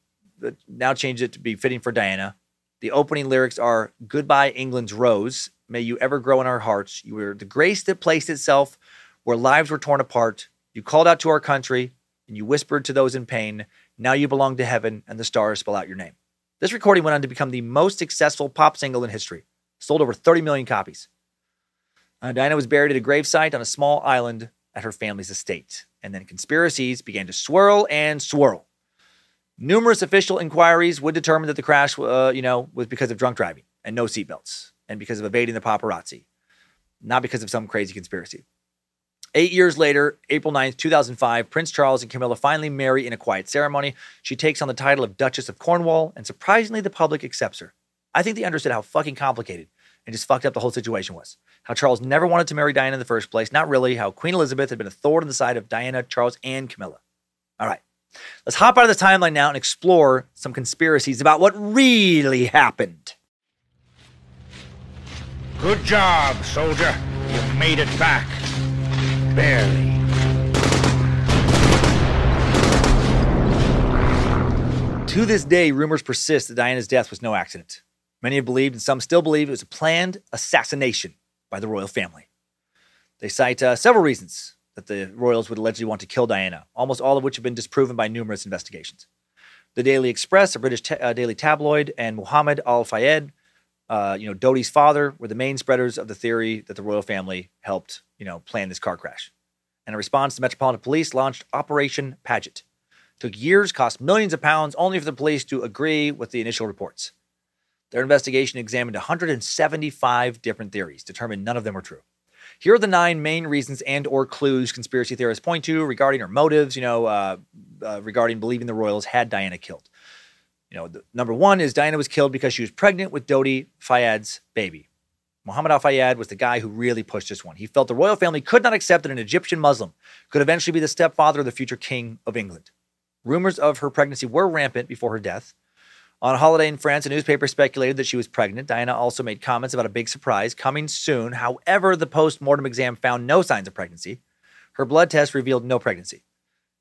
now changed it to be fitting for Diana. The opening lyrics are Goodbye, England's Rose. May you ever grow in our hearts. You were the grace that placed itself where lives were torn apart. You called out to our country and you whispered to those in pain. Now you belong to heaven and the stars spell out your name. This recording went on to become the most successful pop single in history, sold over 30 million copies. Uh, Diana was buried at a gravesite on a small island at her family's estate. And then conspiracies began to swirl and swirl. Numerous official inquiries would determine that the crash, uh, you know, was because of drunk driving and no seatbelts, and because of evading the paparazzi, not because of some crazy conspiracy. Eight years later, April 9th, 2005, Prince Charles and Camilla finally marry in a quiet ceremony. She takes on the title of Duchess of Cornwall, and surprisingly, the public accepts her. I think they understood how fucking complicated and just fucked up the whole situation was. How Charles never wanted to marry Diana in the first place, not really. How Queen Elizabeth had been a thorn in the side of Diana, Charles, and Camilla. All right. Let's hop out of the timeline now and explore some conspiracies about what really happened. Good job, soldier. You made it back. Barely. To this day, rumors persist that Diana's death was no accident. Many have believed, and some still believe, it was a planned assassination by the royal family. They cite uh, several reasons that the royals would allegedly want to kill Diana, almost all of which have been disproven by numerous investigations. The Daily Express, a British uh, daily tabloid, and Muhammad Al Fayed, uh, you know, Dodi's father, were the main spreaders of the theory that the royal family helped, you know, plan this car crash. And in response, the Metropolitan Police launched Operation Paget. Took years, cost millions of pounds, only for the police to agree with the initial reports. Their investigation examined 175 different theories, determined none of them were true. Here are the nine main reasons and or clues conspiracy theorists point to regarding her motives, you know, uh, uh, regarding believing the royals had Diana killed. You know, the, number one is Diana was killed because she was pregnant with Dodi Fayed's baby. Muhammad Al Fayed was the guy who really pushed this one. He felt the royal family could not accept that an Egyptian Muslim could eventually be the stepfather of the future king of England. Rumors of her pregnancy were rampant before her death. On a holiday in France, a newspaper speculated that she was pregnant. Diana also made comments about a big surprise coming soon. However, the post mortem exam found no signs of pregnancy. Her blood test revealed no pregnancy.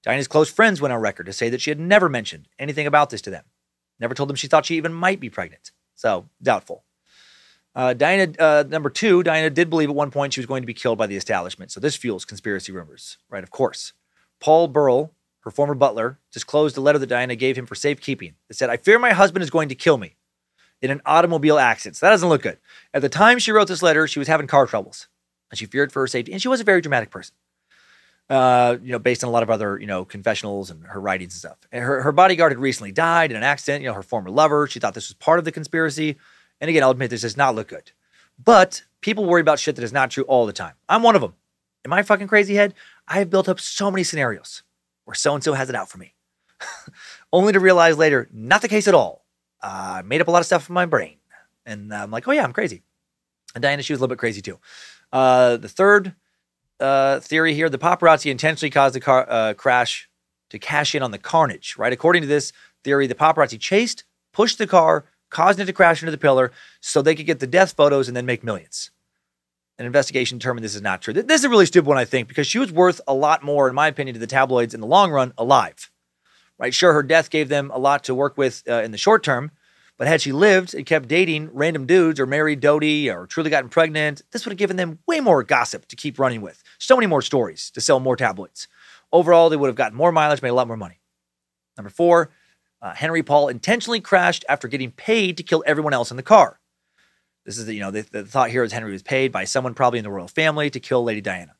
Diana's close friends went on record to say that she had never mentioned anything about this to them. Never told them she thought she even might be pregnant. So, doubtful. Uh, Diana, uh, number two, Diana did believe at one point she was going to be killed by the establishment. So, this fuels conspiracy rumors, right? Of course. Paul Burrell, her former butler, disclosed a letter that Diana gave him for safekeeping that said, I fear my husband is going to kill me in an automobile accident. So that doesn't look good. At the time she wrote this letter, she was having car troubles and she feared for her safety. And she was a very dramatic person, uh, you know, based on a lot of other, you know, confessionals and her writings and stuff. And her, her bodyguard had recently died in an accident, you know, her former lover. She thought this was part of the conspiracy. And again, I'll admit this does not look good. But people worry about shit that is not true all the time. I'm one of them. Am I fucking crazy head? I have built up so many scenarios where so and so has it out for me. Only to realize later, not the case at all. Uh, I made up a lot of stuff in my brain. And I'm like, oh yeah, I'm crazy. And Diana, she was a little bit crazy too. Uh, the third uh, theory here the paparazzi intentionally caused the car uh, crash to cash in on the carnage, right? According to this theory, the paparazzi chased, pushed the car, causing it to crash into the pillar so they could get the death photos and then make millions. An investigation determined this is not true. This is a really stupid one, I think, because she was worth a lot more, in my opinion, to the tabloids in the long run alive. Right? Sure, her death gave them a lot to work with uh, in the short term, but had she lived and kept dating random dudes or married Dodi or truly gotten pregnant, this would have given them way more gossip to keep running with. So many more stories to sell more tabloids. Overall, they would have gotten more mileage, made a lot more money. Number four, uh, Henry Paul intentionally crashed after getting paid to kill everyone else in the car. This is the, you know, the, the thought here is Henry was paid by someone probably in the royal family to kill Lady Diana.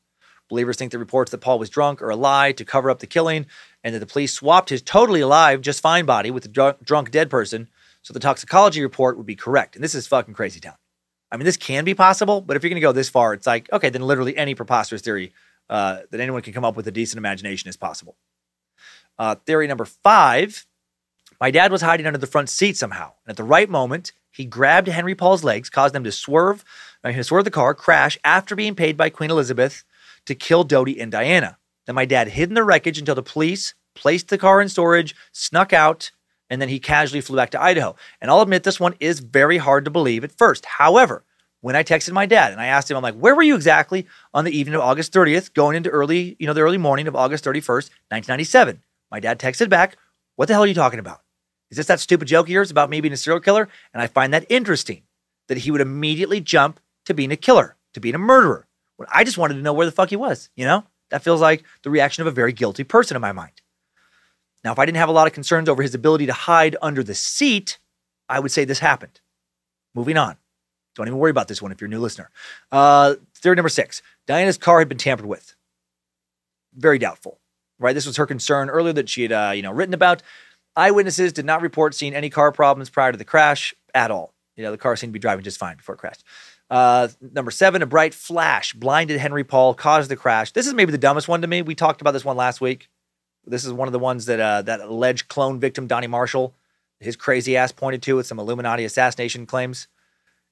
Believers think the reports that Paul was drunk are a lie to cover up the killing, and that the police swapped his totally alive, just fine body with the drunk dead person, so the toxicology report would be correct. And this is fucking crazy town. I mean, this can be possible, but if you're going to go this far, it's like, okay, then literally any preposterous theory uh, that anyone can come up with a decent imagination is possible. Uh, theory number five my dad was hiding under the front seat somehow. And at the right moment, he grabbed Henry Paul's legs, caused them to swerve, uh, swerve the car, crash after being paid by Queen Elizabeth to kill Dodi and Diana. Then my dad hid in the wreckage until the police placed the car in storage, snuck out, and then he casually flew back to Idaho. And I'll admit this one is very hard to believe at first. However, when I texted my dad and I asked him, I'm like, where were you exactly on the evening of August 30th, going into early, you know, the early morning of August 31st, 1997? My dad texted back, what the hell are you talking about? Is this that stupid joke of yours about me being a serial killer? And I find that interesting that he would immediately jump to being a killer, to being a murderer. When I just wanted to know where the fuck he was, you know? That feels like the reaction of a very guilty person in my mind. Now, if I didn't have a lot of concerns over his ability to hide under the seat, I would say this happened. Moving on. Don't even worry about this one if you're a new listener. Uh, theory number six Diana's car had been tampered with. Very doubtful, right? This was her concern earlier that she had, uh, you know, written about. Eyewitnesses did not report seeing any car problems prior to the crash at all. You know, the car seemed to be driving just fine before it crashed. Uh, number seven, a bright flash blinded Henry Paul, caused the crash. This is maybe the dumbest one to me. We talked about this one last week. This is one of the ones that uh, that alleged clone victim Donnie Marshall, his crazy ass pointed to with some Illuminati assassination claims.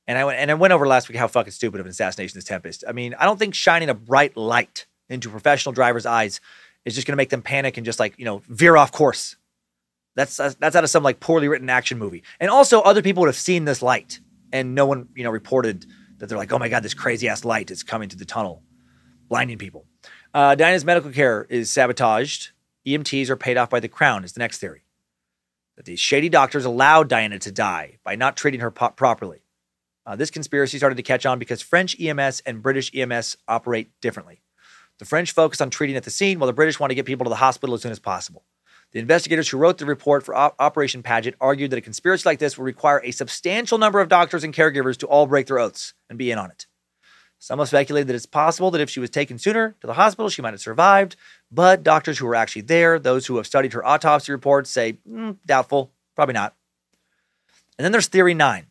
And I went and I went over last week how fucking stupid of an assassination is Tempest. I mean, I don't think shining a bright light into professional driver's eyes is just going to make them panic and just like you know veer off course. That's that's out of some like poorly written action movie. And also, other people would have seen this light, and no one you know reported that they're like, oh my god, this crazy ass light is coming to the tunnel, blinding people. Uh, Diana's medical care is sabotaged EMTs are paid off by the crown, is the next theory. That these shady doctors allowed Diana to die by not treating her po- properly. Uh, this conspiracy started to catch on because French EMS and British EMS operate differently. The French focus on treating at the scene, while the British want to get people to the hospital as soon as possible. The investigators who wrote the report for Op- Operation Paget argued that a conspiracy like this would require a substantial number of doctors and caregivers to all break their oaths and be in on it. Some have speculated that it's possible that if she was taken sooner to the hospital, she might have survived, but doctors who were actually there, those who have studied her autopsy reports, say mm, doubtful, probably not. And then there's theory nine.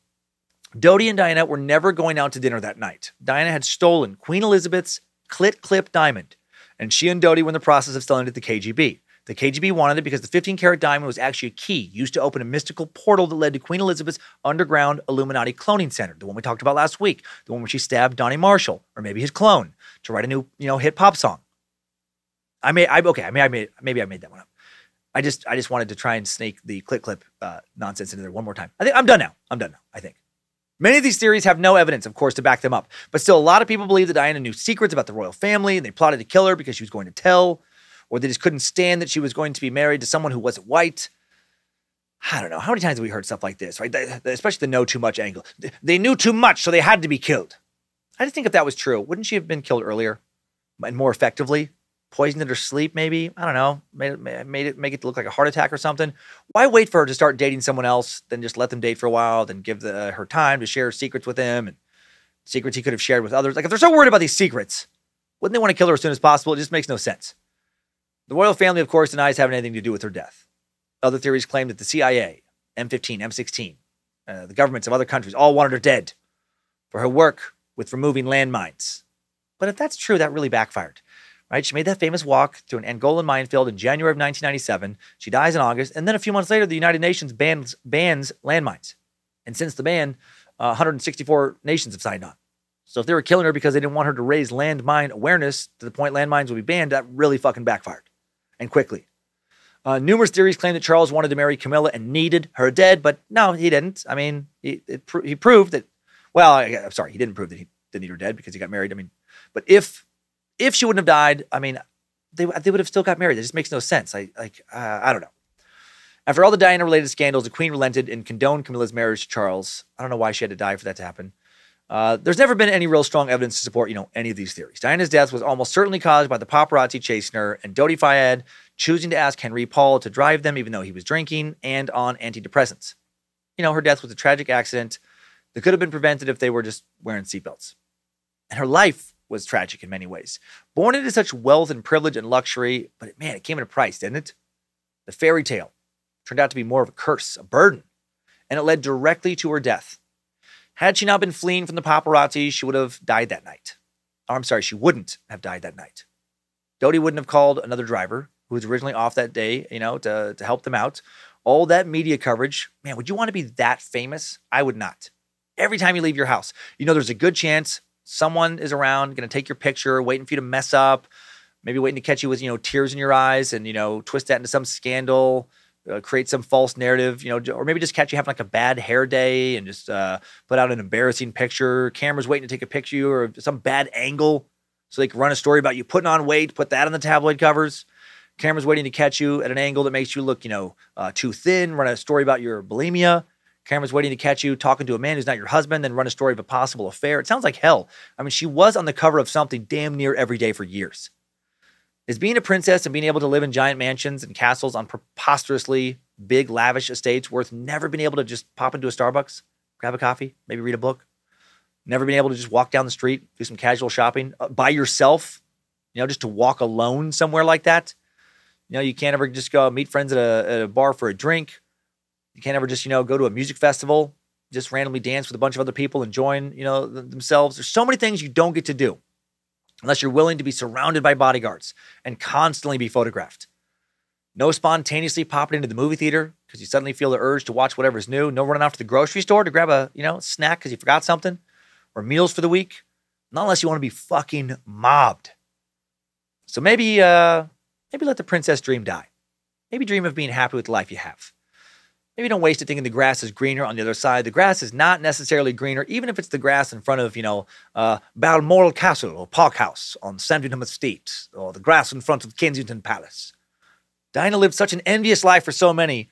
Dodi and Diana were never going out to dinner that night. Diana had stolen Queen Elizabeth's clit clip diamond, and she and Dodi were in the process of selling it to the KGB. The KGB wanted it because the 15 karat diamond was actually a key used to open a mystical portal that led to Queen Elizabeth's underground Illuminati cloning center, the one we talked about last week, the one where she stabbed Donnie Marshall, or maybe his clone, to write a new, you know, hit pop song. I may, I okay, I may, I made, maybe I made that one up. I just, I just wanted to try and snake the click clip uh, nonsense into there one more time. I think I'm done now. I'm done now. I think. Many of these theories have no evidence, of course, to back them up, but still, a lot of people believe that Diana knew secrets about the royal family and they plotted to kill her because she was going to tell or they just couldn't stand that she was going to be married to someone who wasn't white. I don't know. How many times have we heard stuff like this, right? Especially the know too much angle. They knew too much, so they had to be killed. I just think if that was true, wouldn't she have been killed earlier and more effectively? Poisoned in her sleep, maybe? I don't know. Made it, made it make it look like a heart attack or something. Why wait for her to start dating someone else, then just let them date for a while, then give the, her time to share secrets with him and secrets he could have shared with others? Like, if they're so worried about these secrets, wouldn't they want to kill her as soon as possible? It just makes no sense. The royal family, of course, denies having anything to do with her death. Other theories claim that the CIA, M15, M16, uh, the governments of other countries all wanted her dead for her work with removing landmines. But if that's true, that really backfired. Right? She made that famous walk through an Angolan minefield in January of 1997. She dies in August, and then a few months later, the United Nations bans bans landmines. And since the ban, uh, 164 nations have signed on. So if they were killing her because they didn't want her to raise landmine awareness to the point landmines would be banned, that really fucking backfired, and quickly. Uh, numerous theories claim that Charles wanted to marry Camilla and needed her dead, but no, he didn't. I mean, he he proved that. Well, I, am sorry, he didn't prove that he didn't need her dead because he got married. I mean, but if if she wouldn't have died, I mean, they they would have still got married. It just makes no sense. I like uh, I don't know. After all the Diana-related scandals, the Queen relented and condoned Camilla's marriage to Charles. I don't know why she had to die for that to happen. Uh, there's never been any real strong evidence to support, you know, any of these theories. Diana's death was almost certainly caused by the paparazzi chasing her and Dodi Fayed choosing to ask Henri Paul to drive them, even though he was drinking and on antidepressants. You know, her death was a tragic accident that could have been prevented if they were just wearing seatbelts. And her life was tragic in many ways. Born into such wealth and privilege and luxury, but man, it came at a price, didn't it? The fairy tale turned out to be more of a curse, a burden, and it led directly to her death. Had she not been fleeing from the paparazzi, she would have died that night. Oh, I'm sorry, she wouldn't have died that night. Dodi wouldn't have called another driver who was originally off that day, you know, to, to help them out. All that media coverage, man, would you want to be that famous? I would not. Every time you leave your house, you know, there's a good chance someone is around, going to take your picture, waiting for you to mess up, maybe waiting to catch you with, you know, tears in your eyes and, you know, twist that into some scandal uh, create some false narrative, you know, or maybe just catch you having like a bad hair day and just uh, put out an embarrassing picture. Cameras waiting to take a picture or some bad angle so they can run a story about you putting on weight, put that on the tabloid covers. Cameras waiting to catch you at an angle that makes you look, you know, uh, too thin, run a story about your bulimia. Cameras waiting to catch you talking to a man who's not your husband, then run a story of a possible affair. It sounds like hell. I mean, she was on the cover of something damn near every day for years. Is being a princess and being able to live in giant mansions and castles on preposterously big, lavish estates worth never being able to just pop into a Starbucks, grab a coffee, maybe read a book? Never being able to just walk down the street, do some casual shopping uh, by yourself, you know, just to walk alone somewhere like that? You know, you can't ever just go meet friends at a, at a bar for a drink. You can't ever just, you know, go to a music festival, just randomly dance with a bunch of other people, enjoying, you know, themselves. There's so many things you don't get to do unless you're willing to be surrounded by bodyguards and constantly be photographed. No spontaneously popping into the movie theater because you suddenly feel the urge to watch whatever's new. No running off to the grocery store to grab a you know snack because you forgot something, or meals for the week. Not unless you want to be fucking mobbed. So maybe, uh, maybe let the princess dream die. Maybe dream of being happy with the life you have. Maybe don't waste it thinking the grass is greener on the other side. The grass is not necessarily greener, even if it's the grass in front of, you know, uh, Balmoral Castle or Park House on Sandringham Estate, or the grass in front of Kensington Palace. Diana lived such an envious life for so many.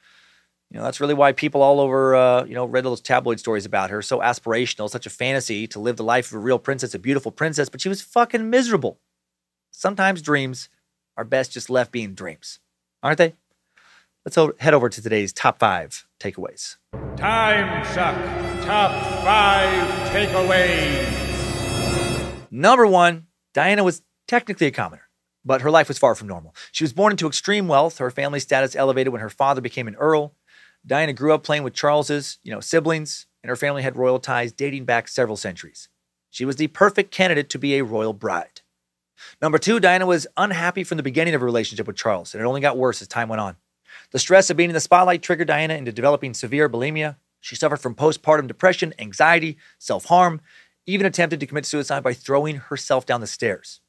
You know, that's really why people all over, uh, you know, read those tabloid stories about her. So aspirational, such a fantasy to live the life of a real princess, a beautiful princess, but she was fucking miserable. Sometimes dreams are best just left being dreams, aren't they? Let's head over to today's top five takeaways. Time Suck Top 5 Takeaways. Number one, Diana was technically a commoner, but her life was far from normal. She was born into extreme wealth. Her family status elevated when her father became an earl. Diana grew up playing with Charles's, you know, siblings, and her family had royal ties dating back several centuries. She was the perfect candidate to be a royal bride. Number two, Diana was unhappy from the beginning of her relationship with Charles, and it only got worse as time went on. The stress of being in the spotlight triggered Diana into developing severe bulimia. She suffered from postpartum depression, anxiety, self harm, even attempted to commit suicide by throwing herself down the stairs.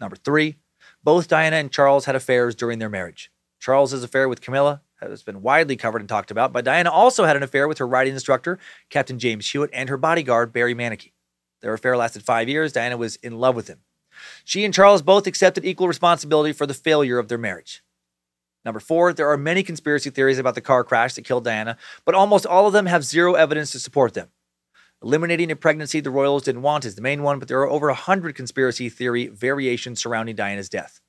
Number three, both Diana and Charles had affairs during their marriage. Charles's affair with Camilla has been widely covered and talked about, but Diana also had an affair with her riding instructor, Captain James Hewitt, and her bodyguard, Barry Mannakee. Their affair lasted five years. Diana was in love with him. She and Charles both accepted equal responsibility for the failure of their marriage. Number four, there are many conspiracy theories about the car crash that killed Diana, but almost all of them have zero evidence to support them. Eliminating a pregnancy the royals didn't want is the main one, but there are over 100 conspiracy theory variations surrounding Diana's death.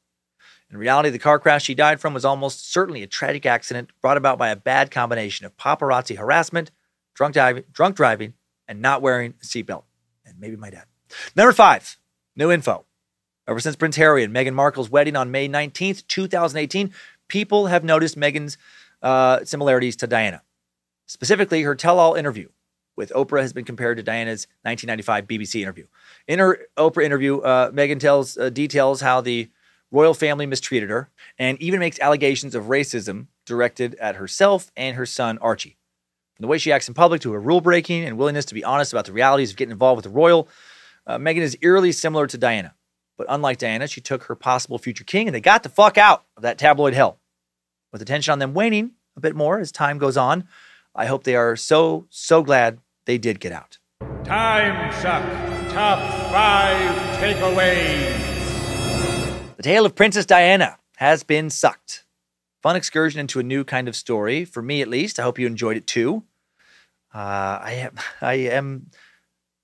In reality, the car crash she died from was almost certainly a tragic accident brought about by a bad combination of paparazzi harassment, drunk driving, drunk driving and not wearing a seatbelt. And maybe my dad. Number five, new info. Ever since Prince Harry and Meghan Markle's wedding on May 19th, 2018, people have noticed Meghan's uh, similarities to Diana. Specifically, her tell all interview with Oprah has been compared to Diana's 1995 BBC interview. In her Oprah interview, uh, Meghan tells uh, details how the royal family mistreated her, and even makes allegations of racism directed at herself and her son Archie. From the way she acts in public to her rule breaking and willingness to be honest about the realities of getting involved with the royal, uh, Meghan is eerily similar to Diana. But unlike Diana, she took her possible future king and they got the fuck out of that tabloid hell. With attention on them waning a bit more as time goes on, I hope they are so, so glad they did get out. Time Suck Top 5 Takeaways. The tale of Princess Diana has been sucked. Fun excursion into a new kind of story, for me at least. I hope you enjoyed it too. Uh, I am, I am,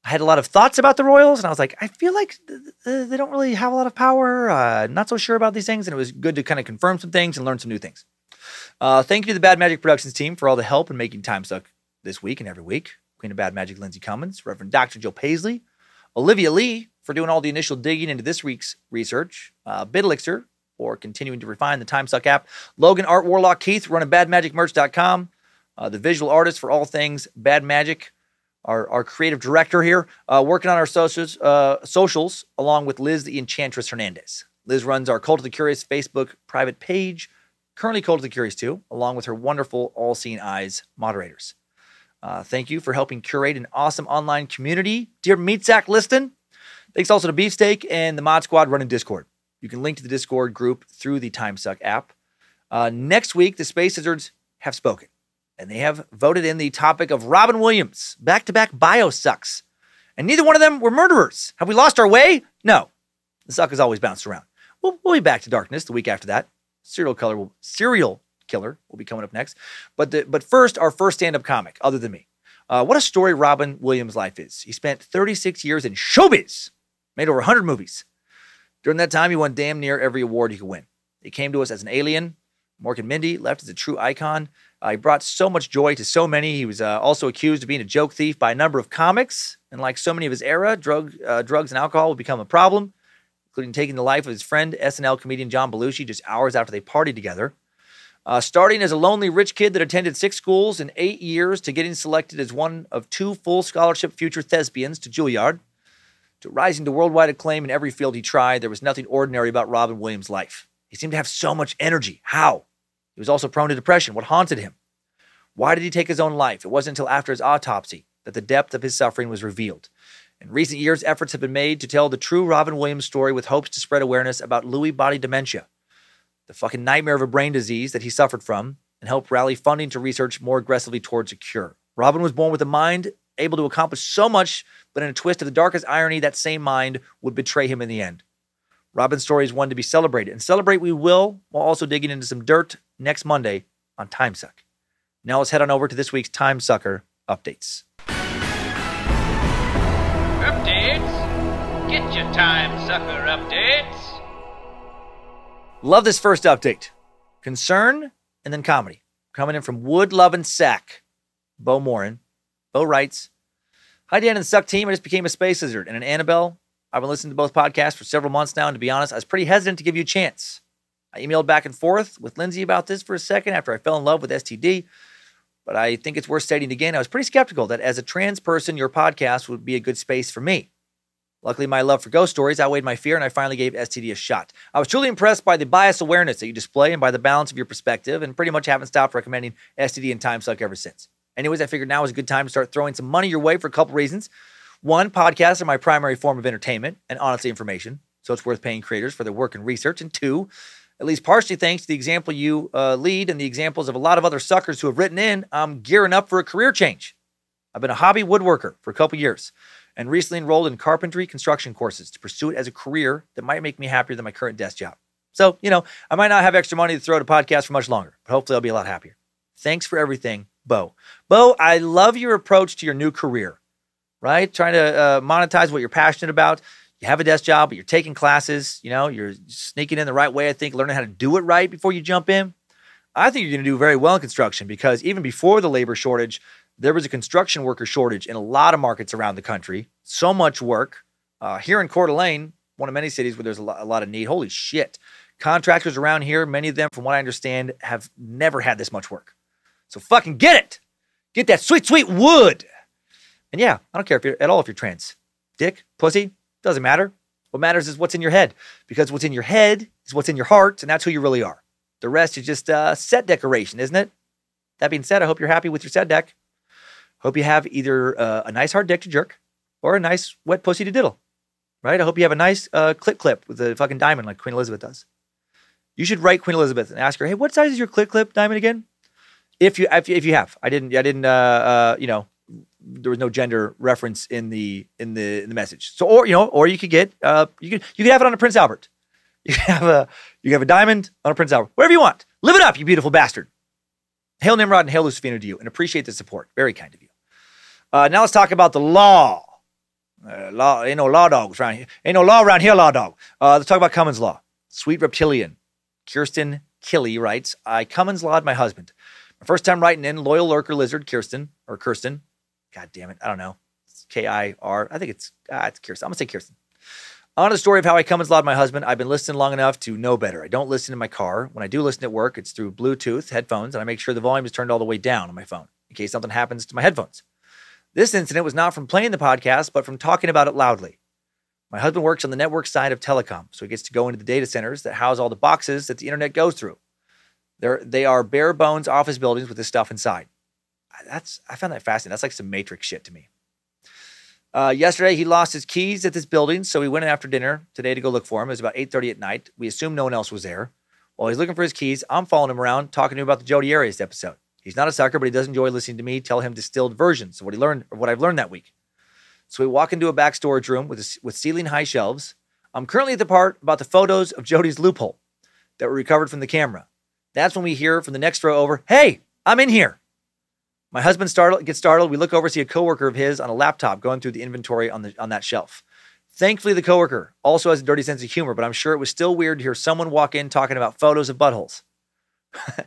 I had a lot of thoughts about the Royals, and I was like, I feel like th- th- they don't really have a lot of power. Uh, not so sure about these things, and it was good to kind of confirm some things and learn some new things. Uh, thank you to the Bad Magic Productions team for all the help in making Time Suck this week and every week. Queen of Bad Magic, Lindsay Cummins, Reverend Dr. Joe Paisley, Olivia Lee for doing all the initial digging into this week's research, uh, Bidlixer for continuing to refine the Time Suck app, Logan Art Warlock Keith running badmagicmerch.com, uh, the visual artist for all things Bad Magic, our, our creative director here, uh, working on our socials, uh, socials along with Liz the Enchantress Hernandez. Liz runs our Cult of the Curious Facebook private page, currently Cult of the Curious too, along with her wonderful All Seeing Eyes moderators. Uh, thank you for helping curate an awesome online community. Dear Meat Sack Liston. Thanks also to Beefsteak and the Mod Squad running Discord. You can link to the Discord group through the TimeSuck app. Uh, next week, the Space Lizards have spoken, and they have voted in the topic of Robin Williams. Back to back bio sucks. And neither one of them were murderers. Have we lost our way? No. The suck has always bounced around. We'll, we'll be back to darkness the week after that. Serial killer will, serial killer will be coming up next. But the, but first, our first stand-up comic, other than me. Uh, what a story Robin Williams' life is. He spent 36 years in showbiz, made over 100 movies. During that time, he won damn near every award he could win. He came to us as an alien. Mork and Mindy left as a true icon. Uh, he brought so much joy to so many. He was uh, also accused of being a joke thief by a number of comics. And like so many of his era, drug, uh, drugs and alcohol would become a problem, including taking the life of his friend, SNL comedian John Belushi, just hours after they partied together. Uh, starting as a lonely rich kid that attended six schools in eight years to getting selected as one of two full scholarship future thespians to Juilliard, to rising to worldwide acclaim in every field he tried, there was nothing ordinary about Robin Williams' life. He seemed to have so much energy. How? He was also prone to depression. What haunted him? Why did he take his own life? It wasn't until after his autopsy that the depth of his suffering was revealed. In recent years, efforts have been made to tell the true Robin Williams story with hopes to spread awareness about Lewy body dementia, the fucking nightmare of a brain disease that he suffered from, and help rally funding to research more aggressively towards a cure. Robin was born with a mind able to accomplish so much, but in a twist of the darkest irony, that same mind would betray him in the end. Robin's story is one to be celebrated, and celebrate we will while also digging into some dirt next Monday on Timesuck. Now let's head on over to this week's Time Sucker updates. Updates? Get your time sucker updates. Love this first update. Concern and then comedy. Coming in from Wood Lovin' Sack. Bo Morin. Bo writes Hi, Dan and the Suck team. I just became a space lizard and an Annabelle. I've been listening to both podcasts for several months now, and to be honest, I was pretty hesitant to give you a chance. I emailed back and forth with Lindsay about this for a second after I fell in love with STD, but I think it's worth stating again. I was pretty skeptical that as a trans person, your podcast would be a good space for me. Luckily, my love for ghost stories outweighed my fear, and I finally gave STD a shot. I was truly impressed by the bias awareness that you display and by the balance of your perspective, and pretty much haven't stopped recommending STD and Time Suck ever since. Anyways, I figured now is a good time to start throwing some money your way for a couple reasons. One, podcasts are my primary form of entertainment and honestly information, so it's worth paying creators for their work and research. And two, at least partially thanks to the example you uh, lead and the examples of a lot of other suckers who have written in, I'm gearing up for a career change. I've been a hobby woodworker for a couple years and recently enrolled in carpentry construction courses to pursue it as a career that might make me happier than my current desk job. So, you know, I might not have extra money to throw at a podcast for much longer, but hopefully I'll be a lot happier. Thanks for everything, Bo. Bo, I love your approach to your new career, right? Trying to uh, monetize what you're passionate about. You have a desk job, but you're taking classes. You know, you're sneaking in the right way, I think, learning how to do it right before you jump in. I think you're going to do very well in construction because even before the labor shortage, there was a construction worker shortage in a lot of markets around the country. So much work. Uh, here in Coeur d'Alene, one of many cities where there's a lot, a lot of need. Holy shit. Contractors around here, many of them, from what I understand, have never had this much work. So fucking get it. Get that sweet, sweet wood. And yeah, I don't care if you're at all if you're trans. Dick, pussy, doesn't matter. What matters is what's in your head, because what's in your head is what's in your heart, and that's who you really are. The rest is just uh, set decoration, isn't it? That being said, I hope you're happy with your set deck. Hope you have either uh, a nice hard dick to jerk or a nice wet pussy to diddle, right? I hope you have a nice uh, clip clip with a fucking diamond like Queen Elizabeth does. You should write Queen Elizabeth and ask her, hey, what size is your clip clip diamond again? If you if, you- if you have, I didn't I didn't uh, uh, you know there was no gender reference in the in the in the message. So or you know or you could get uh you could you could have it on a Prince Albert. You can have a you can have a diamond on a Prince Albert. Whatever you want. Live it up, you beautiful bastard. Hail Nimrod and hail Lucifino to you, and appreciate the support. Very kind of you. Uh, now let's talk about the law. Uh, law ain't no law dogs around here. Ain't no law around here, law dog. Uh, let's talk about Cummins Law. Sweet reptilian. Kirsten Killy writes, I Cummins lawed my husband. My first time writing in, loyal lurker lizard Kirsten or Kirsten. God damn it, I don't know. K I R. I think it's ah, it's Kirsten. I'm gonna say Kirsten. On to the story of how I Cummins lawed my husband. I've been listening long enough to know better. I don't listen in my car. When I do listen at work, it's through Bluetooth headphones, and I make sure the volume is turned all the way down on my phone in case something happens to my headphones. This incident was not from playing the podcast, but from talking about it loudly. My husband works on the network side of telecom, so he gets to go into the data centers that house all the boxes that the internet goes through. They're, they are bare bones office buildings with this stuff inside. That's I found that fascinating. That's like some Matrix shit to me. Uh, yesterday, he lost his keys at this building, so we went in after dinner today to go look for him. It was about 8.30 at night. We assumed no one else was there. While he's looking for his keys, I'm following him around, talking to him about the Jodi Arias episode. He's not a sucker, but he does enjoy listening to me tell him distilled versions of what he learned, of what I've learned that week. So we walk into a back storage room with, a, with ceiling high shelves. I'm currently at the part about the photos of Jodi's loophole that were recovered from the camera. That's when we hear from the next row over, "Hey, I'm in here." My husband startled, gets startled. We look over, see a coworker of his on a laptop going through the inventory on the on that shelf. Thankfully, the coworker also has a dirty sense of humor, but I'm sure it was still weird to hear someone walk in talking about photos of buttholes.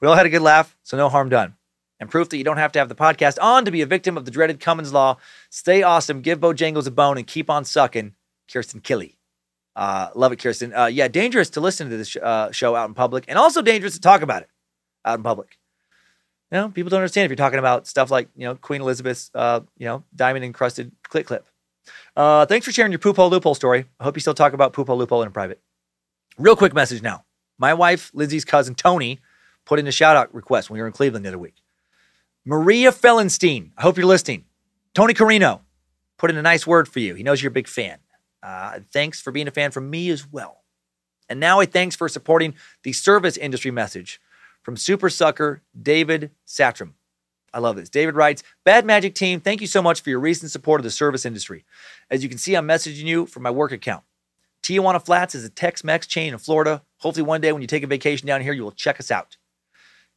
we all had a good laugh, so no harm done. And proof that you don't have to have the podcast on to be a victim of the dreaded Cummins Law. Stay awesome, give Bojangles a bone, and keep on sucking. Kirsten Killy. Uh, love it, Kirsten. Uh, yeah, dangerous to listen to this sh- uh, show out in public, and also dangerous to talk about it out in public. Know, people don't understand if you're talking about stuff like you know Queen Elizabeth's uh, you know diamond encrusted clip clip. Uh, thanks for sharing your poop hole loophole story. I hope you still talk about poop hole loophole in private. Real quick message now. My wife, Lizzie's cousin Tony, put in a shout out request when we were in Cleveland the other week. Maria Fellenstein, I hope you're listening. Tony Carino put in a nice word for you. He knows you're a big fan. Uh, thanks for being a fan from me as well. And now a thanks for supporting the service industry message from Super Sucker David Satram. I love this. David writes, Bad Magic team, thank you so much for your recent support of the service industry. As you can see, I'm messaging you from my work account. Tijuana Flats is a Tex-Mex chain in Florida. Hopefully one day when you take a vacation down here, you will check us out.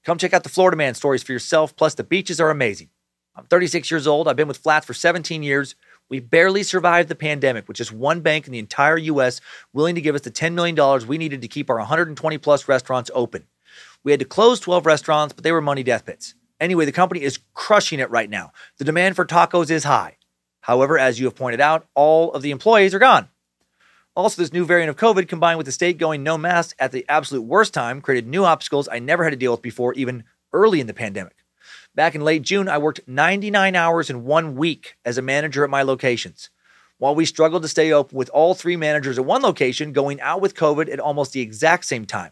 Come check out the Florida Man stories for yourself. Plus, the beaches are amazing. I'm 36 years old. I've been with Flats for 17 years. We barely survived the pandemic with just one bank in the entire U.S. willing to give us the $10 million we needed to keep our 120 plus restaurants open. We had to close 12 restaurants, but they were money death pits. Anyway, the company is crushing it right now. The demand for tacos is high. However, as you have pointed out, all of the employees are gone. Also, this new variant of COVID combined with the state going no mask at the absolute worst time created new obstacles I never had to deal with before, even early in the pandemic. Back in late June, I worked 99 hours in one week as a manager at my locations. While we struggled to stay open with all three managers at one location going out with COVID at almost the exact same time.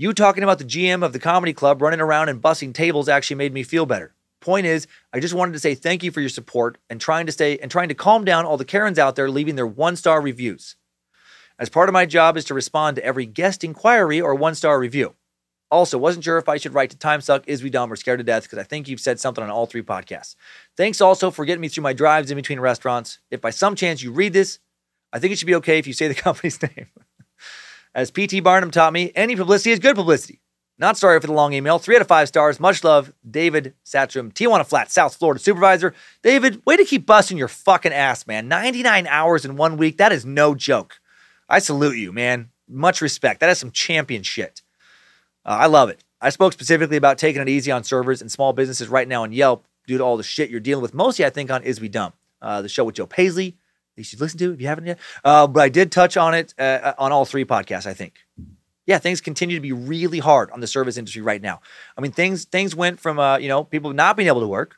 You talking about the GM of the comedy club running around and bussing tables actually made me feel better. Point is, I just wanted to say thank you for your support and trying to stay and trying to calm down all the Karens out there leaving their one-star reviews. As part of my job is to respond to every guest inquiry or one-star review. Also, wasn't sure if I should write to Timesuck, Is We Dumb, or Scared to Death because I think you've said something on all three podcasts. Thanks also for getting me through my drives in between restaurants. If by some chance you read this, I think it should be okay if you say the company's name. As PT Barnum taught me, any publicity is good publicity. Not sorry for the long email. Three out of five stars. Much love, David Satcham, Tijuana Flat, South Florida supervisor. David, way to keep busting your fucking ass, man. 99 hours in one week. That is no joke. I salute you, man. Much respect. That is some champion shit. Uh, I love it. I spoke specifically about taking it easy on servers and small businesses right now on Yelp due to all the shit you're dealing with. Mostly, I think, on Is We Dumb, uh, the show with Joe Paisley. You should listen to if you haven't yet. Uh, but I did touch on it uh, on all three podcasts, I think. Yeah, things continue to be really hard on the service industry right now. I mean, things things went from uh, you know people not being able to work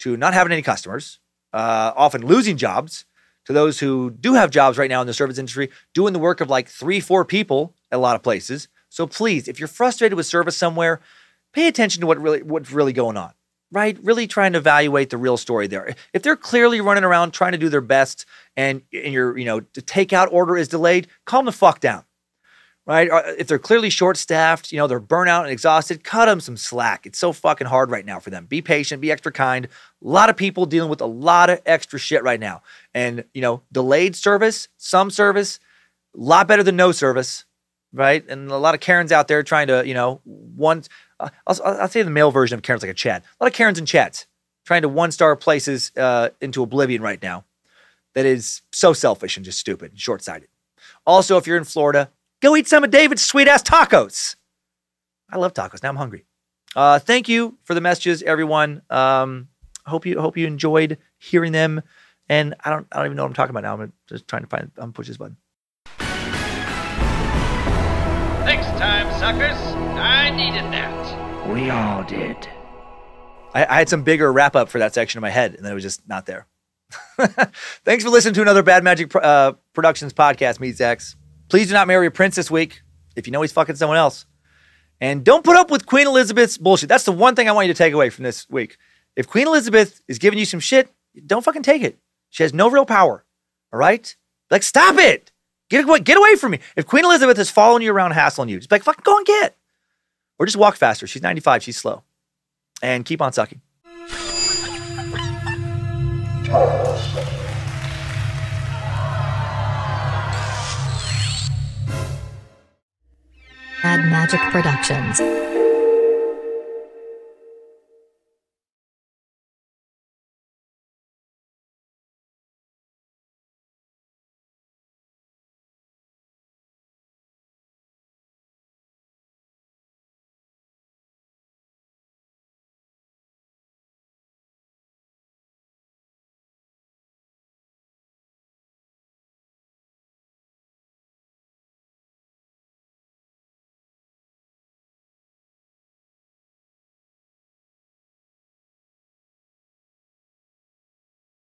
to not having any customers, uh, often losing jobs, to those who do have jobs right now in the service industry, doing the work of like three, four people at a lot of places. So please, if you're frustrated with service somewhere, pay attention to what really what's really going on. Right? Really trying to evaluate the real story there. If they're clearly running around trying to do their best and, and your, you know, the takeout order is delayed, calm the fuck down right? Or If they're clearly short staffed, you know, they're burnout and exhausted, cut them some slack. It's so fucking hard right now for them. Be patient, be extra kind. A lot of people dealing with a lot of extra shit right now. And, you know, delayed service, some service, a lot better than no service, right? And a lot of Karens out there trying to, you know, one, uh, I'll, I'll say the male version of Karen's like a Chad. A lot of Karens and Chads trying to one star places uh, into oblivion right now. That is so selfish and just stupid and short sighted. Also, if you're in Florida, Go eat some of David's sweet ass tacos. I love tacos. Now I'm hungry. Uh, thank you for the messages, everyone. Um, hope you hope you enjoyed hearing them. And I don't I don't even know what I'm talking about now. I'm just trying to find. I'm push this button. Time suckers. I needed that. We all did. I, I had some bigger wrap up for that section in my head, and then it was just not there. Thanks for listening to another Bad Magic Pro- uh, Productions podcast. Meatsacks. Please do not marry a prince this week if you know he's fucking someone else. And don't put up with Queen Elizabeth's bullshit. That's the one thing I want you to take away from this week. If Queen Elizabeth is giving you some shit, don't fucking take it. She has no real power. All right? Like, stop it. Get away, get away from me. If Queen Elizabeth is following you around, hassling you, just be like, fucking go and get. Or just walk faster. She's 95. She's slow. And keep on sucking. Bad Magic Productions.